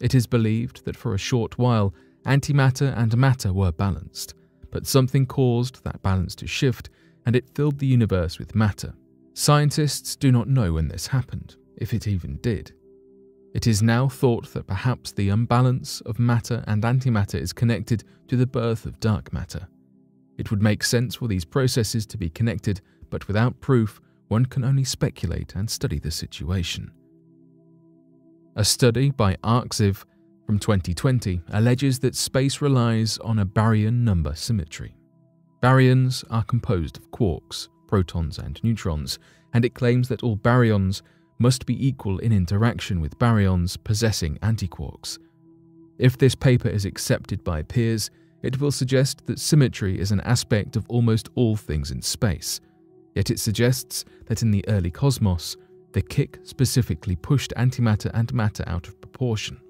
It is believed that for a short while, antimatter and matter were balanced, but something caused that balance to shift and it filled the universe with matter. Scientists do not know when this happened, if it even did. It is now thought that perhaps the unbalance of matter and antimatter is connected to the birth of dark matter. It would make sense for these processes to be connected, but without proof, one can only speculate and study the situation. A study by ArXiv from 2020 alleges that space relies on a baryon number symmetry. Baryons are composed of quarks, protons, and neutrons, and it claims that all baryons must be equal in interaction with baryons possessing antiquarks. If this paper is accepted by peers, it will suggest that symmetry is an aspect of almost all things in space. Yet it suggests that in the early cosmos, the kick specifically pushed antimatter and matter out of proportion.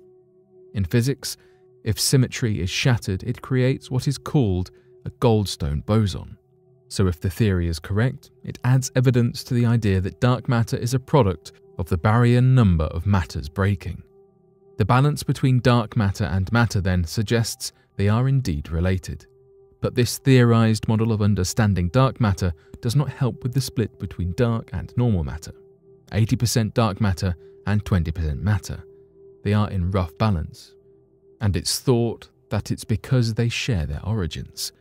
In physics, if symmetry is shattered, it creates what is called a Goldstone boson. So, if the theory is correct, it adds evidence to the idea that dark matter is a product of the baryon number of matters breaking. The balance between dark matter and matter then suggests they are indeed related. But this theorized model of understanding dark matter does not help with the split between dark and normal matter 80% dark matter and 20% matter, they are in rough balance, and it's thought that it's because they share their origins.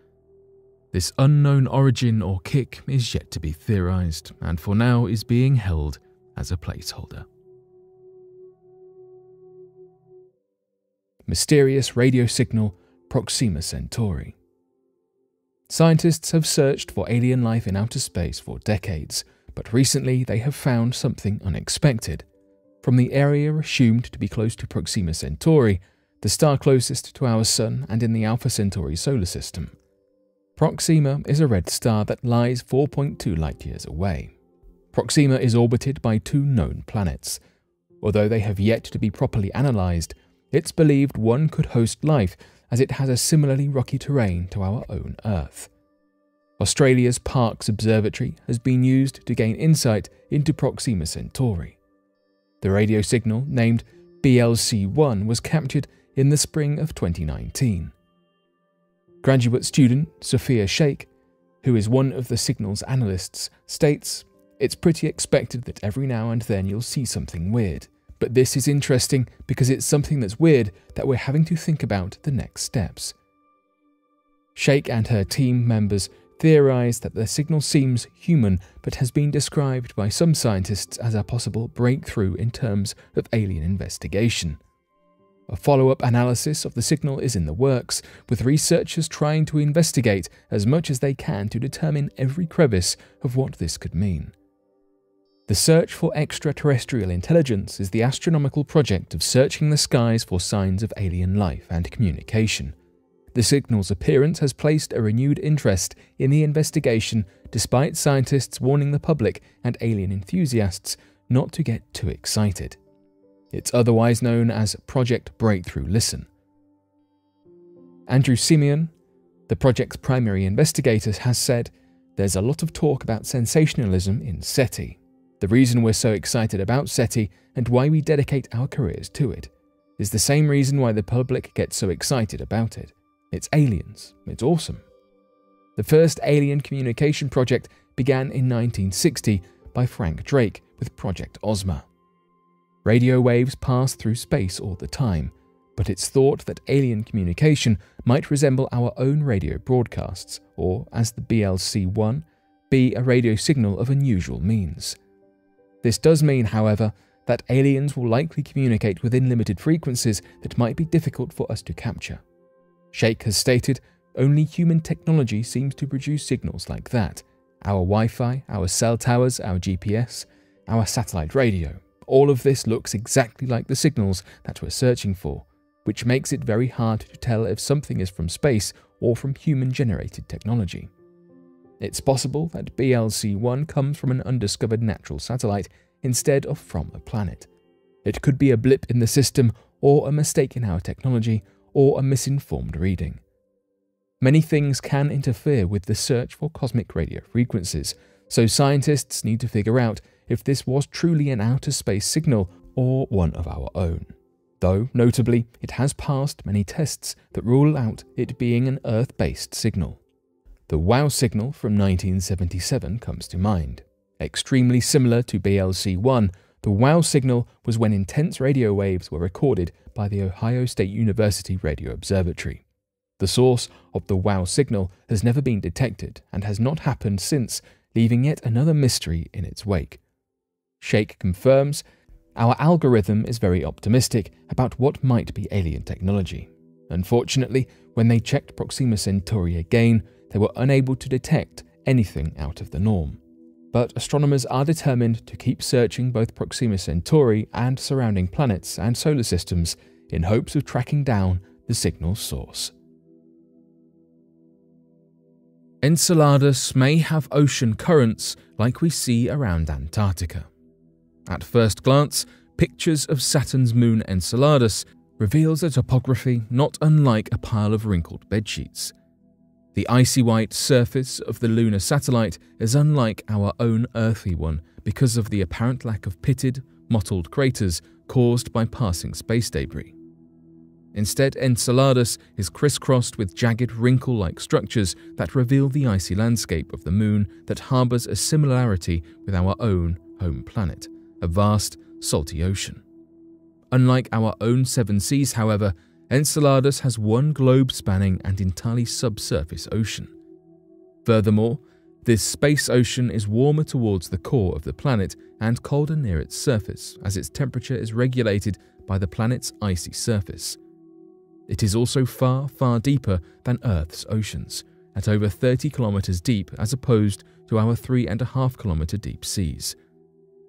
This unknown origin or kick is yet to be theorized, and for now is being held as a placeholder. Mysterious radio signal Proxima Centauri. Scientists have searched for alien life in outer space for decades, but recently they have found something unexpected. From the area assumed to be close to Proxima Centauri, the star closest to our Sun and in the Alpha Centauri solar system. Proxima is a red star that lies 4.2 light years away. Proxima is orbited by two known planets. Although they have yet to be properly analysed, it's believed one could host life as it has a similarly rocky terrain to our own Earth. Australia's Parkes Observatory has been used to gain insight into Proxima Centauri. The radio signal, named BLC 1, was captured in the spring of 2019. Graduate student Sophia Sheikh, who is one of the Signal's analysts, states it's pretty expected that every now and then you'll see something weird. But this is interesting because it's something that's weird that we're having to think about the next steps. Sheikh and her team members theorize that the signal seems human but has been described by some scientists as a possible breakthrough in terms of alien investigation. A follow up analysis of the signal is in the works, with researchers trying to investigate as much as they can to determine every crevice of what this could mean. The search for extraterrestrial intelligence is the astronomical project of searching the skies for signs of alien life and communication. The signal's appearance has placed a renewed interest in the investigation, despite scientists warning the public and alien enthusiasts not to get too excited. It's otherwise known as Project Breakthrough Listen. Andrew Siemion, the project's primary investigator, has said there's a lot of talk about sensationalism in SETI. The reason we're so excited about SETI and why we dedicate our careers to it is the same reason why the public gets so excited about it. It's aliens. It's awesome. The first alien communication project began in 1960 by Frank Drake with Project Ozma. Radio waves pass through space all the time, but it's thought that alien communication might resemble our own radio broadcasts, or, as the BLC 1, be a radio signal of unusual means. This does mean, however, that aliens will likely communicate within limited frequencies that might be difficult for us to capture. Sheikh has stated only human technology seems to produce signals like that our Wi Fi, our cell towers, our GPS, our satellite radio. All of this looks exactly like the signals that we're searching for, which makes it very hard to tell if something is from space or from human generated technology. It's possible that BLC 1 comes from an undiscovered natural satellite instead of from a planet. It could be a blip in the system, or a mistake in our technology, or a misinformed reading. Many things can interfere with the search for cosmic radio frequencies, so scientists need to figure out if this was truly an outer space signal or one of our own. Though, notably, it has passed many tests that rule out it being an Earth based signal. The WOW signal from 1977 comes to mind. Extremely similar to BLC 1, the WOW signal was when intense radio waves were recorded by the Ohio State University Radio Observatory. The source of the WOW signal has never been detected and has not happened since, leaving yet another mystery in its wake. Sheikh confirms our algorithm is very optimistic about what might be alien technology. Unfortunately, when they checked Proxima Centauri again, they were unable to detect anything out of the norm. But astronomers are determined to keep searching both Proxima Centauri and surrounding planets and solar systems in hopes of tracking down the signal's source. Enceladus may have ocean currents like we see around Antarctica. At first glance, pictures of Saturn's moon Enceladus reveals a topography not unlike a pile of wrinkled bedsheets. The icy white surface of the lunar satellite is unlike our own earthy one because of the apparent lack of pitted, mottled craters caused by passing space debris. Instead, Enceladus is crisscrossed with jagged wrinkle like structures that reveal the icy landscape of the moon that harbours a similarity with our own home planet a vast, salty ocean. Unlike our own seven seas, however, Enceladus has one globe spanning and entirely subsurface ocean. Furthermore, this space ocean is warmer towards the core of the planet and colder near its surface, as its temperature is regulated by the planet's icy surface. It is also far, far deeper than Earth's oceans, at over 30 kilometers deep as opposed to our 3.5 kilometer deep seas.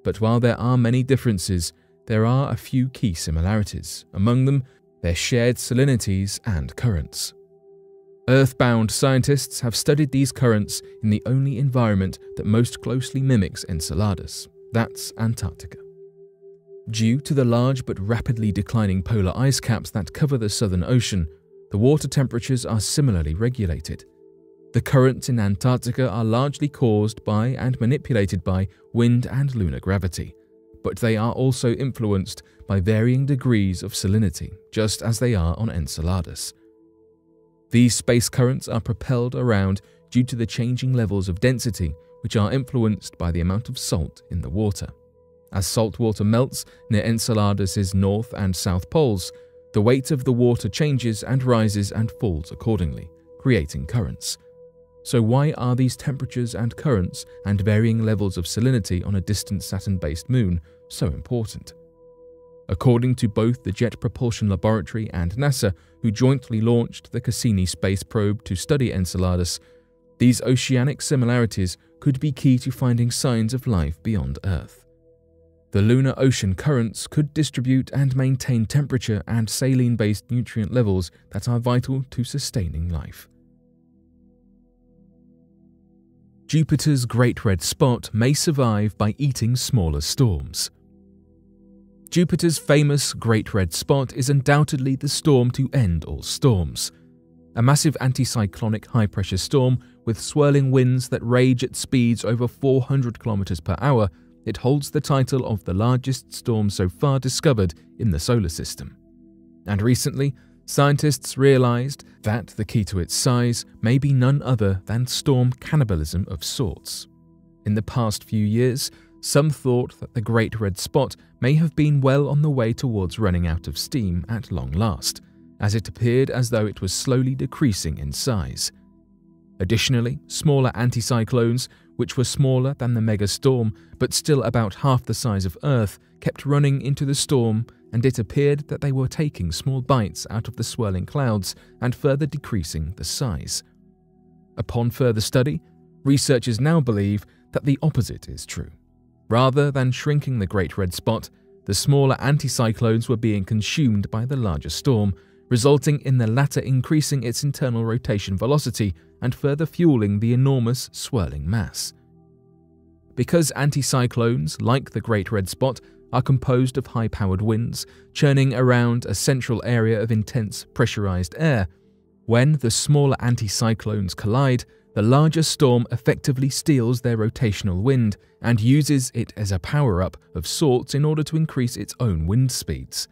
But while there are many differences, there are a few key similarities, among them their shared salinities and currents. Earthbound scientists have studied these currents in the only environment that most closely mimics Enceladus, that's Antarctica. Due to the large but rapidly declining polar ice caps that cover the Southern Ocean, the water temperatures are similarly regulated. The currents in Antarctica are largely caused by and manipulated by wind and lunar gravity, but they are also influenced by varying degrees of salinity, just as they are on Enceladus. These space currents are propelled around due to the changing levels of density, which are influenced by the amount of salt in the water. As salt water melts near Enceladus's north and south poles, the weight of the water changes and rises and falls accordingly, creating currents. So, why are these temperatures and currents and varying levels of salinity on a distant Saturn based moon so important? According to both the Jet Propulsion Laboratory and NASA, who jointly launched the Cassini space probe to study Enceladus, these oceanic similarities could be key to finding signs of life beyond Earth. The lunar ocean currents could distribute and maintain temperature and saline based nutrient levels that are vital to sustaining life. Jupiter's Great Red Spot may survive by eating smaller storms. Jupiter's famous Great Red Spot is undoubtedly the storm to end all storms. A massive anticyclonic high pressure storm with swirling winds that rage at speeds over 400 km per hour, it holds the title of the largest storm so far discovered in the solar system. And recently, scientists realized that the key to its size may be none other than storm cannibalism of sorts. In the past few years, some thought that the Great Red Spot may have been well on the way towards running out of steam at long last, as it appeared as though it was slowly decreasing in size. Additionally, smaller anticyclones, which were smaller than the megastorm but still about half the size of Earth, kept running into the storm, and it appeared that they were taking small bites out of the swirling clouds and further decreasing the size. Upon further study, researchers now believe that the opposite is true. Rather than shrinking the Great Red Spot, the smaller anticyclones were being consumed by the larger storm, resulting in the latter increasing its internal rotation velocity and further fueling the enormous swirling mass. Because anticyclones, like the Great Red Spot, are composed of high powered winds churning around a central area of intense pressurized air, when the smaller anticyclones collide, the larger storm effectively steals their rotational wind and uses it as a power up of sorts in order to increase its own wind speeds.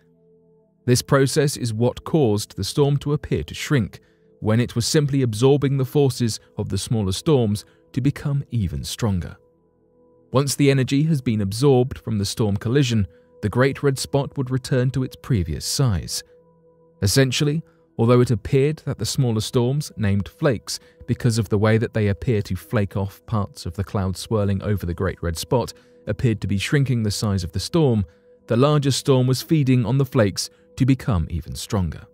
This process is what caused the storm to appear to shrink, when it was simply absorbing the forces of the smaller storms to become even stronger. Once the energy has been absorbed from the storm collision, the Great Red Spot would return to its previous size. Essentially, although it appeared that the smaller storms, named flakes because of the way that they appear to flake off parts of the cloud swirling over the Great Red Spot, appeared to be shrinking the size of the storm, the larger storm was feeding on the flakes to become even stronger.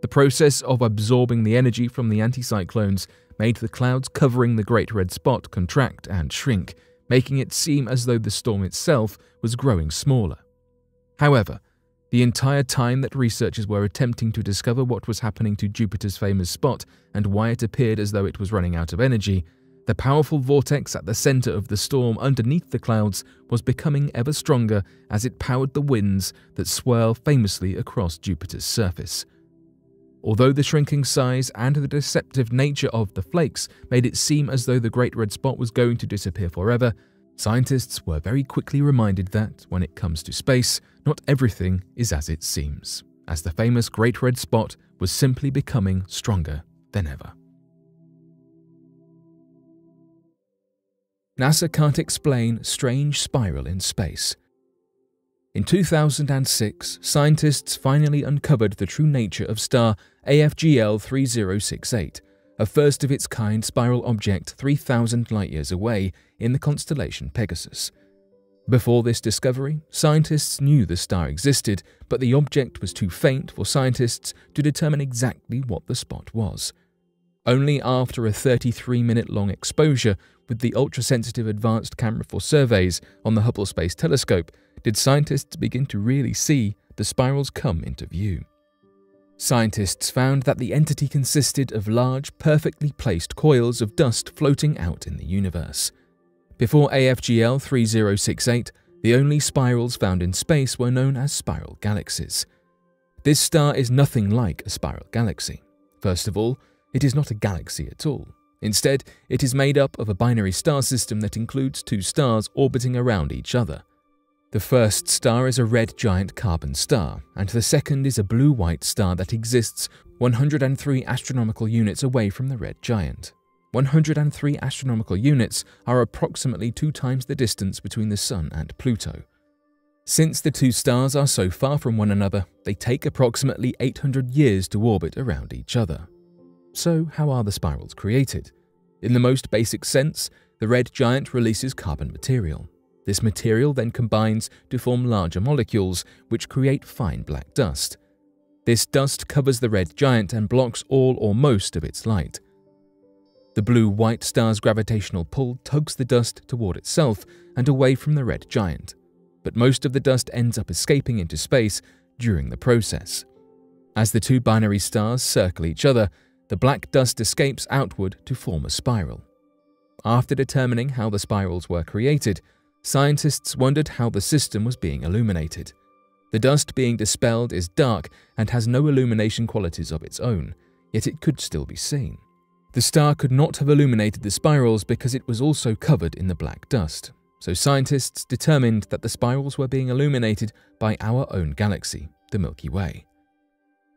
The process of absorbing the energy from the anticyclones made the clouds covering the Great Red Spot contract and shrink, making it seem as though the storm itself was growing smaller. However, the entire time that researchers were attempting to discover what was happening to Jupiter's famous spot and why it appeared as though it was running out of energy, the powerful vortex at the center of the storm underneath the clouds was becoming ever stronger as it powered the winds that swirl famously across Jupiter's surface. Although the shrinking size and the deceptive nature of the flakes made it seem as though the Great Red Spot was going to disappear forever, Scientists were very quickly reminded that, when it comes to space, not everything is as it seems, as the famous Great Red Spot was simply becoming stronger than ever. NASA can't explain strange spiral in space. In 2006, scientists finally uncovered the true nature of star AFGL 3068, a first of its kind spiral object 3,000 light years away in the constellation Pegasus. Before this discovery, scientists knew the star existed, but the object was too faint for scientists to determine exactly what the spot was. Only after a 33 minute long exposure with the ultra sensitive Advanced Camera for Surveys on the Hubble Space Telescope did scientists begin to really see the spirals come into view. Scientists found that the entity consisted of large, perfectly placed coils of dust floating out in the universe. Before AFGL 3068, the only spirals found in space were known as spiral galaxies. This star is nothing like a spiral galaxy. First of all, it is not a galaxy at all. Instead, it is made up of a binary star system that includes two stars orbiting around each other. The first star is a red giant carbon star, and the second is a blue white star that exists 103 astronomical units away from the red giant. 103 astronomical units are approximately two times the distance between the Sun and Pluto. Since the two stars are so far from one another, they take approximately 800 years to orbit around each other. So, how are the spirals created? In the most basic sense, the red giant releases carbon material. This material then combines to form larger molecules, which create fine black dust. This dust covers the red giant and blocks all or most of its light. The blue white star's gravitational pull tugs the dust toward itself and away from the red giant, but most of the dust ends up escaping into space during the process. As the two binary stars circle each other, the black dust escapes outward to form a spiral. After determining how the spirals were created, Scientists wondered how the system was being illuminated. The dust being dispelled is dark and has no illumination qualities of its own, yet it could still be seen. The star could not have illuminated the spirals because it was also covered in the black dust, so scientists determined that the spirals were being illuminated by our own galaxy, the Milky Way.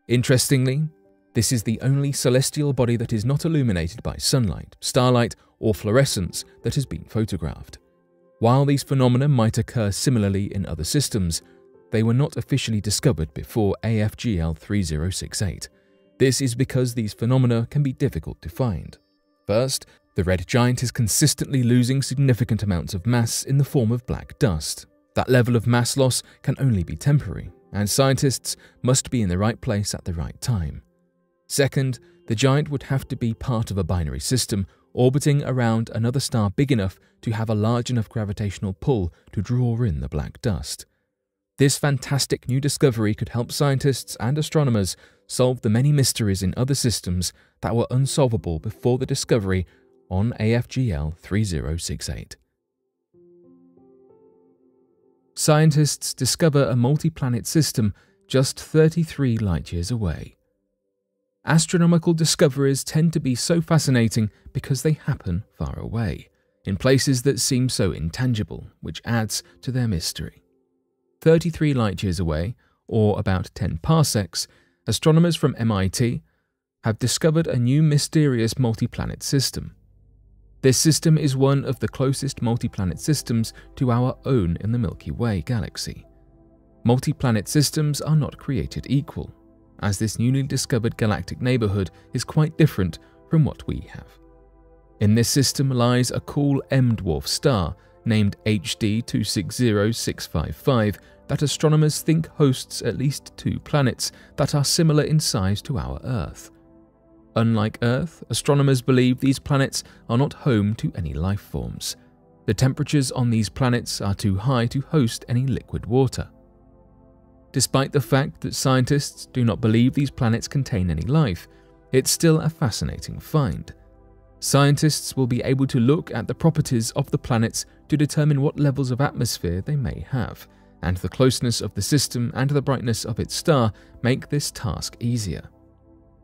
Interestingly, this is the only celestial body that is not illuminated by sunlight, starlight, or fluorescence that has been photographed. While these phenomena might occur similarly in other systems, they were not officially discovered before AFGL 3068. This is because these phenomena can be difficult to find. First, the red giant is consistently losing significant amounts of mass in the form of black dust. That level of mass loss can only be temporary, and scientists must be in the right place at the right time. Second, the giant would have to be part of a binary system orbiting around another star big enough to have a large enough gravitational pull to draw in the black dust. This fantastic new discovery could help scientists and astronomers solve the many mysteries in other systems that were unsolvable before the discovery on AFGL 3068. Scientists discover a multi planet system just 33 light years away astronomical discoveries tend to be so fascinating because they happen far away, in places that seem so intangible, which adds to their mystery. 33 light years away, or about 10 parsecs, astronomers from MIT have discovered a new mysterious multi planet system. This system is one of the closest multi planet systems to our own in the Milky Way galaxy. Multi planet systems are not created equal, as this newly discovered galactic neighborhood is quite different from what we have. In this system lies a cool M dwarf star named HD 260655 that astronomers think hosts at least two planets that are similar in size to our Earth. Unlike Earth, astronomers believe these planets are not home to any life forms. The temperatures on these planets are too high to host any liquid water. Despite the fact that scientists do not believe these planets contain any life, it's still a fascinating find. Scientists will be able to look at the properties of the planets to determine what levels of atmosphere they may have, and the closeness of the system and the brightness of its star make this task easier.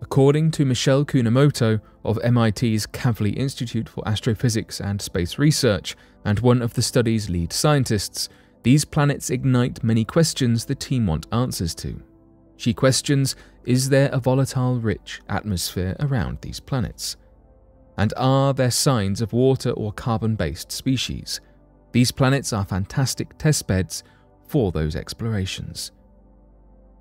According to Michelle Kunimoto of MIT's Kavli Institute for Astrophysics and Space Research, and one of the study's lead scientists, these planets ignite many questions the team want answers to. She questions Is there a volatile rich atmosphere around these planets? And are there signs of water or carbon based species? These planets are fantastic testbeds for those explorations.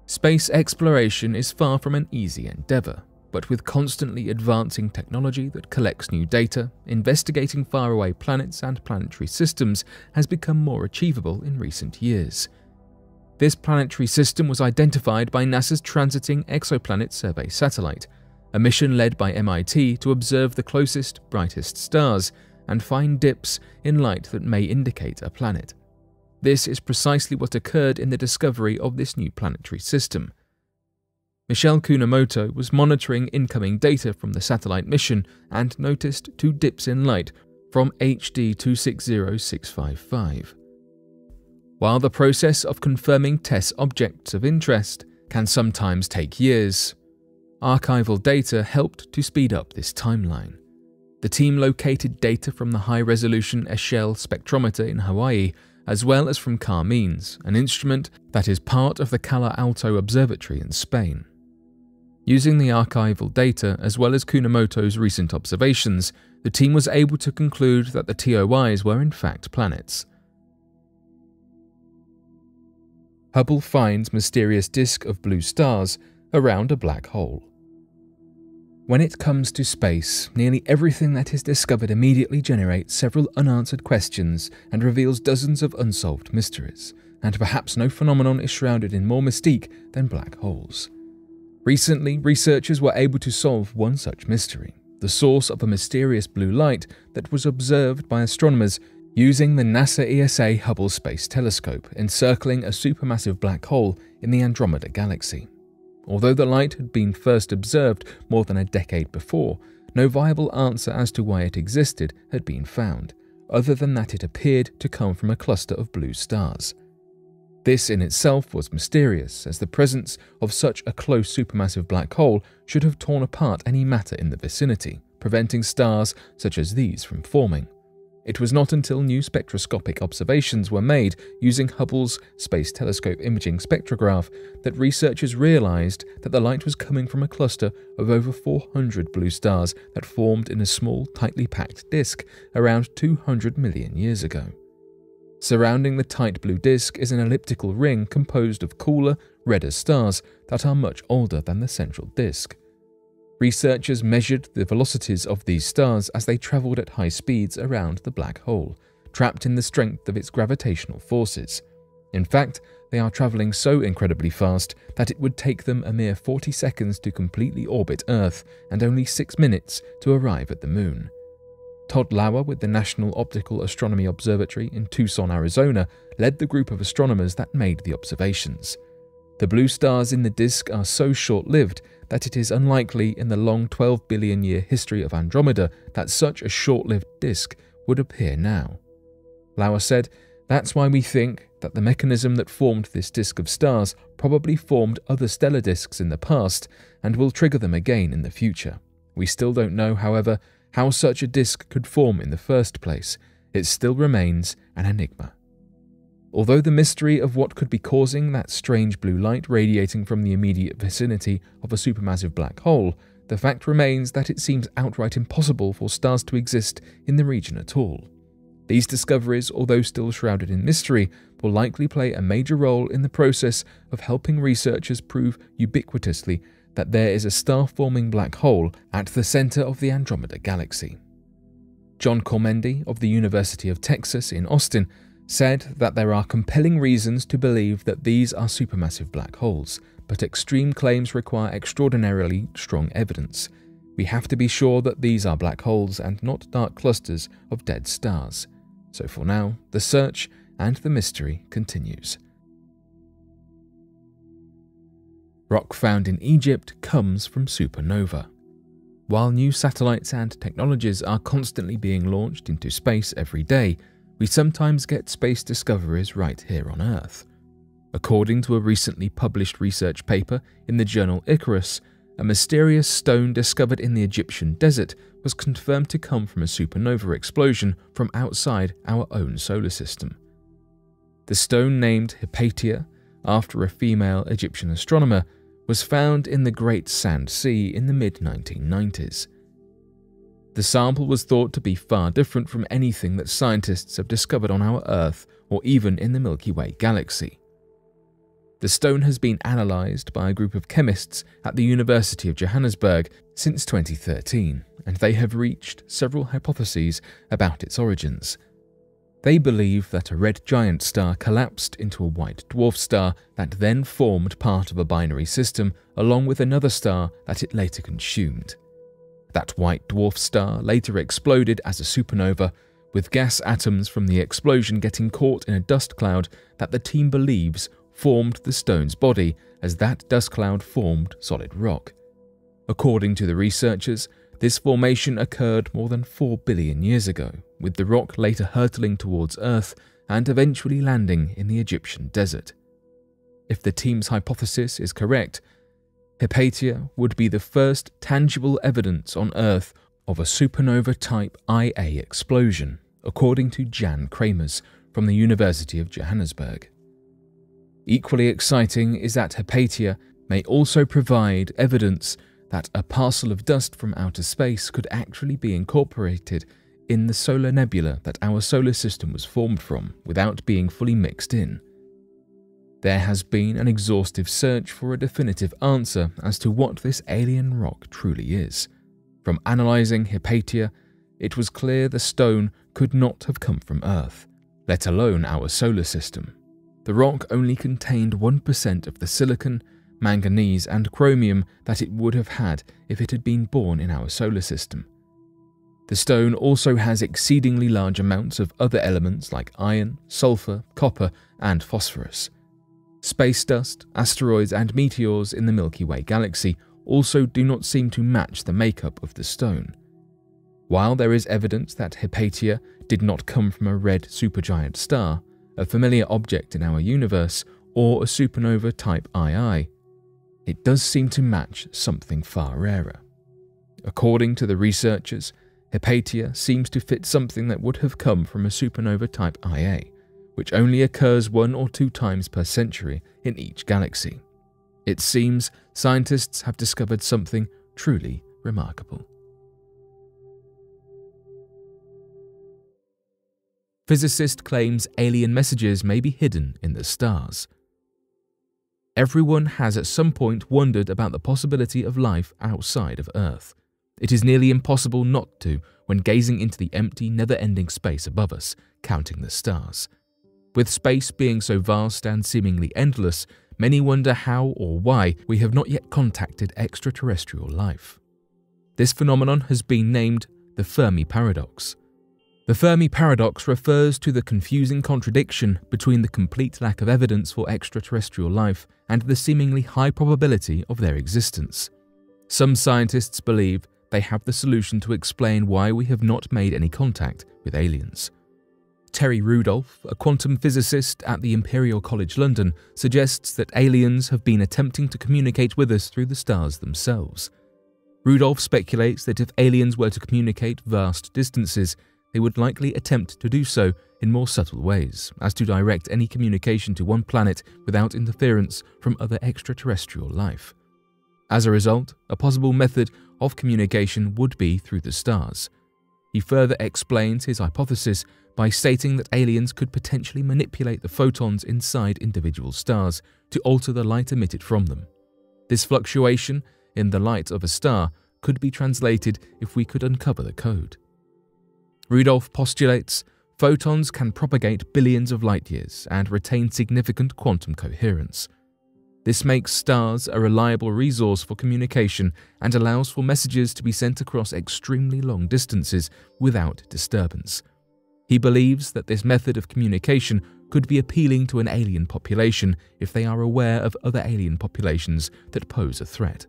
Space exploration is far from an easy endeavour, but with constantly advancing technology that collects new data, investigating faraway planets and planetary systems has become more achievable in recent years. This planetary system was identified by NASA's Transiting Exoplanet Survey satellite, a mission led by MIT to observe the closest, brightest stars and find dips in light that may indicate a planet. This is precisely what occurred in the discovery of this new planetary system. Michelle Kunimoto was monitoring incoming data from the satellite mission and noticed two dips in light from HD 260655. While the process of confirming TESS objects of interest can sometimes take years, archival data helped to speed up this timeline. The team located data from the high resolution Echelle spectrometer in Hawaii, as well as from CARMENES, an instrument that is part of the Calar Alto Observatory in Spain. Using the archival data as well as Kunimoto's recent observations, the team was able to conclude that the TOIs were in fact planets. Hubble finds mysterious disk of blue stars around a black hole. When it comes to space, nearly everything that is discovered immediately generates several unanswered questions and reveals dozens of unsolved mysteries, and perhaps no phenomenon is shrouded in more mystique than black holes. Recently, researchers were able to solve one such mystery the source of a mysterious blue light that was observed by astronomers using the NASA ESA Hubble Space Telescope encircling a supermassive black hole in the Andromeda Galaxy. Although the light had been first observed more than a decade before, no viable answer as to why it existed had been found, other than that it appeared to come from a cluster of blue stars. This in itself was mysterious, as the presence of such a close supermassive black hole should have torn apart any matter in the vicinity, preventing stars such as these from forming. It was not until new spectroscopic observations were made using Hubble's Space Telescope imaging spectrograph that researchers realized that the light was coming from a cluster of over 400 blue stars that formed in a small, tightly packed disk around 200 million years ago. Surrounding the tight blue disk is an elliptical ring composed of cooler, redder stars that are much older than the central disk. Researchers measured the velocities of these stars as they travelled at high speeds around the black hole, trapped in the strength of its gravitational forces. In fact, they are travelling so incredibly fast that it would take them a mere 40 seconds to completely orbit Earth and only 6 minutes to arrive at the Moon. Todd Lauer with the National Optical Astronomy Observatory in Tucson, Arizona, led the group of astronomers that made the observations. The blue stars in the disk are so short lived that it is unlikely in the long 12 billion year history of Andromeda that such a short lived disk would appear now. Lauer said, That's why we think that the mechanism that formed this disk of stars probably formed other stellar disks in the past and will trigger them again in the future. We still don't know, however, how such a disk could form in the first place. It still remains an enigma. Although the mystery of what could be causing that strange blue light radiating from the immediate vicinity of a supermassive black hole, the fact remains that it seems outright impossible for stars to exist in the region at all. These discoveries, although still shrouded in mystery, will likely play a major role in the process of helping researchers prove ubiquitously that there is a star forming black hole at the center of the Andromeda Galaxy. John Kormendy of the University of Texas in Austin said that there are compelling reasons to believe that these are supermassive black holes, but extreme claims require extraordinarily strong evidence. We have to be sure that these are black holes and not dark clusters of dead stars. So for now, the search and the mystery continues. Rock found in Egypt comes from supernova. While new satellites and technologies are constantly being launched into space every day, we sometimes get space discoveries right here on Earth. According to a recently published research paper in the journal Icarus, a mysterious stone discovered in the Egyptian desert was confirmed to come from a supernova explosion from outside our own solar system. The stone, named Hypatia, after a female Egyptian astronomer, was found in the Great Sand Sea in the mid 1990s. The sample was thought to be far different from anything that scientists have discovered on our Earth or even in the Milky Way galaxy. The stone has been analysed by a group of chemists at the University of Johannesburg since 2013, and they have reached several hypotheses about its origins. They believe that a red giant star collapsed into a white dwarf star that then formed part of a binary system along with another star that it later consumed. That white dwarf star later exploded as a supernova, with gas atoms from the explosion getting caught in a dust cloud that the team believes formed the stone's body as that dust cloud formed solid rock. According to the researchers, this formation occurred more than 4 billion years ago, with the rock later hurtling towards Earth and eventually landing in the Egyptian desert. If the team's hypothesis is correct, Hypatia would be the first tangible evidence on Earth of a supernova type IA explosion, according to Jan Kramers from the University of Johannesburg. Equally exciting is that Hypatia may also provide evidence that a parcel of dust from outer space could actually be incorporated in the solar nebula that our solar system was formed from without being fully mixed in. There has been an exhaustive search for a definitive answer as to what this alien rock truly is. From analysing Hypatia, it was clear the stone could not have come from Earth, let alone our solar system. The rock only contained 1% of the silicon manganese, and chromium that it would have had if it had been born in our solar system. The stone also has exceedingly large amounts of other elements like iron, sulfur, copper, and phosphorus. Space dust, asteroids, and meteors in the Milky Way galaxy also do not seem to match the makeup of the stone. While there is evidence that Hypatia did not come from a red supergiant star, a familiar object in our universe, or a supernova type II, it does seem to match something far rarer. According to the researchers, Hypatia seems to fit something that would have come from a supernova type IA, which only occurs one or two times per century in each galaxy. It seems scientists have discovered something truly remarkable. Physicist claims alien messages may be hidden in the stars. Everyone has at some point wondered about the possibility of life outside of Earth. It is nearly impossible not to when gazing into the empty, never ending space above us, counting the stars. With space being so vast and seemingly endless, many wonder how or why we have not yet contacted extraterrestrial life. This phenomenon has been named the Fermi paradox. The Fermi paradox refers to the confusing contradiction between the complete lack of evidence for extraterrestrial life and the seemingly high probability of their existence. Some scientists believe they have the solution to explain why we have not made any contact with aliens. Terry Rudolph, a quantum physicist at the Imperial College London, suggests that aliens have been attempting to communicate with us through the stars themselves. Rudolph speculates that if aliens were to communicate vast distances, they would likely attempt to do so in more subtle ways, as to direct any communication to one planet without interference from other extraterrestrial life. As a result, a possible method of communication would be through the stars. He further explains his hypothesis by stating that aliens could potentially manipulate the photons inside individual stars to alter the light emitted from them. This fluctuation in the light of a star could be translated if we could uncover the code. Rudolph postulates photons can propagate billions of light years and retain significant quantum coherence. This makes stars a reliable resource for communication and allows for messages to be sent across extremely long distances without disturbance. He believes that this method of communication could be appealing to an alien population if they are aware of other alien populations that pose a threat.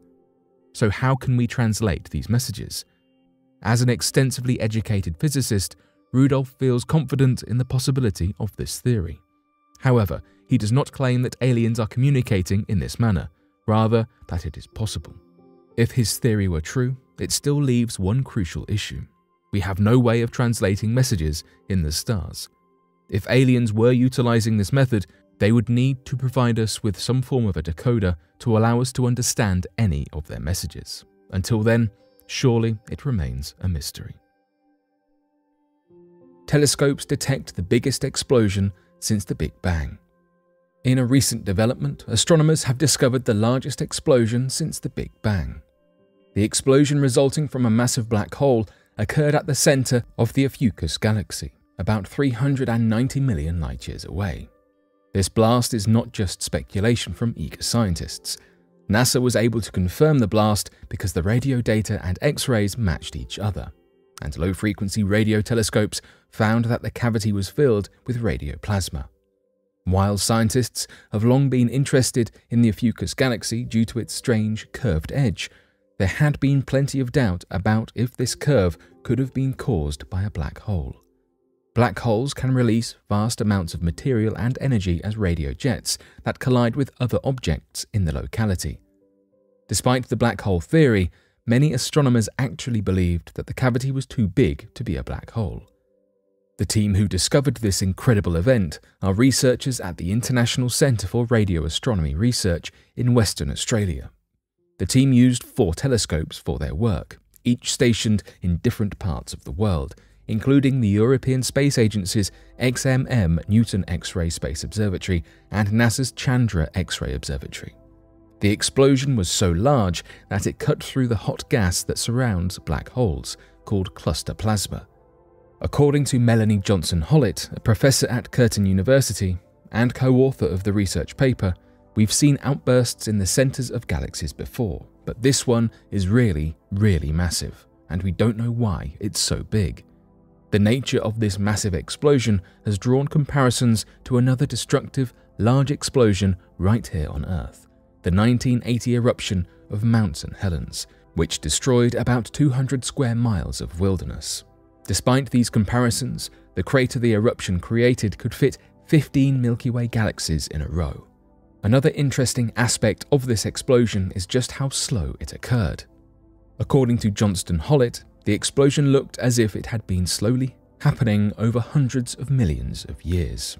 So, how can we translate these messages? As an extensively educated physicist, Rudolph feels confident in the possibility of this theory. However, he does not claim that aliens are communicating in this manner, rather, that it is possible. If his theory were true, it still leaves one crucial issue. We have no way of translating messages in the stars. If aliens were utilizing this method, they would need to provide us with some form of a decoder to allow us to understand any of their messages. Until then, surely it remains a mystery. Telescopes detect the biggest explosion since the Big Bang. In a recent development, astronomers have discovered the largest explosion since the Big Bang. The explosion resulting from a massive black hole occurred at the center of the Ophiuchus galaxy, about 390 million light years away. This blast is not just speculation from eager scientists. NASA was able to confirm the blast because the radio data and X rays matched each other, and low frequency radio telescopes found that the cavity was filled with radioplasma. While scientists have long been interested in the Ophiuchus galaxy due to its strange curved edge, there had been plenty of doubt about if this curve could have been caused by a black hole. Black holes can release vast amounts of material and energy as radio jets that collide with other objects in the locality. Despite the black hole theory, many astronomers actually believed that the cavity was too big to be a black hole. The team who discovered this incredible event are researchers at the International Centre for Radio Astronomy Research in Western Australia. The team used four telescopes for their work, each stationed in different parts of the world, including the European Space Agency's XMM Newton X ray Space Observatory and NASA's Chandra X ray Observatory. The explosion was so large that it cut through the hot gas that surrounds black holes, called cluster plasma. According to Melanie Johnston Hollitt, a professor at Curtin University and co author of the research paper, we've seen outbursts in the centers of galaxies before, but this one is really, really massive, and we don't know why it's so big. The nature of this massive explosion has drawn comparisons to another destructive, large explosion right here on Earth the 1980 eruption of Mount St. Helens, which destroyed about 200 square miles of wilderness. Despite these comparisons, the crater the eruption created could fit 15 Milky Way galaxies in a row. Another interesting aspect of this explosion is just how slow it occurred. According to Johnston Hollitt, the explosion looked as if it had been slowly happening over hundreds of millions of years.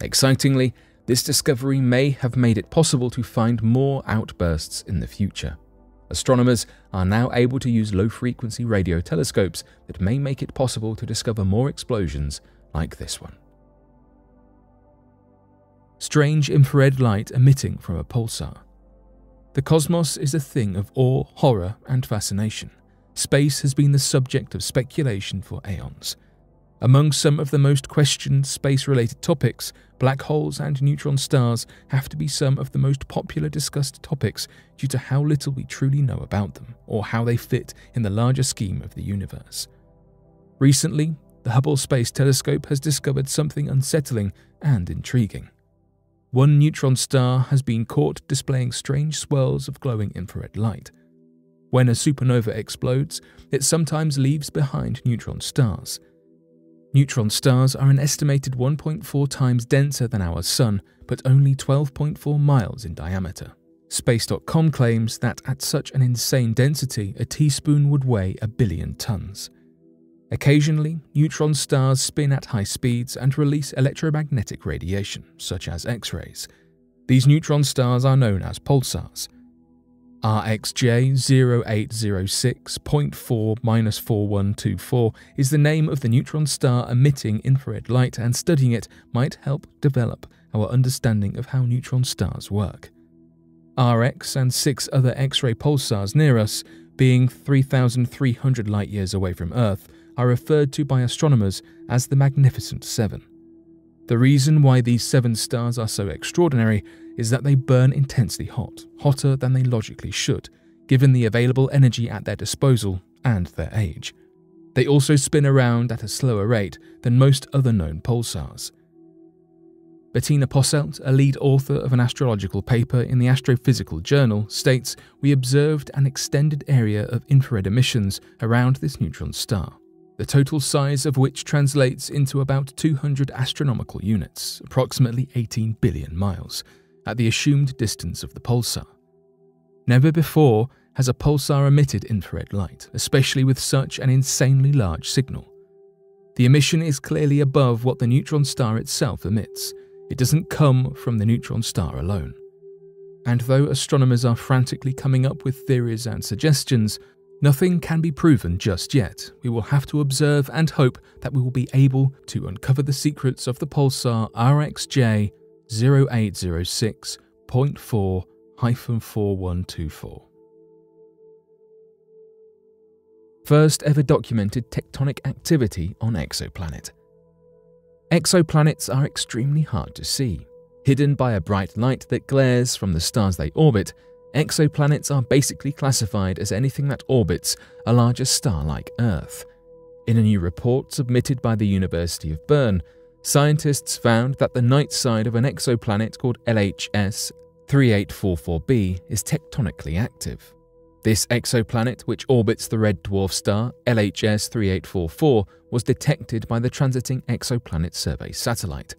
Excitingly, this discovery may have made it possible to find more outbursts in the future astronomers are now able to use low frequency radio telescopes that may make it possible to discover more explosions like this one. Strange infrared light emitting from a pulsar. The cosmos is a thing of awe, horror, and fascination. Space has been the subject of speculation for aeons. Among some of the most questioned space related topics, black holes and neutron stars have to be some of the most popular discussed topics due to how little we truly know about them or how they fit in the larger scheme of the universe. Recently, the Hubble Space Telescope has discovered something unsettling and intriguing. One neutron star has been caught displaying strange swirls of glowing infrared light. When a supernova explodes, it sometimes leaves behind neutron stars Neutron stars are an estimated 1.4 times denser than our Sun, but only 12.4 miles in diameter. Space.com claims that at such an insane density, a teaspoon would weigh a billion tons. Occasionally, neutron stars spin at high speeds and release electromagnetic radiation, such as X rays. These neutron stars are known as pulsars. RxJ 0806.4 4124 is the name of the neutron star emitting infrared light, and studying it might help develop our understanding of how neutron stars work. RX and six other X ray pulsars near us, being 3,300 light years away from Earth, are referred to by astronomers as the Magnificent Seven. The reason why these seven stars are so extraordinary is that they burn intensely hot, hotter than they logically should, given the available energy at their disposal and their age. They also spin around at a slower rate than most other known pulsars. Bettina Posselt, a lead author of an astrological paper in the Astrophysical Journal, states We observed an extended area of infrared emissions around this neutron star the total size of which translates into about 200 astronomical units, approximately 18 billion miles, at the assumed distance of the pulsar. Never before has a pulsar emitted infrared light, especially with such an insanely large signal. The emission is clearly above what the neutron star itself emits. It doesn't come from the neutron star alone. And though astronomers are frantically coming up with theories and suggestions, Nothing can be proven just yet. We will have to observe and hope that we will be able to uncover the secrets of the pulsar RxJ 0806.4 4124. First ever documented tectonic activity on exoplanet. Exoplanets are extremely hard to see. Hidden by a bright light that glares from the stars they orbit, exoplanets are basically classified as anything that orbits a larger star like Earth. In a new report submitted by the University of Bern, scientists found that the night side of an exoplanet called LHS 3844b is tectonically active. This exoplanet, which orbits the red dwarf star LHS 3844, was detected by the Transiting Exoplanet Survey satellite.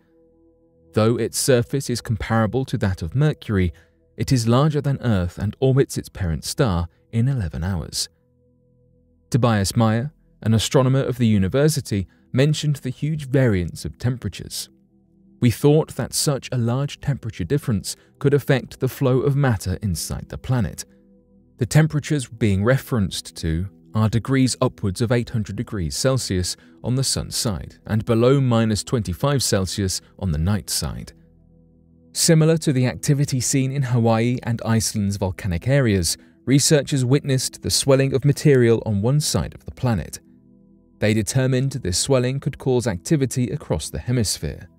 Though its surface is comparable to that of Mercury, it is larger than Earth and orbits its parent star in 11 hours. Tobias Meier, an astronomer of the university, mentioned the huge variance of temperatures. We thought that such a large temperature difference could affect the flow of matter inside the planet. The temperatures being referenced to are degrees upwards of 800 degrees Celsius on the sun's side and below minus 25 Celsius on the night side. Similar to the activity seen in Hawaii and Iceland's volcanic areas, researchers witnessed the swelling of material on one side of the planet. They determined this swelling could cause activity across the hemisphere.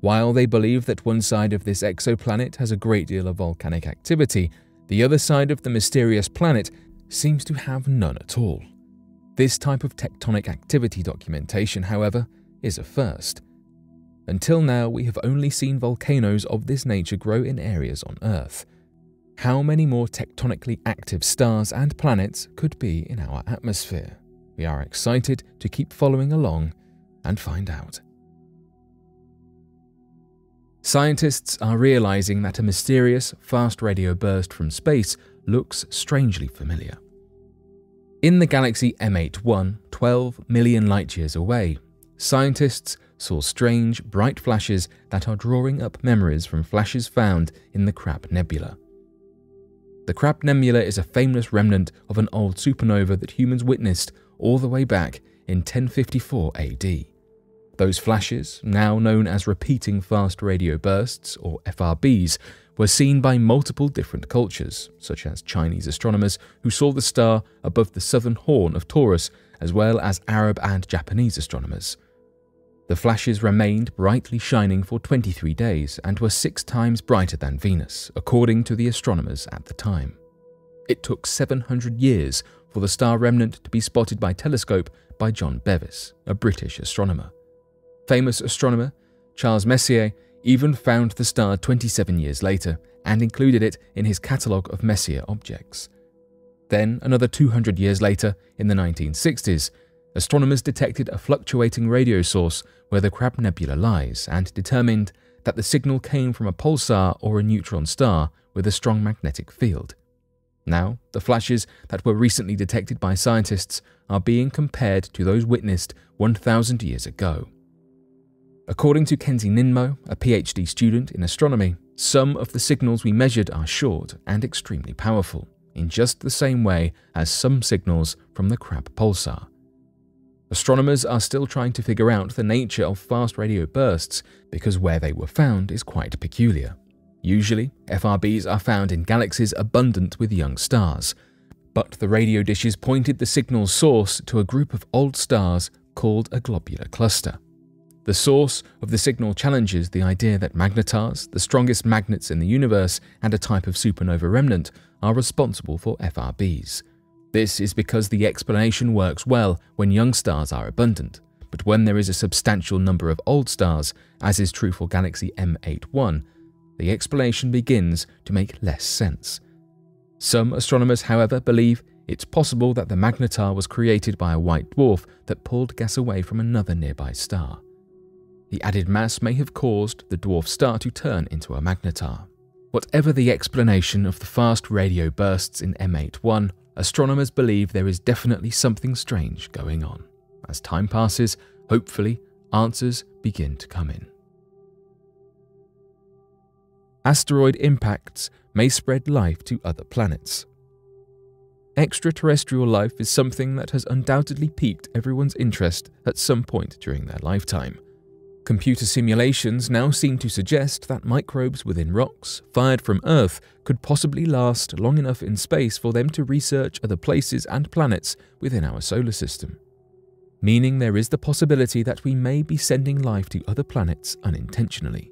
While they believe that one side of this exoplanet has a great deal of volcanic activity, the other side of the mysterious planet seems to have none at all. This type of tectonic activity documentation, however, is a first. Until now, we have only seen volcanoes of this nature grow in areas on Earth. How many more tectonically active stars and planets could be in our atmosphere? We are excited to keep following along and find out. Scientists are realizing that a mysterious, fast radio burst from space looks strangely familiar. In the galaxy M81, 12 million light years away, scientists saw strange, bright flashes that are drawing up memories from flashes found in the Crab Nebula. The Crab Nebula is a famous remnant of an old supernova that humans witnessed all the way back in 1054 AD. Those flashes, now known as repeating fast radio bursts, or FRBs, were seen by multiple different cultures, such as Chinese astronomers who saw the star above the southern horn of Taurus, as well as Arab and Japanese astronomers. The flashes remained brightly shining for 23 days and were six times brighter than Venus, according to the astronomers at the time. It took 700 years for the star remnant to be spotted by telescope by John Bevis, a British astronomer. Famous astronomer Charles Messier even found the star 27 years later and included it in his catalogue of Messier objects. Then, another 200 years later, in the 1960s, astronomers detected a fluctuating radio source where the Crab Nebula lies and determined that the signal came from a pulsar or a neutron star with a strong magnetic field. Now, the flashes that were recently detected by scientists are being compared to those witnessed 1,000 years ago. According to Kenzie Nimmo, a PhD student in astronomy, some of the signals we measured are short and extremely powerful, in just the same way as some signals from the Crab pulsar. Astronomers are still trying to figure out the nature of fast radio bursts because where they were found is quite peculiar. Usually, FRBs are found in galaxies abundant with young stars, but the radio dishes pointed the signal's source to a group of old stars called a globular cluster. The source of the signal challenges the idea that magnetars, the strongest magnets in the universe and a type of supernova remnant, are responsible for FRBs. This is because the explanation works well when young stars are abundant, but when there is a substantial number of old stars, as is true for galaxy M81, the explanation begins to make less sense. Some astronomers, however, believe it's possible that the magnetar was created by a white dwarf that pulled gas away from another nearby star. The added mass may have caused the dwarf star to turn into a magnetar. Whatever the explanation of the fast radio bursts in M81, astronomers believe there is definitely something strange going on. As time passes, hopefully, answers begin to come in. Asteroid impacts may spread life to other planets. Extraterrestrial life is something that has undoubtedly piqued everyone's interest at some point during their lifetime. Computer simulations now seem to suggest that microbes within rocks, fired from Earth, could possibly last long enough in space for them to research other places and planets within our solar system. Meaning there is the possibility that we may be sending life to other planets unintentionally.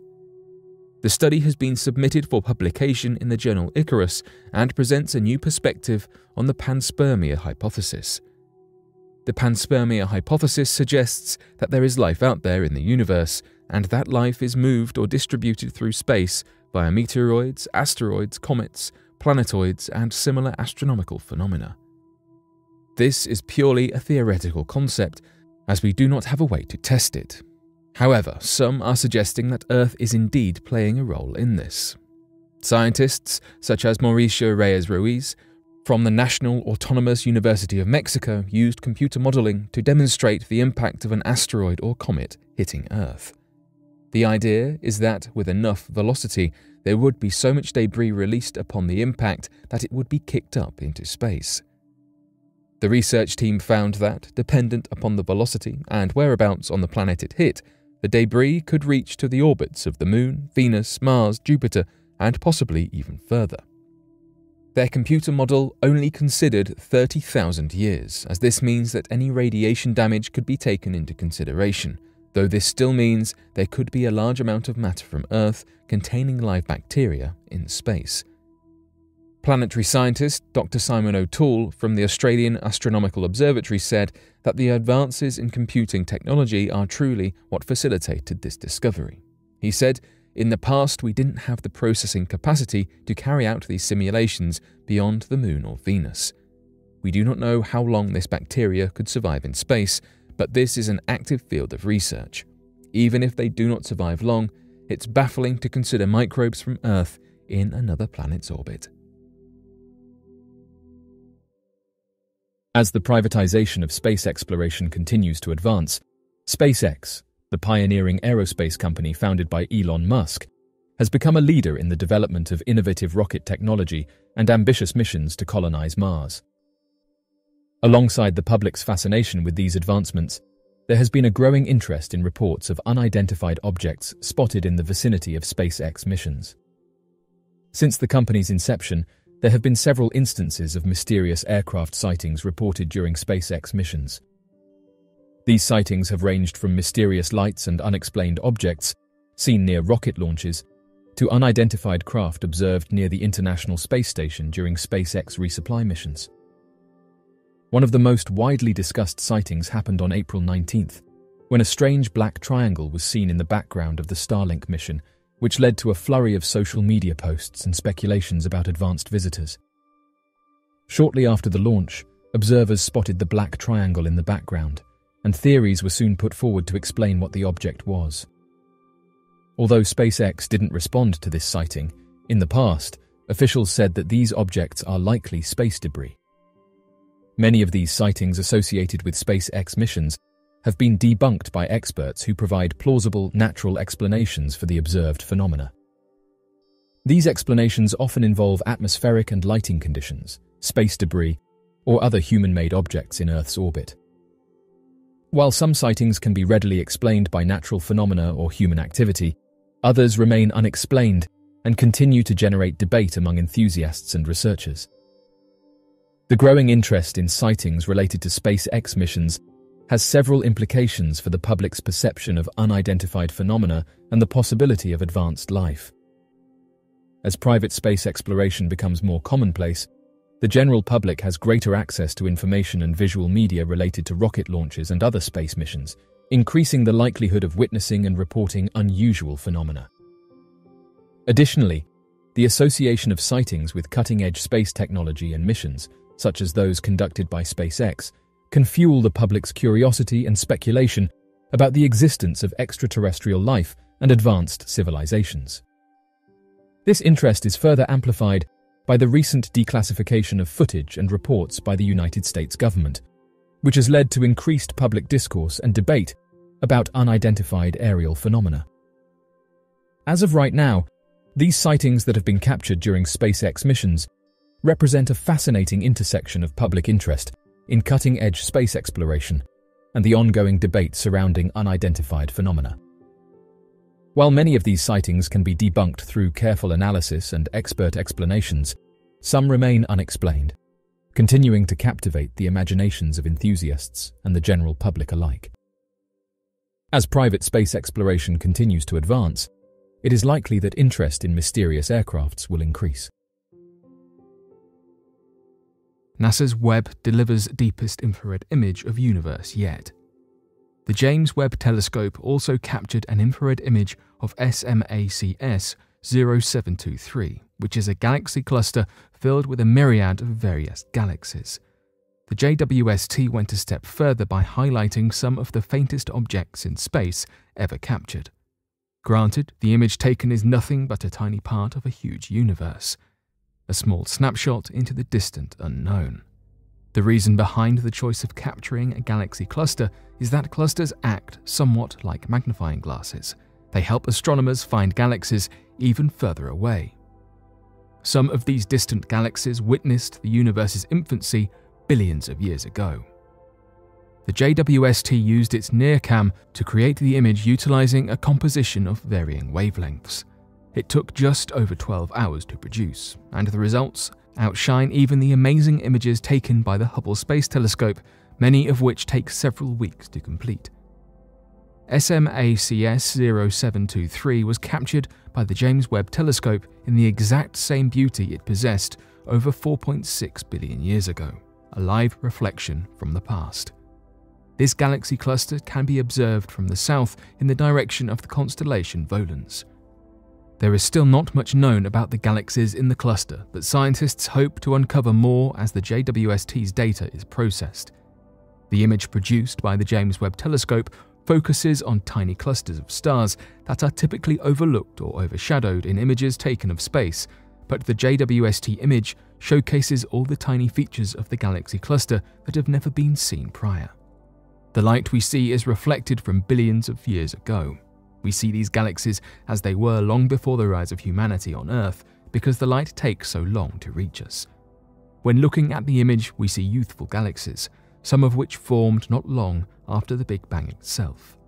The study has been submitted for publication in the journal Icarus and presents a new perspective on the panspermia hypothesis, the panspermia hypothesis suggests that there is life out there in the universe, and that life is moved or distributed through space via meteoroids, asteroids, comets, planetoids, and similar astronomical phenomena. This is purely a theoretical concept, as we do not have a way to test it. However, some are suggesting that Earth is indeed playing a role in this. Scientists, such as Mauricio Reyes Ruiz, from the National Autonomous University of Mexico used computer modeling to demonstrate the impact of an asteroid or comet hitting Earth. The idea is that with enough velocity, there would be so much debris released upon the impact that it would be kicked up into space. The research team found that, dependent upon the velocity and whereabouts on the planet it hit, the debris could reach to the orbits of the Moon, Venus, Mars, Jupiter, and possibly even further. Their computer model only considered 30,000 years, as this means that any radiation damage could be taken into consideration, though this still means there could be a large amount of matter from Earth containing live bacteria in space. Planetary scientist Dr. Simon O'Toole from the Australian Astronomical Observatory said that the advances in computing technology are truly what facilitated this discovery. He said, in the past, we didn't have the processing capacity to carry out these simulations beyond the Moon or Venus. We do not know how long this bacteria could survive in space, but this is an active field of research. Even if they do not survive long, it's baffling to consider microbes from Earth in another planet's orbit. As the privatization of space exploration continues to advance, SpaceX, the pioneering aerospace company founded by Elon Musk, has become a leader in the development of innovative rocket technology and ambitious missions to colonize Mars. Alongside the public's fascination with these advancements, there has been a growing interest in reports of unidentified objects spotted in the vicinity of SpaceX missions. Since the company's inception, there have been several instances of mysterious aircraft sightings reported during SpaceX missions. These sightings have ranged from mysterious lights and unexplained objects seen near rocket launches to unidentified craft observed near the International Space Station during SpaceX resupply missions. One of the most widely discussed sightings happened on April 19th, when a strange black triangle was seen in the background of the Starlink mission, which led to a flurry of social media posts and speculations about advanced visitors. Shortly after the launch, observers spotted the black triangle in the background, and theories were soon put forward to explain what the object was. Although SpaceX didn't respond to this sighting, in the past, officials said that these objects are likely space debris. Many of these sightings associated with SpaceX missions have been debunked by experts who provide plausible, natural explanations for the observed phenomena. These explanations often involve atmospheric and lighting conditions, space debris, or other human made objects in Earth's orbit. While some sightings can be readily explained by natural phenomena or human activity, others remain unexplained and continue to generate debate among enthusiasts and researchers. The growing interest in sightings related to SpaceX missions has several implications for the public's perception of unidentified phenomena and the possibility of advanced life. As private space exploration becomes more commonplace, the general public has greater access to information and visual media related to rocket launches and other space missions, increasing the likelihood of witnessing and reporting unusual phenomena. Additionally, the association of sightings with cutting edge space technology and missions, such as those conducted by SpaceX, can fuel the public's curiosity and speculation about the existence of extraterrestrial life and advanced civilizations. This interest is further amplified by the recent declassification of footage and reports by the United States government, which has led to increased public discourse and debate about unidentified aerial phenomena. As of right now, these sightings that have been captured during SpaceX missions represent a fascinating intersection of public interest in cutting edge space exploration and the ongoing debate surrounding unidentified phenomena. While many of these sightings can be debunked through careful analysis and expert explanations, some remain unexplained, continuing to captivate the imaginations of enthusiasts and the general public alike. As private space exploration continues to advance, it is likely that interest in mysterious aircrafts will increase. NASA's Webb delivers deepest infrared image of universe yet. The James Webb Telescope also captured an infrared image of SMACS 0723, which is a galaxy cluster filled with a myriad of various galaxies. The JWST went a step further by highlighting some of the faintest objects in space ever captured. Granted, the image taken is nothing but a tiny part of a huge universe, a small snapshot into the distant unknown. The reason behind the choice of capturing a galaxy cluster is that clusters act somewhat like magnifying glasses. They help astronomers find galaxies even further away. Some of these distant galaxies witnessed the universe's infancy billions of years ago. The JWST used its NIRCam to create the image utilizing a composition of varying wavelengths. It took just over 12 hours to produce, and the results outshine even the amazing images taken by the Hubble Space Telescope, many of which take several weeks to complete. SMACS 0723 was captured by the James Webb Telescope in the exact same beauty it possessed over 4.6 billion years ago, a live reflection from the past. This galaxy cluster can be observed from the south in the direction of the constellation Volans. There is still not much known about the galaxies in the cluster, but scientists hope to uncover more as the JWST's data is processed. The image produced by the James Webb Telescope focuses on tiny clusters of stars that are typically overlooked or overshadowed in images taken of space, but the JWST image showcases all the tiny features of the galaxy cluster that have never been seen prior. The light we see is reflected from billions of years ago. We see these galaxies as they were long before the rise of humanity on Earth because the light takes so long to reach us. When looking at the image, we see youthful galaxies, some of which formed not long after the Big Bang itself.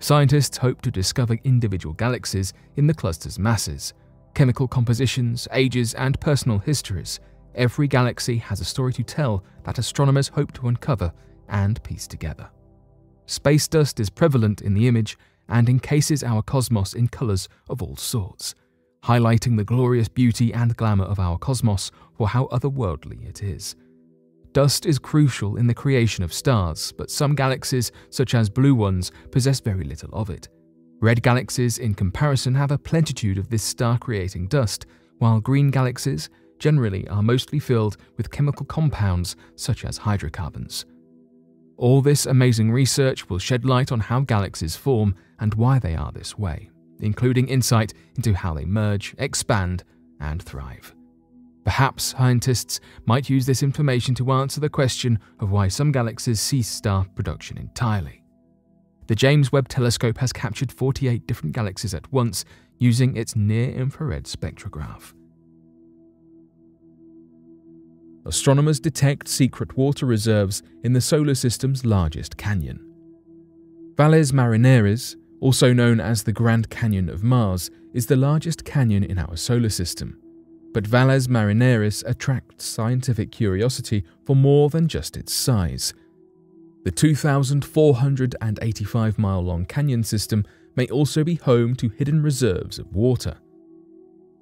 Scientists hope to discover individual galaxies in the cluster's masses, chemical compositions, ages, and personal histories. Every galaxy has a story to tell that astronomers hope to uncover and piece together. Space dust is prevalent in the image and encases our cosmos in colours of all sorts, highlighting the glorious beauty and glamour of our cosmos for how otherworldly it is. Dust is crucial in the creation of stars, but some galaxies, such as blue ones, possess very little of it. Red galaxies, in comparison, have a plenitude of this star creating dust, while green galaxies generally are mostly filled with chemical compounds such as hydrocarbons. All this amazing research will shed light on how galaxies form and why they are this way, including insight into how they merge, expand, and thrive. Perhaps scientists might use this information to answer the question of why some galaxies cease star production entirely. The James Webb Telescope has captured 48 different galaxies at once using its near infrared spectrograph. Astronomers detect secret water reserves in the solar system's largest canyon. Valles Marineris, also known as the Grand Canyon of Mars, is the largest canyon in our solar system. But Valles Marineris attracts scientific curiosity for more than just its size. The 2,485 mile long canyon system may also be home to hidden reserves of water.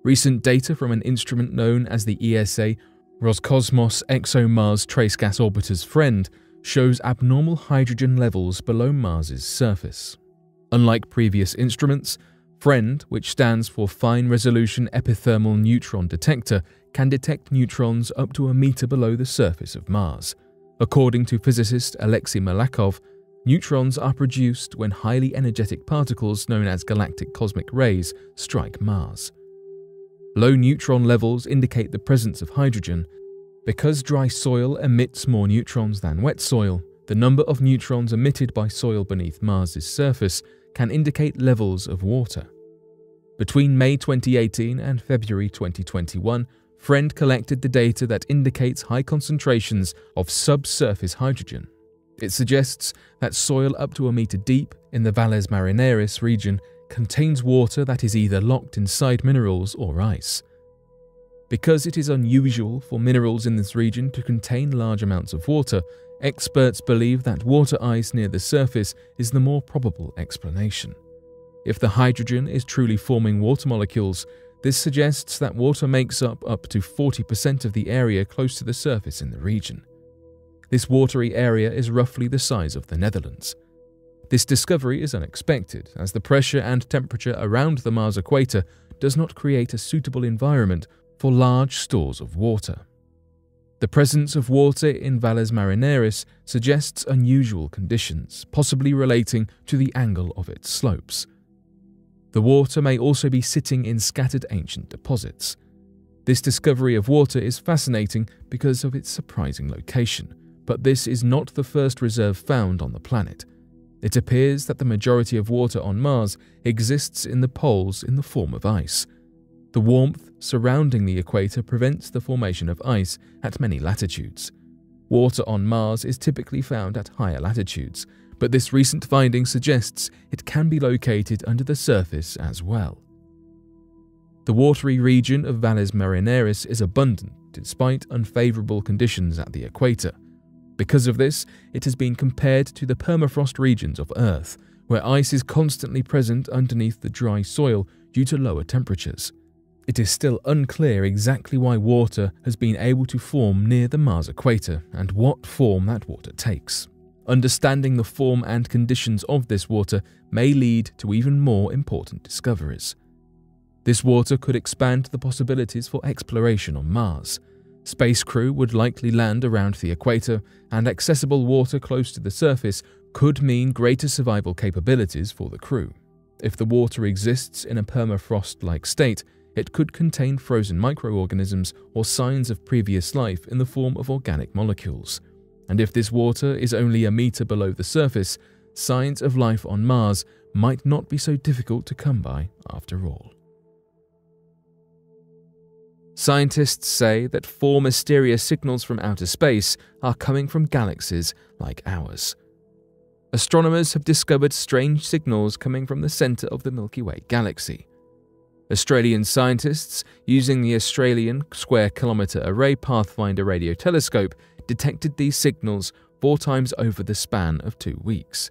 Recent data from an instrument known as the ESA Roscosmos ExoMars Trace Gas Orbiter's FREND shows abnormal hydrogen levels below Mars's surface. Unlike previous instruments, FREND, which stands for Fine Resolution Epithermal Neutron Detector, can detect neutrons up to a meter below the surface of Mars. According to physicist Alexei Malakhov, neutrons are produced when highly energetic particles known as galactic cosmic rays strike Mars. Low neutron levels indicate the presence of hydrogen. Because dry soil emits more neutrons than wet soil, the number of neutrons emitted by soil beneath Mars's surface can indicate levels of water. Between May 2018 and February 2021, FREND collected the data that indicates high concentrations of subsurface hydrogen. It suggests that soil up to a meter deep in the Valles Marineris region contains water that is either locked inside minerals or ice. Because it is unusual for minerals in this region to contain large amounts of water, experts believe that water ice near the surface is the more probable explanation. If the hydrogen is truly forming water molecules, this suggests that water makes up up to 40% of the area close to the surface in the region. This watery area is roughly the size of the Netherlands. This discovery is unexpected, as the pressure and temperature around the Mars equator does not create a suitable environment for large stores of water. The presence of water in Valles Marineris suggests unusual conditions, possibly relating to the angle of its slopes. The water may also be sitting in scattered ancient deposits. This discovery of water is fascinating because of its surprising location, but this is not the first reserve found on the planet. It appears that the majority of water on Mars exists in the poles in the form of ice. The warmth surrounding the equator prevents the formation of ice at many latitudes. Water on Mars is typically found at higher latitudes, but this recent finding suggests it can be located under the surface as well. The watery region of Valles Marineris is abundant despite unfavorable conditions at the equator. Because of this, it has been compared to the permafrost regions of Earth, where ice is constantly present underneath the dry soil due to lower temperatures. It is still unclear exactly why water has been able to form near the Mars equator and what form that water takes. Understanding the form and conditions of this water may lead to even more important discoveries. This water could expand the possibilities for exploration on Mars. Space crew would likely land around the equator, and accessible water close to the surface could mean greater survival capabilities for the crew. If the water exists in a permafrost like state, it could contain frozen microorganisms or signs of previous life in the form of organic molecules and if this water is only a meter below the surface, signs of life on Mars might not be so difficult to come by after all. Scientists say that four mysterious signals from outer space are coming from galaxies like ours. Astronomers have discovered strange signals coming from the centre of the Milky Way galaxy. Australian scientists, using the Australian Square Kilometre Array Pathfinder radio telescope, detected these signals four times over the span of two weeks.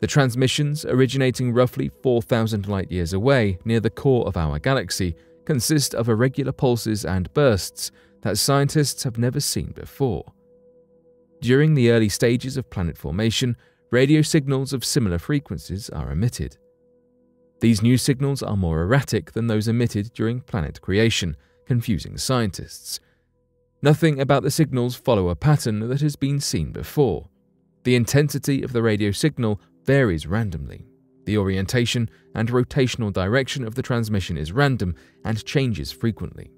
The transmissions, originating roughly 4,000 light years away near the core of our galaxy, consist of irregular pulses and bursts that scientists have never seen before. During the early stages of planet formation, radio signals of similar frequencies are emitted. These new signals are more erratic than those emitted during planet creation, confusing scientists. Nothing about the signals follow a pattern that has been seen before. The intensity of the radio signal varies randomly. The orientation and rotational direction of the transmission is random and changes frequently,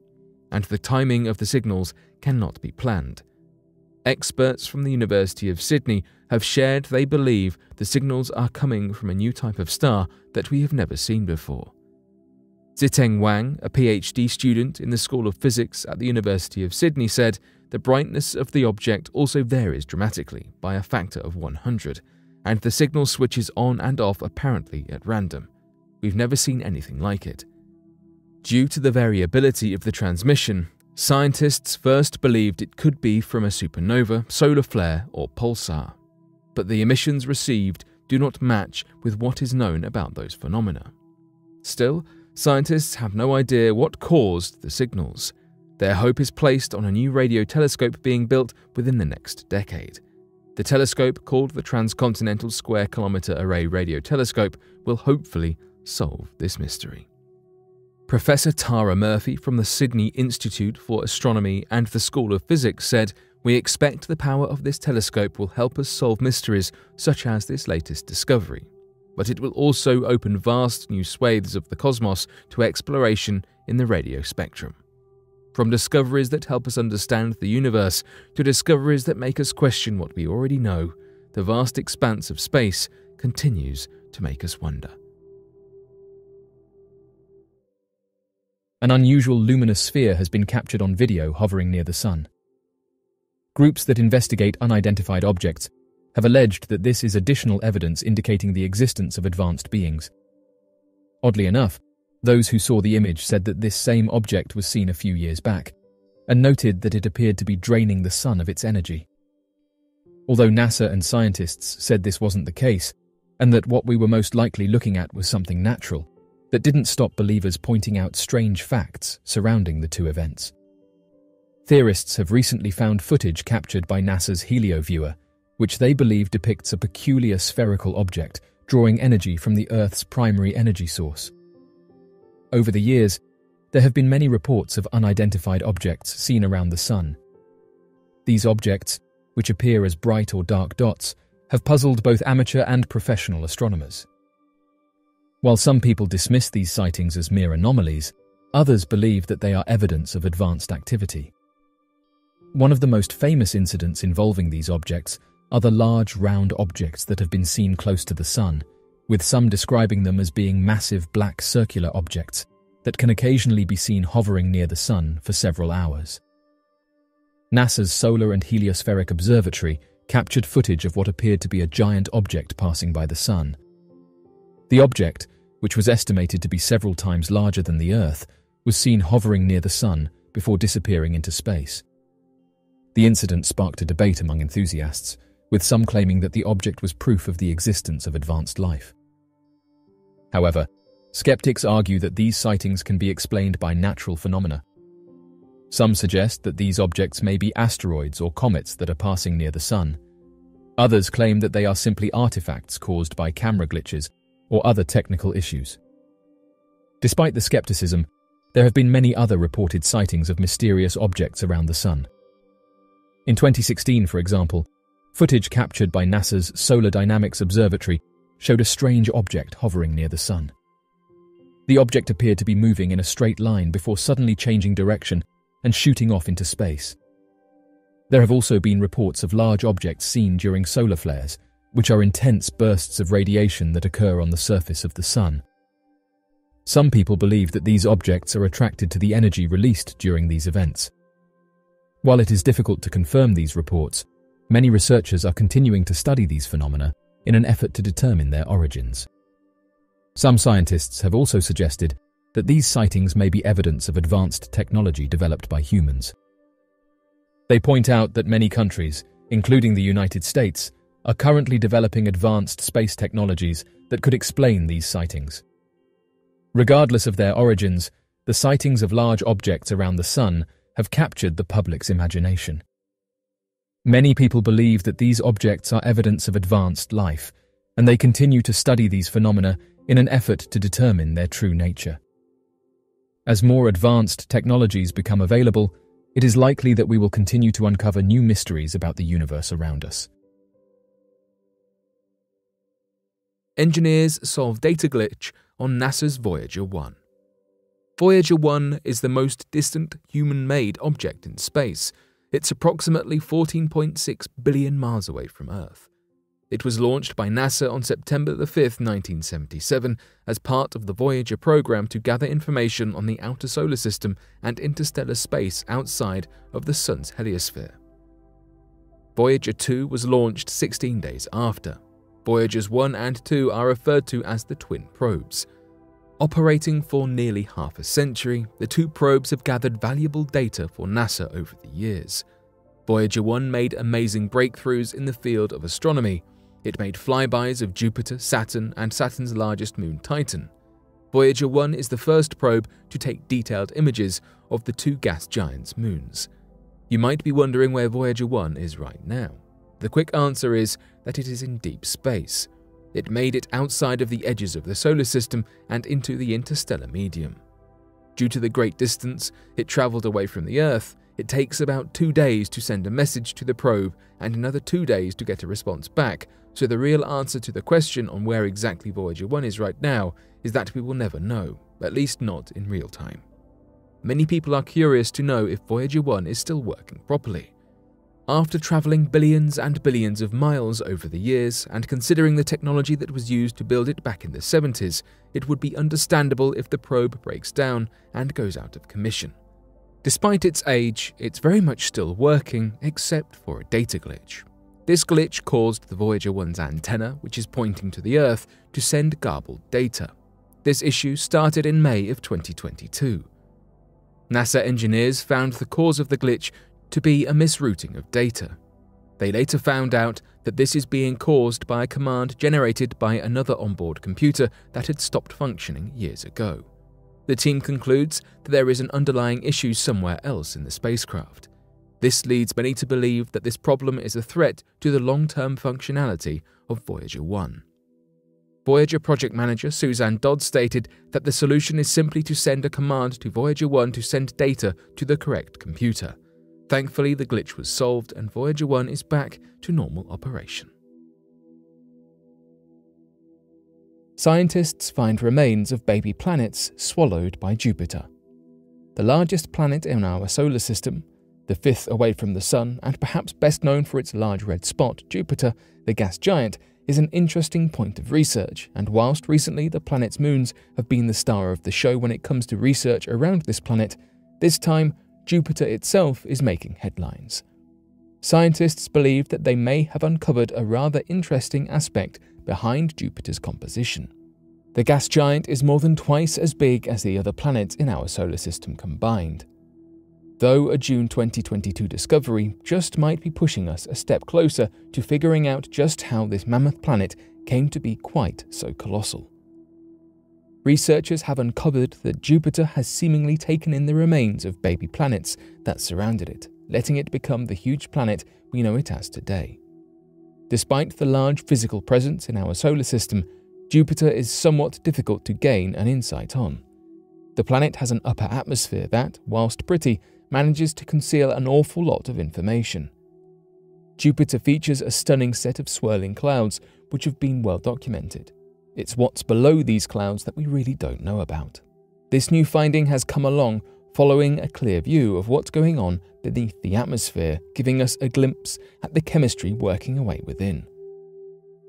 and the timing of the signals cannot be planned. Experts from the University of Sydney have shared they believe the signals are coming from a new type of star that we have never seen before. Ziteng Wang, a PhD student in the School of Physics at the University of Sydney, said the brightness of the object also varies dramatically by a factor of 100, and the signal switches on and off apparently at random. We've never seen anything like it. Due to the variability of the transmission, scientists first believed it could be from a supernova, solar flare, or pulsar. But the emissions received do not match with what is known about those phenomena. Still, Scientists have no idea what caused the signals. Their hope is placed on a new radio telescope being built within the next decade. The telescope, called the Transcontinental Square Kilometre Array Radio Telescope, will hopefully solve this mystery. Professor Tara Murphy from the Sydney Institute for Astronomy and the School of Physics said, We expect the power of this telescope will help us solve mysteries such as this latest discovery but it will also open vast new swathes of the cosmos to exploration in the radio spectrum. From discoveries that help us understand the universe to discoveries that make us question what we already know, the vast expanse of space continues to make us wonder. An unusual luminous sphere has been captured on video hovering near the Sun. Groups that investigate unidentified objects have alleged that this is additional evidence indicating the existence of advanced beings. Oddly enough, those who saw the image said that this same object was seen a few years back, and noted that it appeared to be draining the sun of its energy. Although NASA and scientists said this wasn't the case, and that what we were most likely looking at was something natural, that didn't stop believers pointing out strange facts surrounding the two events. Theorists have recently found footage captured by NASA's HelioViewer, which they believe depicts a peculiar spherical object drawing energy from the Earth's primary energy source. Over the years, there have been many reports of unidentified objects seen around the Sun. These objects, which appear as bright or dark dots, have puzzled both amateur and professional astronomers. While some people dismiss these sightings as mere anomalies, others believe that they are evidence of advanced activity. One of the most famous incidents involving these objects are the large round objects that have been seen close to the Sun, with some describing them as being massive black circular objects that can occasionally be seen hovering near the Sun for several hours. NASA's Solar and Heliospheric Observatory captured footage of what appeared to be a giant object passing by the Sun. The object, which was estimated to be several times larger than the Earth, was seen hovering near the Sun before disappearing into space. The incident sparked a debate among enthusiasts, with some claiming that the object was proof of the existence of advanced life. However, skeptics argue that these sightings can be explained by natural phenomena. Some suggest that these objects may be asteroids or comets that are passing near the Sun. Others claim that they are simply artifacts caused by camera glitches or other technical issues. Despite the skepticism, there have been many other reported sightings of mysterious objects around the Sun. In 2016, for example, footage captured by NASA's Solar Dynamics Observatory showed a strange object hovering near the Sun. The object appeared to be moving in a straight line before suddenly changing direction and shooting off into space. There have also been reports of large objects seen during solar flares, which are intense bursts of radiation that occur on the surface of the Sun. Some people believe that these objects are attracted to the energy released during these events. While it is difficult to confirm these reports, many researchers are continuing to study these phenomena in an effort to determine their origins. Some scientists have also suggested that these sightings may be evidence of advanced technology developed by humans. They point out that many countries, including the United States, are currently developing advanced space technologies that could explain these sightings. Regardless of their origins, the sightings of large objects around the Sun have captured the public's imagination. Many people believe that these objects are evidence of advanced life, and they continue to study these phenomena in an effort to determine their true nature. As more advanced technologies become available, it is likely that we will continue to uncover new mysteries about the universe around us. Engineers solve data glitch on NASA's Voyager 1. Voyager 1 is the most distant human made object in space. It's approximately 14.6 billion miles away from Earth. It was launched by NASA on September 5, 1977, as part of the Voyager program to gather information on the outer solar system and interstellar space outside of the Sun's heliosphere. Voyager 2 was launched 16 days after. Voyagers 1 and 2 are referred to as the twin probes. Operating for nearly half a century, the two probes have gathered valuable data for NASA over the years. Voyager 1 made amazing breakthroughs in the field of astronomy. It made flybys of Jupiter, Saturn, and Saturn's largest moon, Titan. Voyager 1 is the first probe to take detailed images of the two gas giants' moons. You might be wondering where Voyager 1 is right now. The quick answer is that it is in deep space. It made it outside of the edges of the solar system and into the interstellar medium. Due to the great distance it travelled away from the Earth, it takes about two days to send a message to the probe and another two days to get a response back, so the real answer to the question on where exactly Voyager 1 is right now is that we will never know, at least not in real time. Many people are curious to know if Voyager 1 is still working properly. After travelling billions and billions of miles over the years, and considering the technology that was used to build it back in the 70s, it would be understandable if the probe breaks down and goes out of commission. Despite its age, it's very much still working, except for a data glitch. This glitch caused the Voyager 1's antenna, which is pointing to the Earth, to send garbled data. This issue started in May of 2022. NASA engineers found the cause of the glitch to be a misrouting of data. They later found out that this is being caused by a command generated by another onboard computer that had stopped functioning years ago. The team concludes that there is an underlying issue somewhere else in the spacecraft. This leads many to believe that this problem is a threat to the long term functionality of Voyager 1. Voyager project manager Suzanne Dodd stated that the solution is simply to send a command to Voyager 1 to send data to the correct computer. Thankfully, the glitch was solved and Voyager 1 is back to normal operation. Scientists find remains of baby planets swallowed by Jupiter. The largest planet in our solar system, the fifth away from the Sun, and perhaps best known for its large red spot, Jupiter, the gas giant, is an interesting point of research, and whilst recently the planet's moons have been the star of the show when it comes to research around this planet, this time Jupiter itself is making headlines. Scientists believe that they may have uncovered a rather interesting aspect behind Jupiter's composition. The gas giant is more than twice as big as the other planets in our solar system combined. Though a June 2022 discovery just might be pushing us a step closer to figuring out just how this mammoth planet came to be quite so colossal. Researchers have uncovered that Jupiter has seemingly taken in the remains of baby planets that surrounded it, letting it become the huge planet we know it as today. Despite the large physical presence in our solar system, Jupiter is somewhat difficult to gain an insight on. The planet has an upper atmosphere that, whilst pretty, manages to conceal an awful lot of information. Jupiter features a stunning set of swirling clouds which have been well documented. It's what's below these clouds that we really don't know about. This new finding has come along following a clear view of what's going on beneath the atmosphere, giving us a glimpse at the chemistry working away within.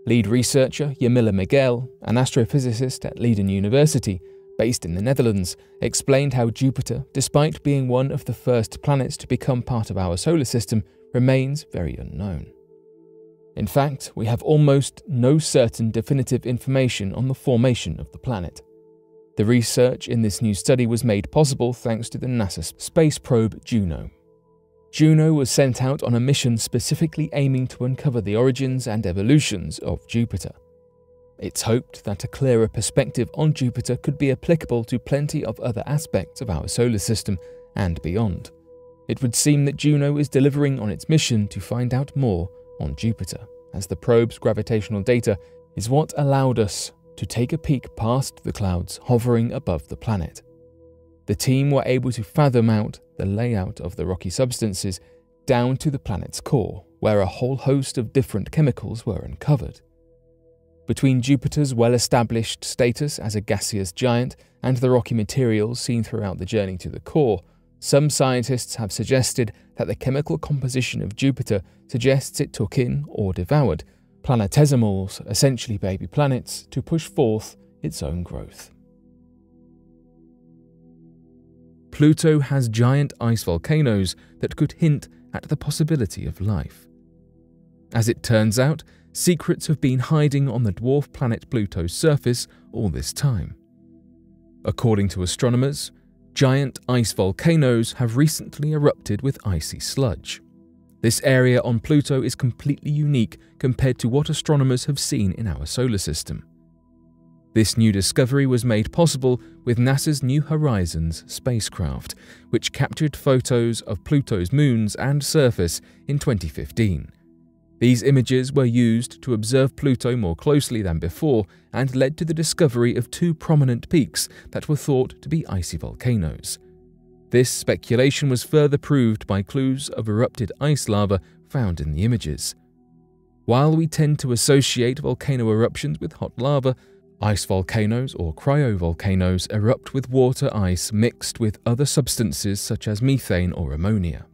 Lead researcher Yamila Miguel, an astrophysicist at Leiden University, based in the Netherlands, explained how Jupiter, despite being one of the first planets to become part of our solar system, remains very unknown. In fact, we have almost no certain definitive information on the formation of the planet. The research in this new study was made possible thanks to the NASA space probe Juno. Juno was sent out on a mission specifically aiming to uncover the origins and evolutions of Jupiter. It's hoped that a clearer perspective on Jupiter could be applicable to plenty of other aspects of our solar system and beyond. It would seem that Juno is delivering on its mission to find out more on Jupiter, as the probe's gravitational data is what allowed us to take a peek past the clouds hovering above the planet. The team were able to fathom out the layout of the rocky substances down to the planet's core, where a whole host of different chemicals were uncovered. Between Jupiter's well established status as a gaseous giant and the rocky materials seen throughout the journey to the core, some scientists have suggested that the chemical composition of Jupiter suggests it took in or devoured planetesimals, essentially baby planets, to push forth its own growth. Pluto has giant ice volcanoes that could hint at the possibility of life. As it turns out, secrets have been hiding on the dwarf planet Pluto's surface all this time. According to astronomers, giant ice volcanoes have recently erupted with icy sludge. This area on Pluto is completely unique compared to what astronomers have seen in our solar system. This new discovery was made possible with NASA's New Horizons spacecraft, which captured photos of Pluto's moons and surface in 2015 these images were used to observe Pluto more closely than before and led to the discovery of two prominent peaks that were thought to be icy volcanoes. This speculation was further proved by clues of erupted ice lava found in the images. While we tend to associate volcano eruptions with hot lava, ice volcanoes or cryovolcanoes erupt with water ice mixed with other substances such as methane or ammonia.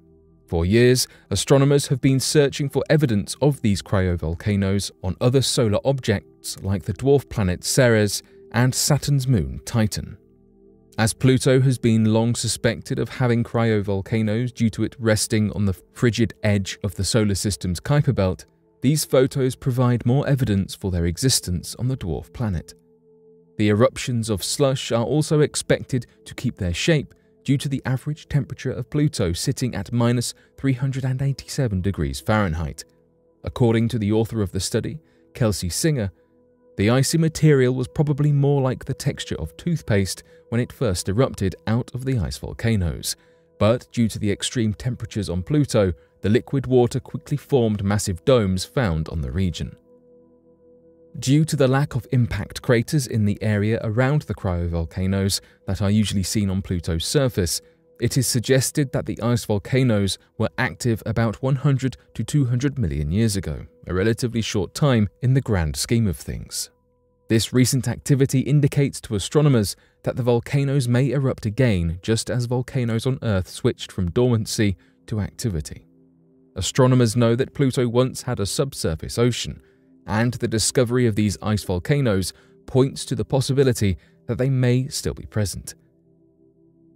For years, astronomers have been searching for evidence of these cryovolcanoes on other solar objects like the dwarf planet Ceres and Saturn's moon Titan. As Pluto has been long suspected of having cryovolcanoes due to it resting on the frigid edge of the solar system's Kuiper belt, these photos provide more evidence for their existence on the dwarf planet. The eruptions of slush are also expected to keep their shape due to the average temperature of Pluto sitting at minus 387 degrees Fahrenheit. According to the author of the study, Kelsey Singer, the icy material was probably more like the texture of toothpaste when it first erupted out of the ice volcanoes, but due to the extreme temperatures on Pluto, the liquid water quickly formed massive domes found on the region. Due to the lack of impact craters in the area around the cryovolcanoes that are usually seen on Pluto's surface, it is suggested that the ice volcanoes were active about 100 to 200 million years ago, a relatively short time in the grand scheme of things. This recent activity indicates to astronomers that the volcanoes may erupt again just as volcanoes on Earth switched from dormancy to activity. Astronomers know that Pluto once had a subsurface ocean, and the discovery of these ice volcanoes points to the possibility that they may still be present.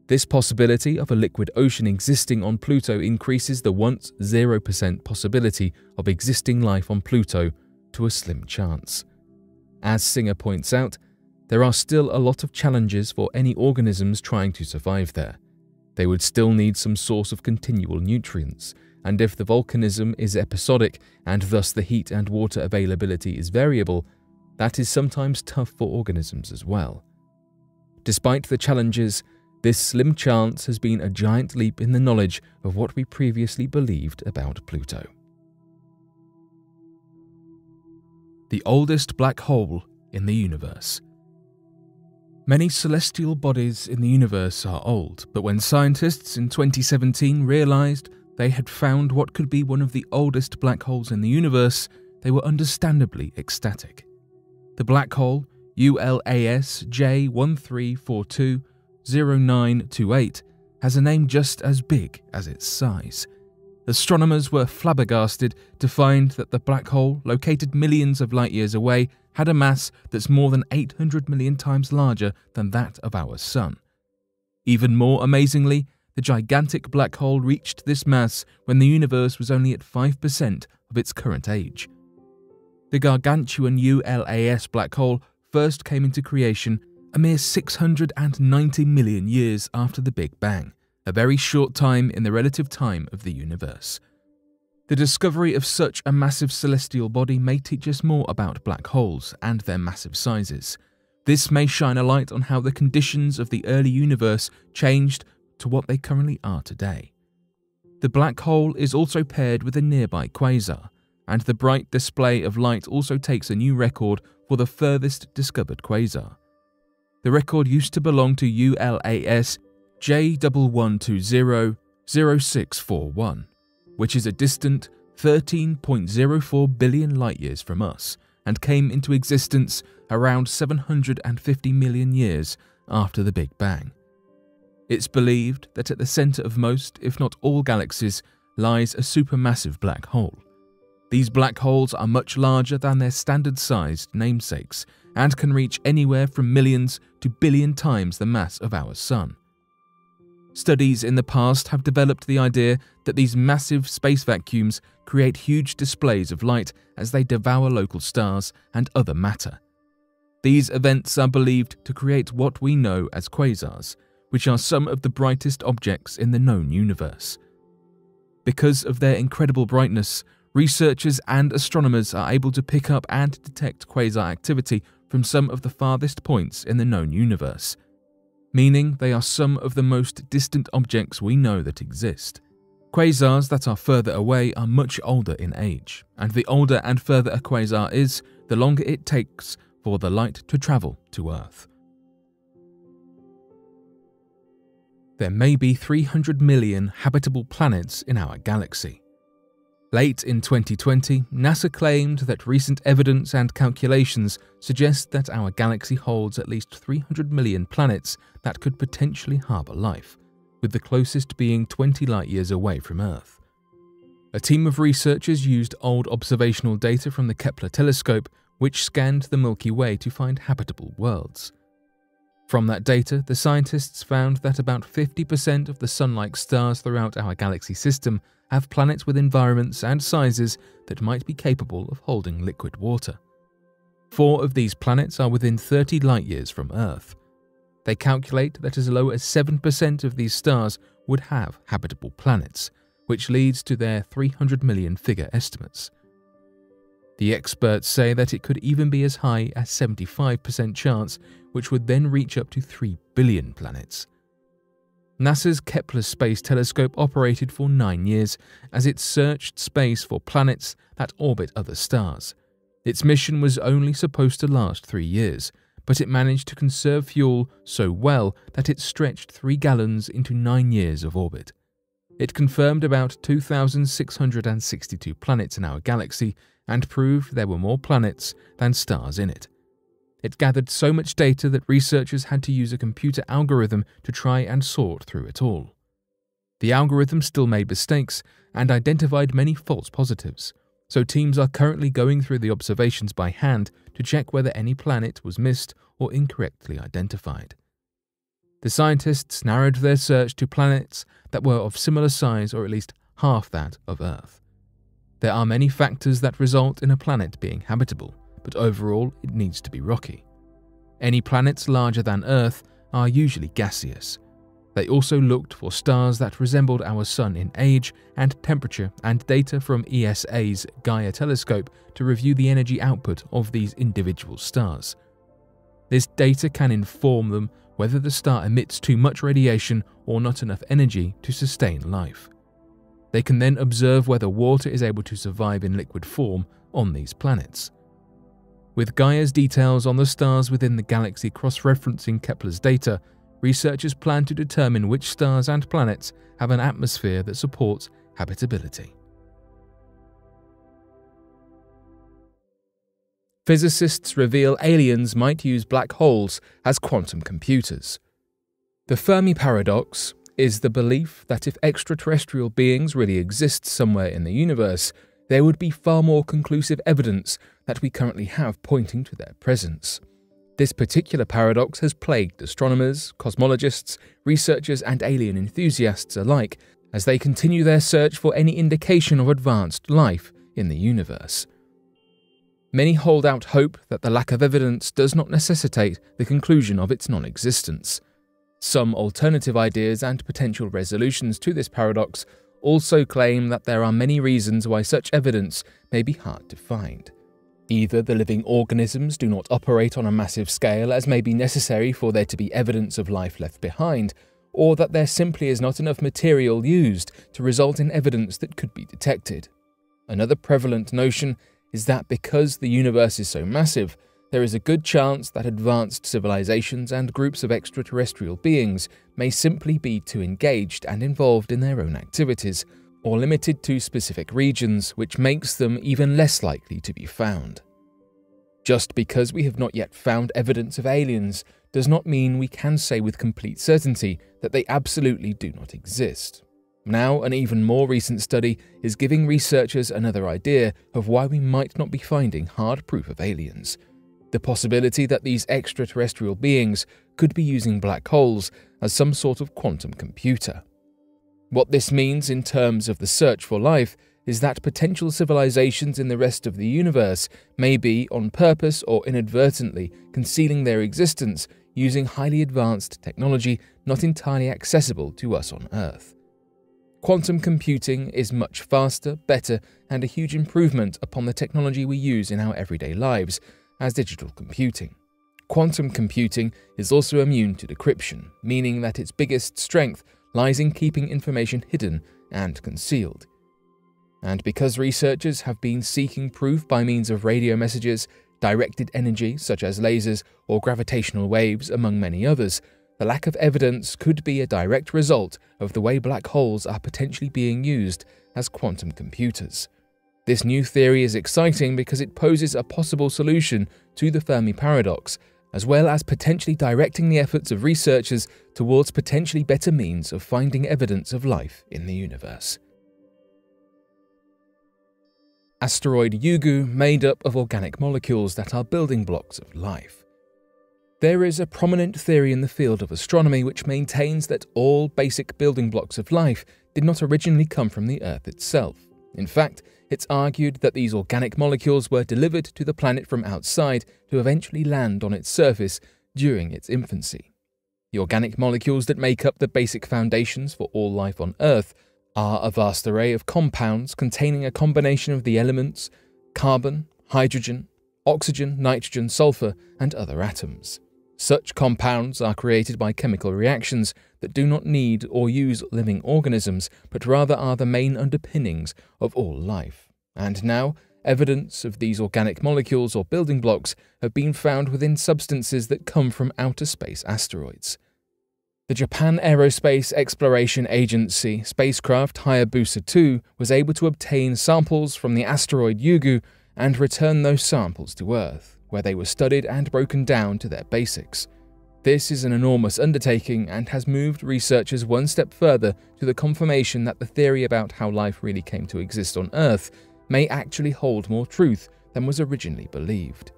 This possibility of a liquid ocean existing on Pluto increases the once 0% possibility of existing life on Pluto to a slim chance. As Singer points out, there are still a lot of challenges for any organisms trying to survive there. They would still need some source of continual nutrients, and if the volcanism is episodic and thus the heat and water availability is variable, that is sometimes tough for organisms as well. Despite the challenges, this slim chance has been a giant leap in the knowledge of what we previously believed about Pluto. The oldest black hole in the universe. Many celestial bodies in the universe are old, but when scientists in 2017 realized they had found what could be one of the oldest black holes in the universe, they were understandably ecstatic. The black hole, ULAS J13420928, has a name just as big as its size. Astronomers were flabbergasted to find that the black hole, located millions of light years away, had a mass that's more than 800 million times larger than that of our Sun. Even more amazingly, the gigantic black hole reached this mass when the universe was only at 5% of its current age. The gargantuan ULAS black hole first came into creation a mere 690 million years after the Big Bang, a very short time in the relative time of the universe. The discovery of such a massive celestial body may teach us more about black holes and their massive sizes. This may shine a light on how the conditions of the early universe changed to what they currently are today. The black hole is also paired with a nearby quasar, and the bright display of light also takes a new record for the furthest discovered quasar. The record used to belong to ULAS J11200641, which is a distant 13.04 billion light years from us and came into existence around 750 million years after the Big Bang. It's believed that at the centre of most, if not all galaxies, lies a supermassive black hole. These black holes are much larger than their standard sized namesakes and can reach anywhere from millions to billion times the mass of our Sun. Studies in the past have developed the idea that these massive space vacuums create huge displays of light as they devour local stars and other matter. These events are believed to create what we know as quasars, which are some of the brightest objects in the known universe. Because of their incredible brightness, researchers and astronomers are able to pick up and detect quasar activity from some of the farthest points in the known universe, meaning they are some of the most distant objects we know that exist. Quasars that are further away are much older in age, and the older and further a quasar is, the longer it takes for the light to travel to Earth. There may be 300 million habitable planets in our galaxy. Late in 2020, NASA claimed that recent evidence and calculations suggest that our galaxy holds at least 300 million planets that could potentially harbour life, with the closest being 20 light years away from Earth. A team of researchers used old observational data from the Kepler telescope, which scanned the Milky Way to find habitable worlds. From that data, the scientists found that about 50% of the Sun like stars throughout our galaxy system have planets with environments and sizes that might be capable of holding liquid water. Four of these planets are within 30 light years from Earth. They calculate that as low as 7% of these stars would have habitable planets, which leads to their 300 million figure estimates. The experts say that it could even be as high as 75% chance, which would then reach up to 3 billion planets. NASA's Kepler Space Telescope operated for nine years as it searched space for planets that orbit other stars. Its mission was only supposed to last three years, but it managed to conserve fuel so well that it stretched three gallons into nine years of orbit. It confirmed about 2,662 planets in our galaxy and proved there were more planets than stars in it. It gathered so much data that researchers had to use a computer algorithm to try and sort through it all. The algorithm still made mistakes and identified many false positives, so teams are currently going through the observations by hand to check whether any planet was missed or incorrectly identified. The scientists narrowed their search to planets that were of similar size or at least half that of Earth. There are many factors that result in a planet being habitable, but overall it needs to be rocky. Any planets larger than Earth are usually gaseous. They also looked for stars that resembled our Sun in age and temperature and data from ESA's Gaia telescope to review the energy output of these individual stars. This data can inform them whether the star emits too much radiation or not enough energy to sustain life. They can then observe whether water is able to survive in liquid form on these planets. With Gaia's details on the stars within the galaxy cross referencing Kepler's data, researchers plan to determine which stars and planets have an atmosphere that supports habitability. Physicists reveal aliens might use black holes as quantum computers. The Fermi paradox is the belief that if extraterrestrial beings really exist somewhere in the universe, there would be far more conclusive evidence that we currently have pointing to their presence. This particular paradox has plagued astronomers, cosmologists, researchers, and alien enthusiasts alike as they continue their search for any indication of advanced life in the universe. Many hold out hope that the lack of evidence does not necessitate the conclusion of its non existence. Some alternative ideas and potential resolutions to this paradox also claim that there are many reasons why such evidence may be hard to find. Either the living organisms do not operate on a massive scale as may be necessary for there to be evidence of life left behind, or that there simply is not enough material used to result in evidence that could be detected. Another prevalent notion is that because the universe is so massive, there is a good chance that advanced civilizations and groups of extraterrestrial beings may simply be too engaged and involved in their own activities, or limited to specific regions, which makes them even less likely to be found. Just because we have not yet found evidence of aliens does not mean we can say with complete certainty that they absolutely do not exist. Now, an even more recent study is giving researchers another idea of why we might not be finding hard proof of aliens. The possibility that these extraterrestrial beings could be using black holes as some sort of quantum computer. What this means in terms of the search for life is that potential civilizations in the rest of the universe may be, on purpose or inadvertently, concealing their existence using highly advanced technology not entirely accessible to us on Earth. Quantum computing is much faster, better, and a huge improvement upon the technology we use in our everyday lives as digital computing. Quantum computing is also immune to decryption, meaning that its biggest strength lies in keeping information hidden and concealed. And because researchers have been seeking proof by means of radio messages, directed energy, such as lasers or gravitational waves, among many others, the lack of evidence could be a direct result of the way black holes are potentially being used as quantum computers. This new theory is exciting because it poses a possible solution to the Fermi paradox as well as potentially directing the efforts of researchers towards potentially better means of finding evidence of life in the universe. Asteroid Ryugu made up of organic molecules that are building blocks of life. There is a prominent theory in the field of astronomy which maintains that all basic building blocks of life did not originally come from the Earth itself. In fact, it's argued that these organic molecules were delivered to the planet from outside to eventually land on its surface during its infancy. The organic molecules that make up the basic foundations for all life on Earth are a vast array of compounds containing a combination of the elements carbon, hydrogen, oxygen, nitrogen, sulfur, and other atoms. Such compounds are created by chemical reactions that do not need or use living organisms, but rather are the main underpinnings of all life. And now, evidence of these organic molecules or building blocks have been found within substances that come from outer space asteroids. The Japan Aerospace Exploration Agency spacecraft Hayabusa 2 was able to obtain samples from the asteroid Ryugu and return those samples to Earth, where they were studied and broken down to their basics. This is an enormous undertaking and has moved researchers one step further to the confirmation that the theory about how life really came to exist on Earth may actually hold more truth than was originally believed.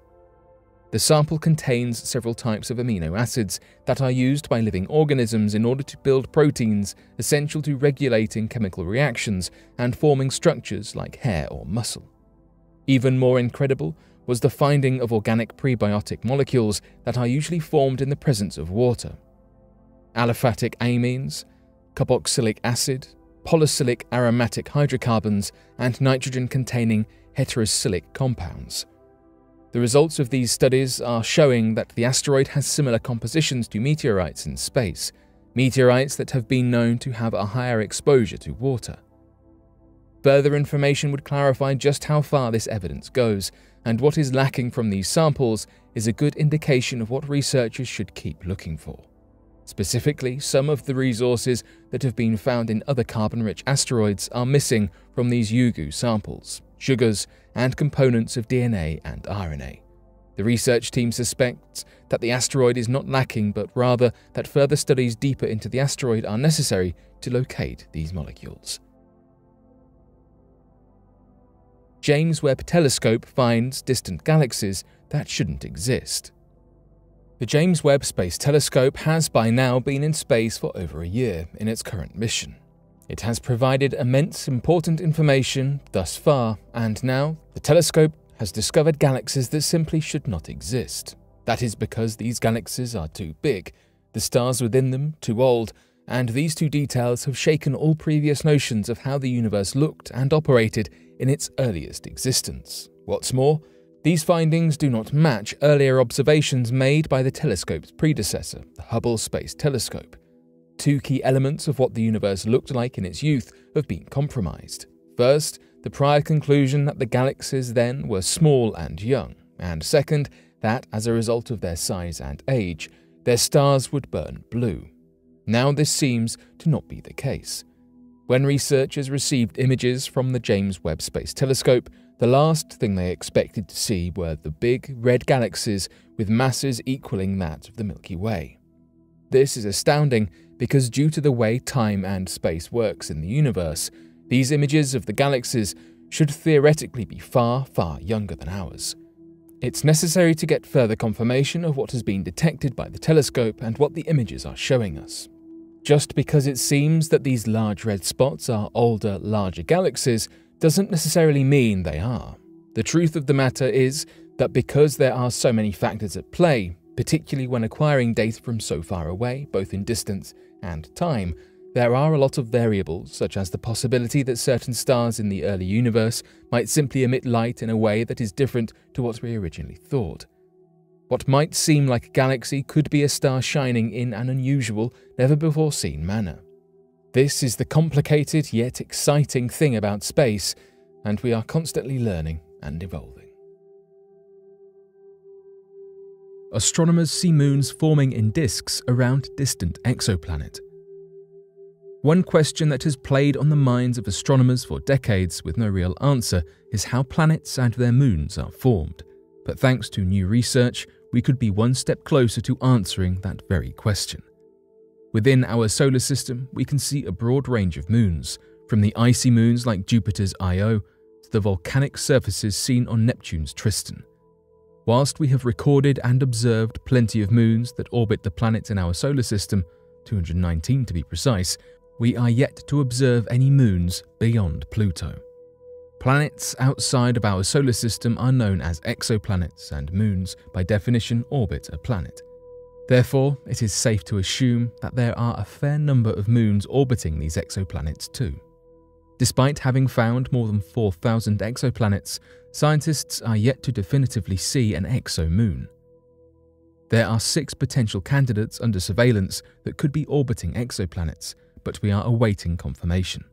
The sample contains several types of amino acids that are used by living organisms in order to build proteins essential to regulating chemical reactions and forming structures like hair or muscle. Even more incredible was the finding of organic prebiotic molecules that are usually formed in the presence of water. Aliphatic amines, carboxylic acid, polycyclic aromatic hydrocarbons, and nitrogen containing heterocyclic compounds. The results of these studies are showing that the asteroid has similar compositions to meteorites in space, meteorites that have been known to have a higher exposure to water. Further information would clarify just how far this evidence goes, and what is lacking from these samples is a good indication of what researchers should keep looking for. Specifically, some of the resources that have been found in other carbon rich asteroids are missing from these Ryugu samples sugars, and components of DNA and RNA. The research team suspects that the asteroid is not lacking, but rather that further studies deeper into the asteroid are necessary to locate these molecules. James Webb Telescope finds distant galaxies that shouldn't exist. The James Webb Space Telescope has by now been in space for over a year in its current mission. It has provided immense important information thus far, and now the telescope has discovered galaxies that simply should not exist. That is because these galaxies are too big, the stars within them too old, and these two details have shaken all previous notions of how the universe looked and operated in its earliest existence. What's more, these findings do not match earlier observations made by the telescope's predecessor, the Hubble Space Telescope two key elements of what the universe looked like in its youth have been compromised. First, the prior conclusion that the galaxies then were small and young, and second, that as a result of their size and age, their stars would burn blue. Now, this seems to not be the case. When researchers received images from the James Webb Space Telescope, the last thing they expected to see were the big red galaxies with masses equaling that of the Milky Way. This is astounding because due to the way time and space works in the universe, these images of the galaxies should theoretically be far, far younger than ours. It's necessary to get further confirmation of what has been detected by the telescope and what the images are showing us. Just because it seems that these large red spots are older, larger galaxies doesn't necessarily mean they are. The truth of the matter is that because there are so many factors at play, particularly when acquiring data from so far away, both in distance and time, there are a lot of variables, such as the possibility that certain stars in the early universe might simply emit light in a way that is different to what we originally thought. What might seem like a galaxy could be a star shining in an unusual, never before seen manner. This is the complicated yet exciting thing about space, and we are constantly learning and evolving. astronomers see moons forming in disks around distant exoplanet. One question that has played on the minds of astronomers for decades with no real answer is how planets and their moons are formed. But thanks to new research, we could be one step closer to answering that very question. Within our solar system, we can see a broad range of moons, from the icy moons like Jupiter's Io to the volcanic surfaces seen on Neptune's Triton. Whilst we have recorded and observed plenty of moons that orbit the planets in our solar system, 219 to be precise, we are yet to observe any moons beyond Pluto. Planets outside of our solar system are known as exoplanets, and moons, by definition, orbit a planet. Therefore, it is safe to assume that there are a fair number of moons orbiting these exoplanets too. Despite having found more than 4,000 exoplanets, scientists are yet to definitively see an exomoon. There are six potential candidates under surveillance that could be orbiting exoplanets, but we are awaiting confirmation.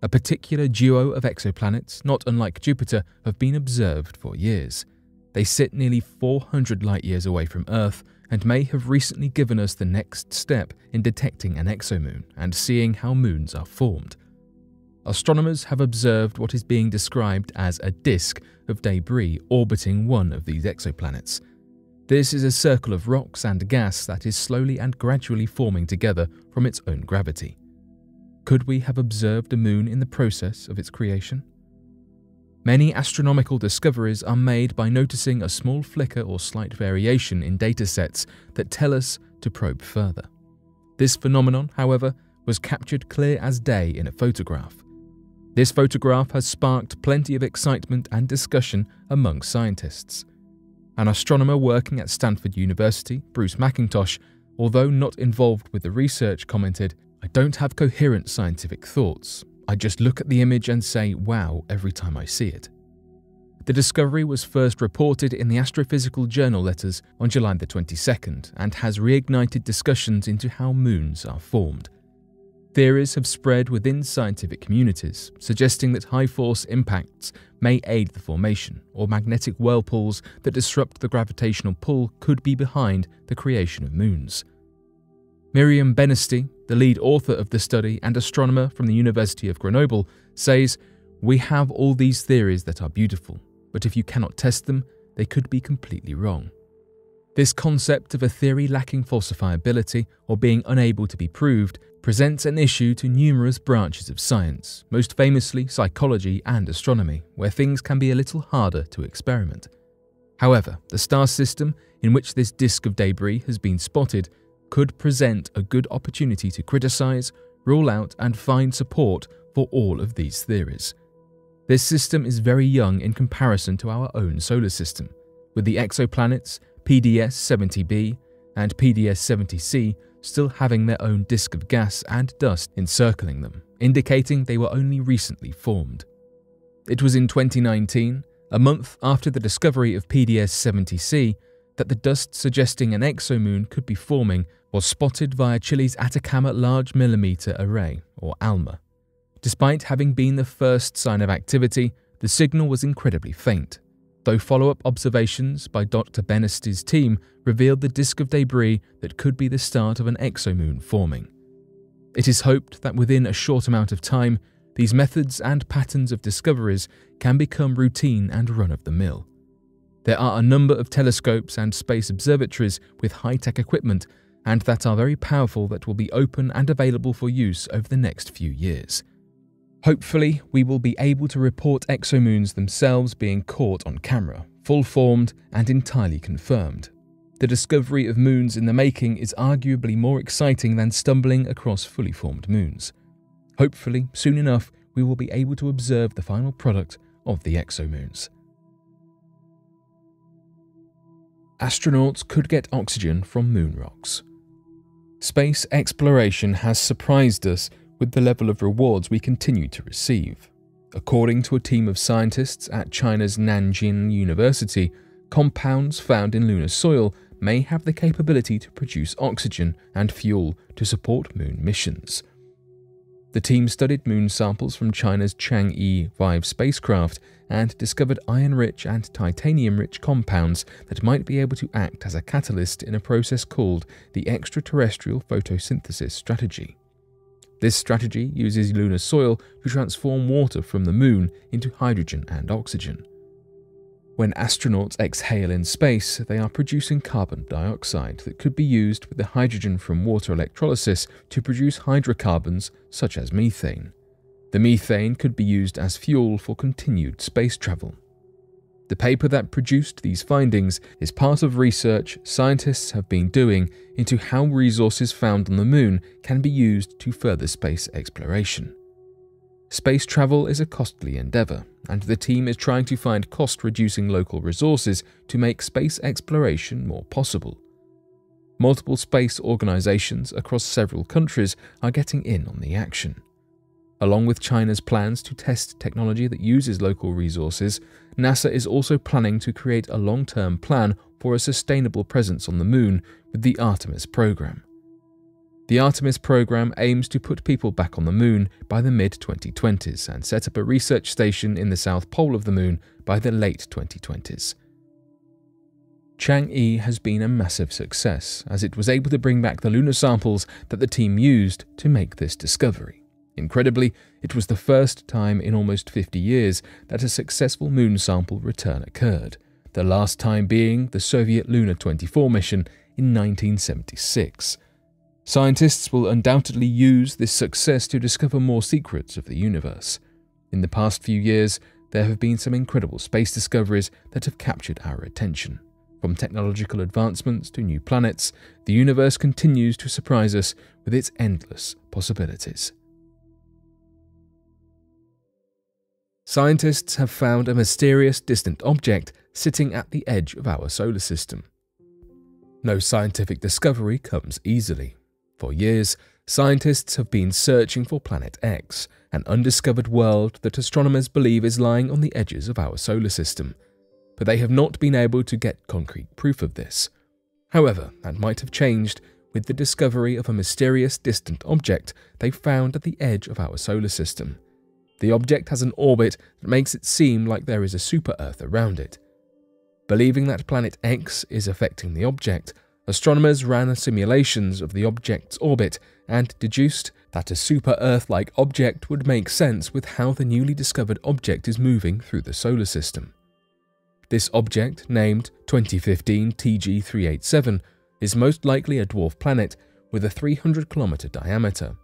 A particular duo of exoplanets, not unlike Jupiter, have been observed for years. They sit nearly 400 light years away from Earth and may have recently given us the next step in detecting an exomoon and seeing how moons are formed. Astronomers have observed what is being described as a disk of debris orbiting one of these exoplanets. This is a circle of rocks and gas that is slowly and gradually forming together from its own gravity. Could we have observed a moon in the process of its creation? Many astronomical discoveries are made by noticing a small flicker or slight variation in datasets that tell us to probe further. This phenomenon, however, was captured clear as day in a photograph. This photograph has sparked plenty of excitement and discussion among scientists. An astronomer working at Stanford University, Bruce Macintosh, although not involved with the research, commented I don't have coherent scientific thoughts. I just look at the image and say, wow, every time I see it. The discovery was first reported in the Astrophysical Journal letters on July the 22nd and has reignited discussions into how moons are formed. Theories have spread within scientific communities, suggesting that high force impacts may aid the formation, or magnetic whirlpools that disrupt the gravitational pull could be behind the creation of moons. Myriam Benisty, the lead author of the study and astronomer from the University of Grenoble, says, We have all these theories that are beautiful, but if you cannot test them, they could be completely wrong. This concept of a theory lacking falsifiability or being unable to be proved presents an issue to numerous branches of science, most famously psychology and astronomy, where things can be a little harder to experiment. However, the star system in which this disk of debris has been spotted could present a good opportunity to criticize, rule out, and find support for all of these theories. This system is very young in comparison to our own solar system, with the exoplanets PDS 70b and PDS 70c still having their own disk of gas and dust encircling them, indicating they were only recently formed. It was in 2019, a month after the discovery of PDS 70c, that the dust suggesting an exomoon could be forming was spotted via Chile's Atacama Large Millimeter Array, or ALMA. Despite having been the first sign of activity, the signal was incredibly faint, though follow up observations by Dr. Benisty's team revealed the disk of debris that could be the start of an exomoon forming. It is hoped that within a short amount of time, these methods and patterns of discoveries can become routine and run of the mill. There are a number of telescopes and space observatories with high tech equipment and that are very powerful that will be open and available for use over the next few years. Hopefully, we will be able to report exomoons themselves being caught on camera, full formed and entirely confirmed. The discovery of moons in the making is arguably more exciting than stumbling across fully formed moons. Hopefully, soon enough, we will be able to observe the final product of the exomoons. Astronauts could get oxygen from moon rocks. Space exploration has surprised us with the level of rewards we continue to receive. According to a team of scientists at China's Nanjing University, compounds found in lunar soil may have the capability to produce oxygen and fuel to support moon missions. The team studied moon samples from China's Chang'e 5 spacecraft and discovered iron rich and titanium rich compounds that might be able to act as a catalyst in a process called the extraterrestrial photosynthesis strategy. This strategy uses lunar soil to transform water from the moon into hydrogen and oxygen. When astronauts exhale in space, they are producing carbon dioxide that could be used with the hydrogen from water electrolysis to produce hydrocarbons such as methane. The methane could be used as fuel for continued space travel. The paper that produced these findings is part of research scientists have been doing into how resources found on the moon can be used to further space exploration. Space travel is a costly endeavour, and the team is trying to find cost reducing local resources to make space exploration more possible. Multiple space organisations across several countries are getting in on the action. Along with China's plans to test technology that uses local resources, NASA is also planning to create a long term plan for a sustainable presence on the Moon with the Artemis program. The Artemis program aims to put people back on the Moon by the mid 2020s and set up a research station in the south pole of the Moon by the late 2020s. Chang'e has been a massive success, as it was able to bring back the lunar samples that the team used to make this discovery. Incredibly, it was the first time in almost 50 years that a successful moon sample return occurred, the last time being the Soviet Luna 24 mission in 1976. Scientists will undoubtedly use this success to discover more secrets of the universe. In the past few years, there have been some incredible space discoveries that have captured our attention. From technological advancements to new planets, the universe continues to surprise us with its endless possibilities. Scientists have found a mysterious distant object sitting at the edge of our solar system. No scientific discovery comes easily. For years, scientists have been searching for Planet X, an undiscovered world that astronomers believe is lying on the edges of our solar system, but they have not been able to get concrete proof of this. However, that might have changed with the discovery of a mysterious distant object they found at the edge of our solar system. The object has an orbit that makes it seem like there is a super Earth around it. Believing that Planet X is affecting the object, astronomers ran simulations of the object's orbit and deduced that a super Earth like object would make sense with how the newly discovered object is moving through the solar system. This object, named 2015 TG387, is most likely a dwarf planet with a 300 kilometer diameter.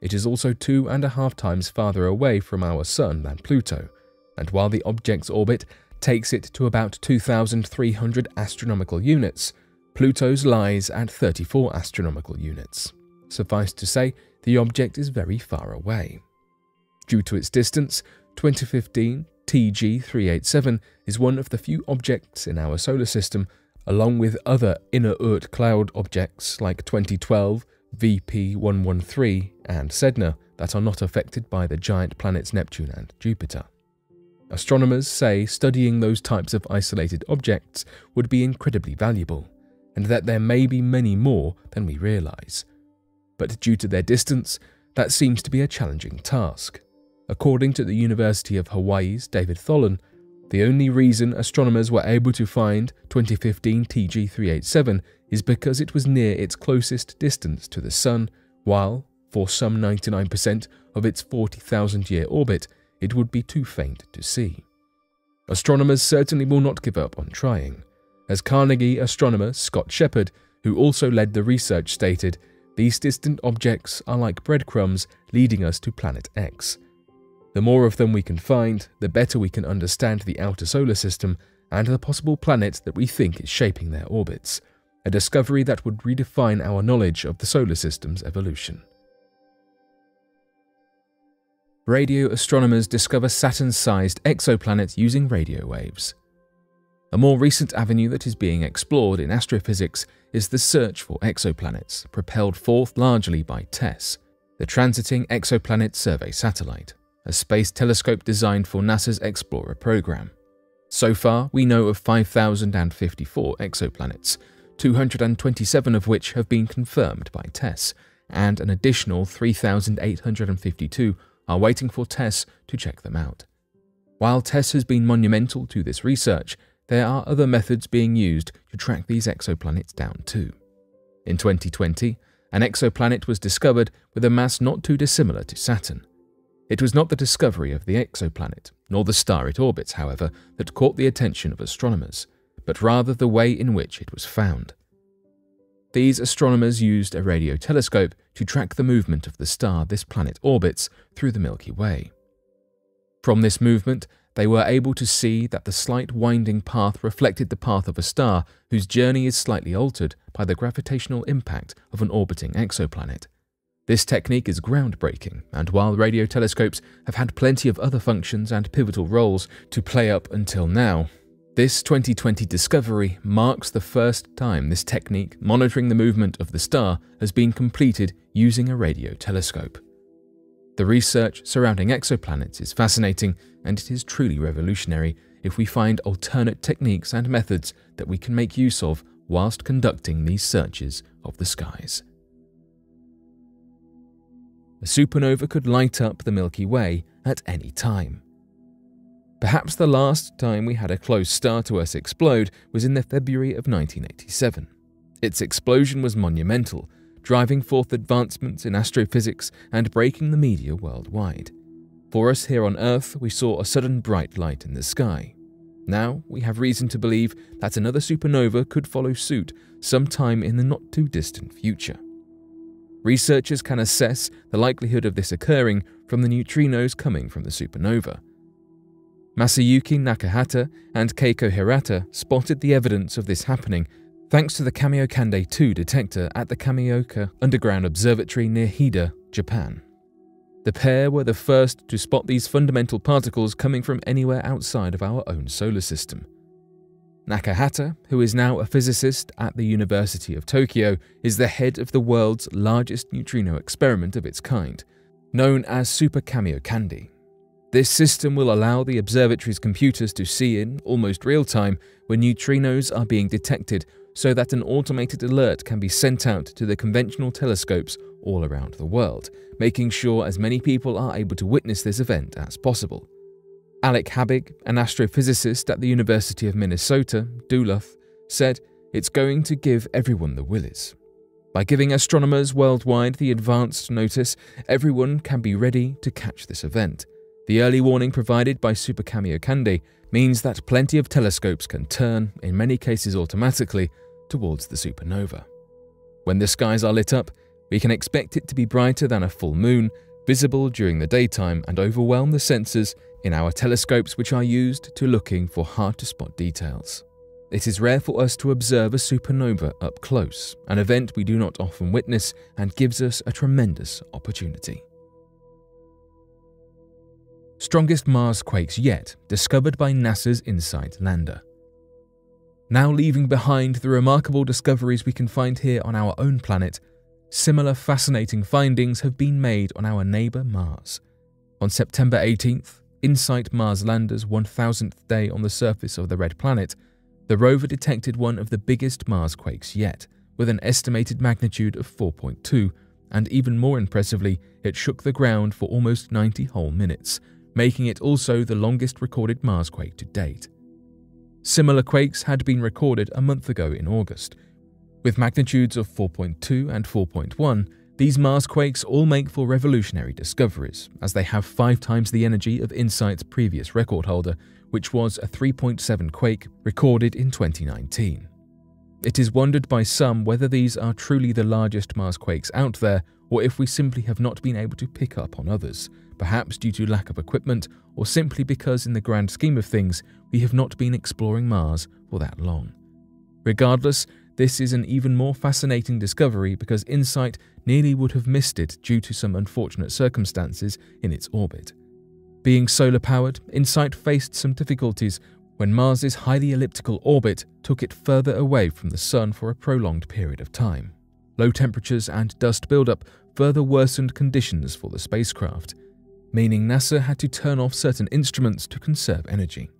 It is also two and a half times farther away from our Sun than Pluto, and while the object's orbit takes it to about 2,300 astronomical units, Pluto's lies at 34 astronomical units. Suffice to say, the object is very far away. Due to its distance, 2015 TG387 is one of the few objects in our solar system, along with other inner Oort cloud objects like 2012, VP113, and Sedna, that are not affected by the giant planets Neptune and Jupiter. Astronomers say studying those types of isolated objects would be incredibly valuable and that there may be many more than we realize. But due to their distance, that seems to be a challenging task. According to the University of Hawaii's David Tholen, the only reason astronomers were able to find 2015 TG387 is because it was near its closest distance to the Sun, while, for some 99% of its 40,000 year orbit, it would be too faint to see. Astronomers certainly will not give up on trying. As Carnegie astronomer Scott Sheppard, who also led the research, stated, these distant objects are like breadcrumbs leading us to Planet X. The more of them we can find, the better we can understand the outer solar system and the possible planet that we think is shaping their orbits, a discovery that would redefine our knowledge of the solar system's evolution. Radio astronomers discover Saturn sized exoplanets using radio waves. A more recent avenue that is being explored in astrophysics is the search for exoplanets, propelled forth largely by TESS, the Transiting Exoplanet Survey Satellite, a space telescope designed for NASA's Explorer program. So far, we know of 5,054 exoplanets, 227 of which have been confirmed by TESS, and an additional 3,852 are waiting for TESS to check them out. While TESS has been monumental to this research, there are other methods being used to track these exoplanets down too. In 2020, an exoplanet was discovered with a mass not too dissimilar to Saturn. It was not the discovery of the exoplanet, nor the star it orbits, however, that caught the attention of astronomers, but rather the way in which it was found. These astronomers used a radio telescope to track the movement of the star this planet orbits through the Milky Way. From this movement, they were able to see that the slight winding path reflected the path of a star whose journey is slightly altered by the gravitational impact of an orbiting exoplanet. This technique is groundbreaking, and while radio telescopes have had plenty of other functions and pivotal roles to play up until now, this 2020 discovery marks the first time this technique, monitoring the movement of the star, has been completed using a radio telescope. The research surrounding exoplanets is fascinating, and it is truly revolutionary if we find alternate techniques and methods that we can make use of whilst conducting these searches of the skies. A supernova could light up the Milky Way at any time. Perhaps the last time we had a close star to us explode was in the February of 1987. Its explosion was monumental, driving forth advancements in astrophysics and breaking the media worldwide. For us here on Earth, we saw a sudden bright light in the sky. Now, we have reason to believe that another supernova could follow suit sometime in the not too distant future. Researchers can assess the likelihood of this occurring from the neutrinos coming from the supernova. Masayuki Nakahata and Keiko Hirata spotted the evidence of this happening thanks to the Kamiokande 2 detector at the Kamioka Underground Observatory near Hida, Japan. The pair were the first to spot these fundamental particles coming from anywhere outside of our own solar system. Nakahata, who is now a physicist at the University of Tokyo, is the head of the world's largest neutrino experiment of its kind, known as Super Kamiokande. This system will allow the observatory's computers to see in almost real time when neutrinos are being detected so that an automated alert can be sent out to the conventional telescopes all around the world, making sure as many people are able to witness this event as possible. Alec Habig, an astrophysicist at the University of Minnesota, Duluth, said, It's going to give everyone the willies. By giving astronomers worldwide the advanced notice, everyone can be ready to catch this event. The early warning provided by Super Kamiokande means that plenty of telescopes can turn, in many cases automatically, towards the supernova. When the skies are lit up, we can expect it to be brighter than a full moon, visible during the daytime, and overwhelm the sensors in our telescopes which are used to looking for hard to spot details. It is rare for us to observe a supernova up close, an event we do not often witness and gives us a tremendous opportunity. Strongest Mars quakes yet discovered by NASA's InSight lander. Now leaving behind the remarkable discoveries we can find here on our own planet, similar fascinating findings have been made on our neighbour Mars. On September 18th, InSight Mars lander's 1000th day on the surface of the red planet, the rover detected one of the biggest Mars quakes yet, with an estimated magnitude of 4.2, and even more impressively, it shook the ground for almost 90 whole minutes, making it also the longest recorded Mars quake to date. Similar quakes had been recorded a month ago in August. With magnitudes of 4.2 and 4.1, these Mars quakes all make for revolutionary discoveries, as they have five times the energy of InSight's previous record holder, which was a 3.7 quake recorded in 2019. It is wondered by some whether these are truly the largest Mars quakes out there, or if we simply have not been able to pick up on others perhaps due to lack of equipment or simply because, in the grand scheme of things, we have not been exploring Mars for that long. Regardless, this is an even more fascinating discovery because InSight nearly would have missed it due to some unfortunate circumstances in its orbit. Being solar powered, InSight faced some difficulties when Mars's highly elliptical orbit took it further away from the Sun for a prolonged period of time. Low temperatures and dust buildup further worsened conditions for the spacecraft, meaning NASA had to turn off certain instruments to conserve energy.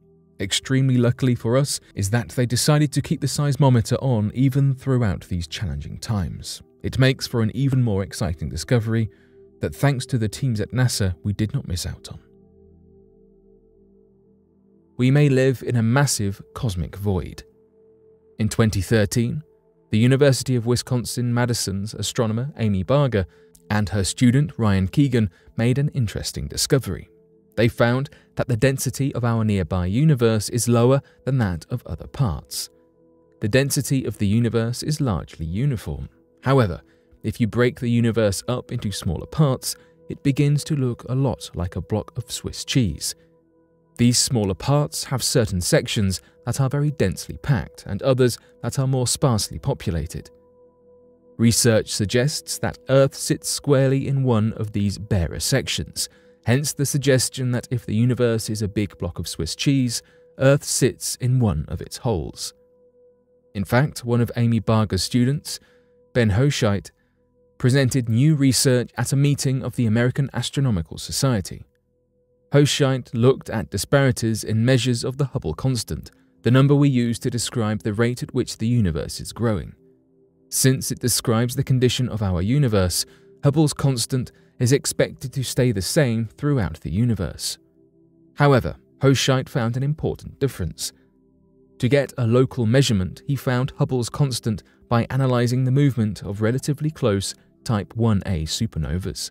Extremely luckily for us is that they decided to keep the seismometer on even throughout these challenging times. It makes for an even more exciting discovery that thanks to the teams at NASA we did not miss out on. We may live in a massive cosmic void. In 2013, the University of Wisconsin Madison's astronomer Amy Barger and her student Ryan Keenan made an interesting discovery. They found that the density of our nearby universe is lower than that of other parts. The density of the universe is largely uniform. However, if you break the universe up into smaller parts, it begins to look a lot like a block of Swiss cheese. These smaller parts have certain sections that are very densely packed and others that are more sparsely populated. Research suggests that Earth sits squarely in one of these barer sections, hence the suggestion that if the universe is a big block of Swiss cheese, Earth sits in one of its holes. In fact, one of Amy Barger's students, Ben Hoscheit, presented new research at a meeting of the American Astronomical Society. Hoscheit looked at disparities in measures of the Hubble constant, the number we use to describe the rate at which the universe is growing. Since it describes the condition of our universe, Hubble's constant is expected to stay the same throughout the universe. However, Hoscheit found an important difference. To get a local measurement, he found Hubble's constant by analysing the movement of relatively close Type 1a supernovas.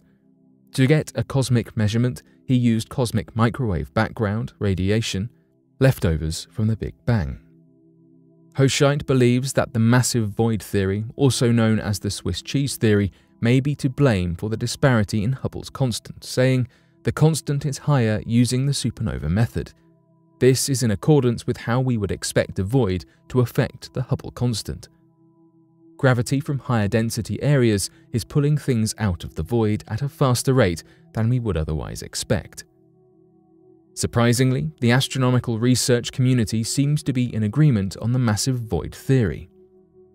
To get a cosmic measurement, he used cosmic microwave background radiation, leftovers from the Big Bang. Hoscheit believes that the massive void theory, also known as the Swiss cheese theory, may be to blame for the disparity in Hubble's constant, saying the constant is higher using the supernova method. This is in accordance with how we would expect a void to affect the Hubble constant. Gravity from higher density areas is pulling things out of the void at a faster rate than we would otherwise expect. Surprisingly, the astronomical research community seems to be in agreement on the massive void theory.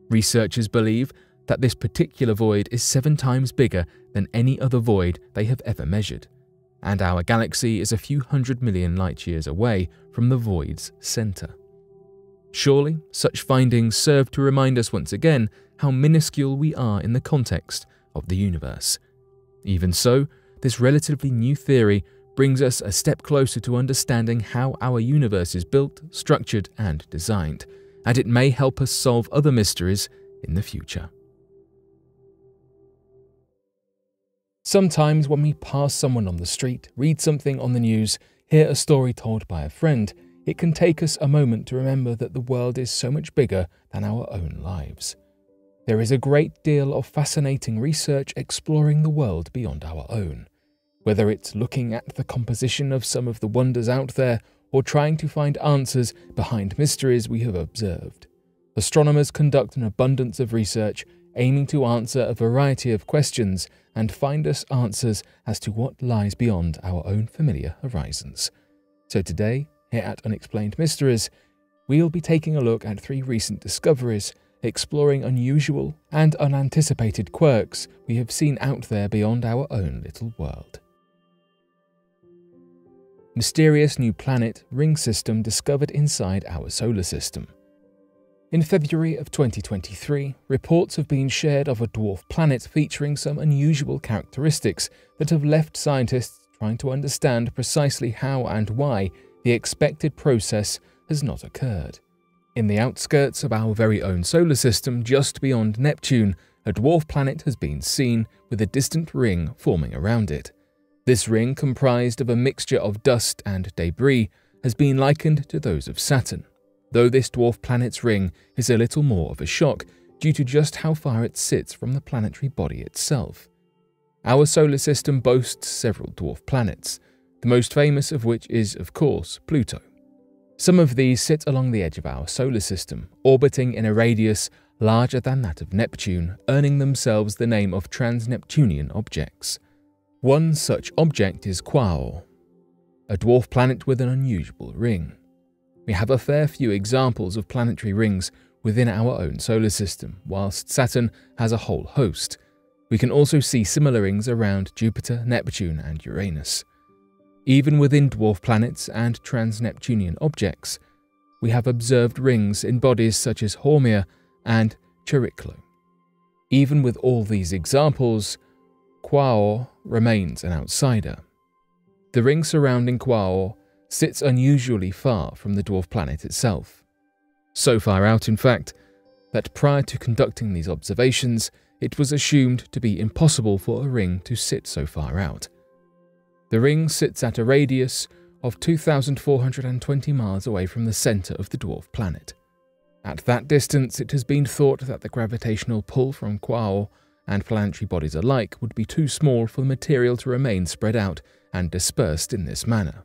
Researchers believe that this particular void is seven times bigger than any other void they have ever measured, and our galaxy is a few hundred million light years away from the void's centre. Surely, such findings serve to remind us once again how minuscule we are in the context of the universe. Even so, this relatively new theory brings us a step closer to understanding how our universe is built, structured, and designed, and it may help us solve other mysteries in the future. Sometimes, when we pass someone on the street, read something on the news, hear a story told by a friend, it can take us a moment to remember that the world is so much bigger than our own lives. There is a great deal of fascinating research exploring the world beyond our own whether it's looking at the composition of some of the wonders out there or trying to find answers behind mysteries we have observed. Astronomers conduct an abundance of research aiming to answer a variety of questions and find us answers as to what lies beyond our own familiar horizons. So today, here at Unexplained Mysteries, we'll be taking a look at three recent discoveries, exploring unusual and unanticipated quirks we have seen out there beyond our own little world mysterious new planet ring system discovered inside our solar system. In February of 2023, reports have been shared of a dwarf planet featuring some unusual characteristics that have left scientists trying to understand precisely how and why the expected process has not occurred. In the outskirts of our very own solar system, just beyond Neptune, a dwarf planet has been seen with a distant ring forming around it. This ring, comprised of a mixture of dust and debris, has been likened to those of Saturn, though this dwarf planet's ring is a little more of a shock due to just how far it sits from the planetary body itself. Our solar system boasts several dwarf planets, the most famous of which is, of course, Pluto. Some of these sit along the edge of our solar system, orbiting in a radius larger than that of Neptune, earning themselves the name of trans-Neptunian objects. One such object is Quaoar, a dwarf planet with an unusual ring. We have a fair few examples of planetary rings within our own solar system, whilst Saturn has a whole host. We can also see similar rings around Jupiter, Neptune, and Uranus. Even within dwarf planets and trans-Neptunian objects, we have observed rings in bodies such as Haumea and Chariklo. Even with all these examples, Quaoar remains an outsider. The ring surrounding Quaoar sits unusually far from the dwarf planet itself. So far out, in fact, that prior to conducting these observations, it was assumed to be impossible for a ring to sit so far out. The ring sits at a radius of 2,420 miles away from the centre of the dwarf planet. At that distance, it has been thought that the gravitational pull from Quaoar and planetary bodies alike would be too small for the material to remain spread out and dispersed in this manner.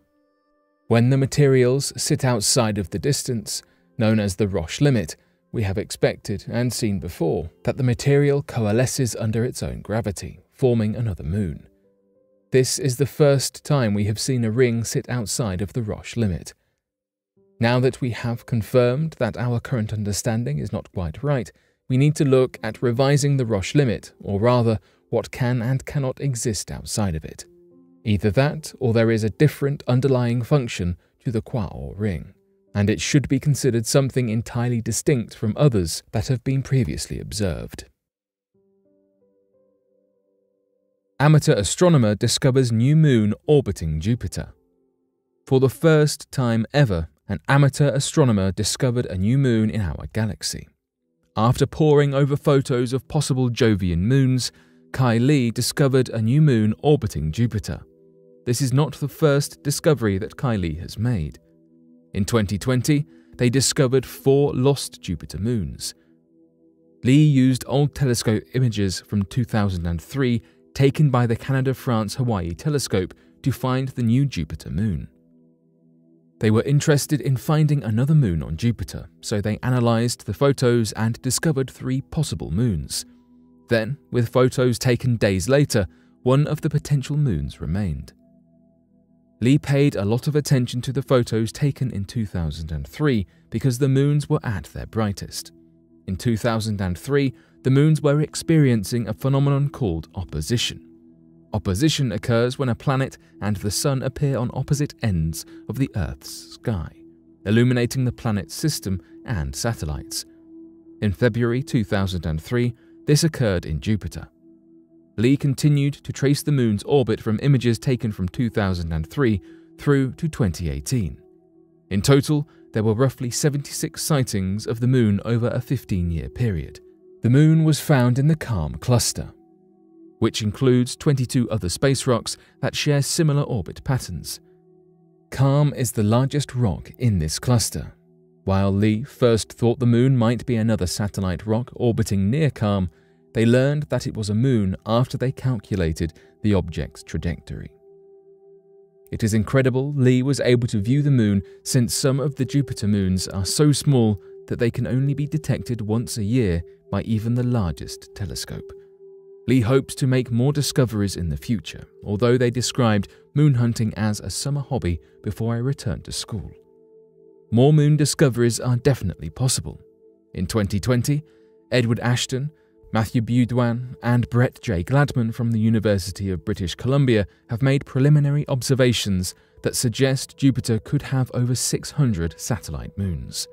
When the materials sit outside of the distance, known as the Roche limit, we have expected and seen before that the material coalesces under its own gravity, forming another moon. This is the first time we have seen a ring sit outside of the Roche limit. Now that we have confirmed that our current understanding is not quite right, we need to look at revising the Roche limit, or rather, what can and cannot exist outside of it. Either that, or there is a different underlying function to the Quaoar ring, and it should be considered something entirely distinct from others that have been previously observed. Amateur astronomer discovers new moon orbiting Jupiter. For the first time ever, an amateur astronomer discovered a new moon in our galaxy. After poring over photos of possible Jovian moons, Kai Ly discovered a new moon orbiting Jupiter. This is not the first discovery that Kai Ly has made. In 2020, they discovered four lost Jupiter moons. Ly used old telescope images from 2003 taken by the Canada France Hawaii telescope to find the new Jupiter moon. They were interested in finding another moon on Jupiter, so they analysed the photos and discovered three possible moons. Then, with photos taken days later, one of the potential moons remained. Ly paid a lot of attention to the photos taken in 2003 because the moons were at their brightest. In 2003, the moons were experiencing a phenomenon called opposition. Opposition occurs when a planet and the Sun appear on opposite ends of the Earth's sky, illuminating the planet's system and satellites. In February 2003, this occurred in Jupiter. Ly continued to trace the moon's orbit from images taken from 2003 through to 2018. In total, there were roughly 76 sightings of the moon over a 15 year period. The moon was found in the Carm cluster, which includes 22 other space rocks that share similar orbit patterns. Carm is the largest rock in this cluster. While Ly first thought the moon might be another satellite rock orbiting near Carm, they learned that it was a moon after they calculated the object's trajectory. It is incredible Ly was able to view the moon since some of the Jupiter moons are so small that they can only be detected once a year by even the largest telescope. Ly hopes to make more discoveries in the future, although they described moon hunting as a summer hobby before I returned to school. More moon discoveries are definitely possible. In 2020, Edward Ashton, Matthew Beaudoin and Brett J. Gladman from the University of British Columbia have made preliminary observations that suggest Jupiter could have over 600 satellite moons.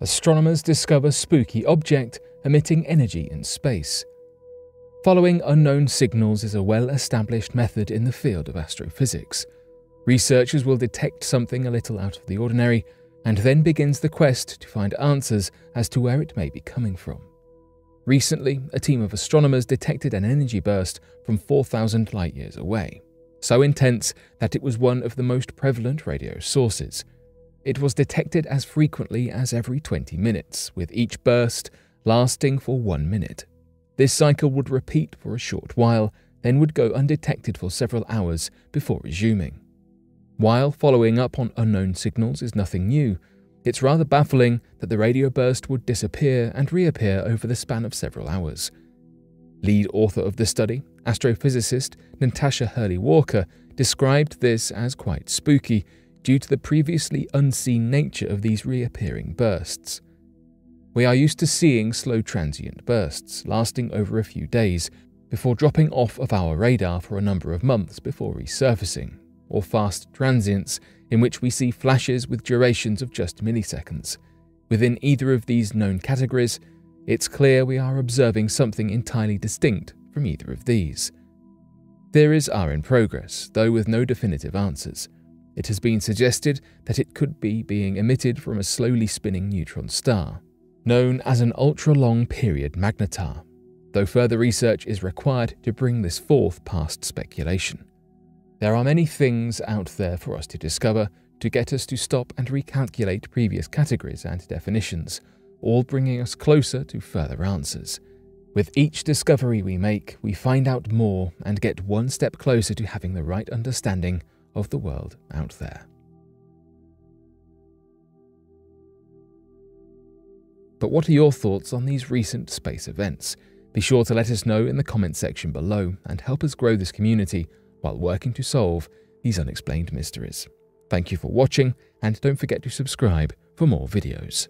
Astronomers discover spooky object emitting energy in space. Following unknown signals is a well established method in the field of astrophysics. Researchers will detect something a little out of the ordinary and then begins the quest to find answers as to where it may be coming from. Recently, a team of astronomers detected an energy burst from 4,000 light years away, so intense that it was one of the most prevalent radio sources. It was detected as frequently as every 20 minutes, with each burst lasting for one minute. This cycle would repeat for a short while, then would go undetected for several hours before resuming. While following up on unknown signals is nothing new, it's rather baffling that the radio burst would disappear and reappear over the span of several hours. Lead author of the study, astrophysicist Natasha Hurley Walker, described this as quite spooky due to the previously unseen nature of these reappearing bursts. We are used to seeing slow transient bursts lasting over a few days before dropping off of our radar for a number of months before resurfacing, or fast transients in which we see flashes with durations of just milliseconds. Within either of these known categories, it's clear we are observing something entirely distinct from either of these. Theories are in progress, though with no definitive answers. It has been suggested that it could be being emitted from a slowly spinning neutron star, known as an ultra long period magnetar, though further research is required to bring this forth past speculation. There are many things out there for us to discover to get us to stop and recalculate previous categories and definitions, all bringing us closer to further answers. With each discovery we make, we find out more and get one step closer to having the right understanding of the world out there. But what are your thoughts on these recent space events? Be sure to let us know in the comments section below and help us grow this community while working to solve these unexplained mysteries. Thank you for watching, and don't forget to subscribe for more videos.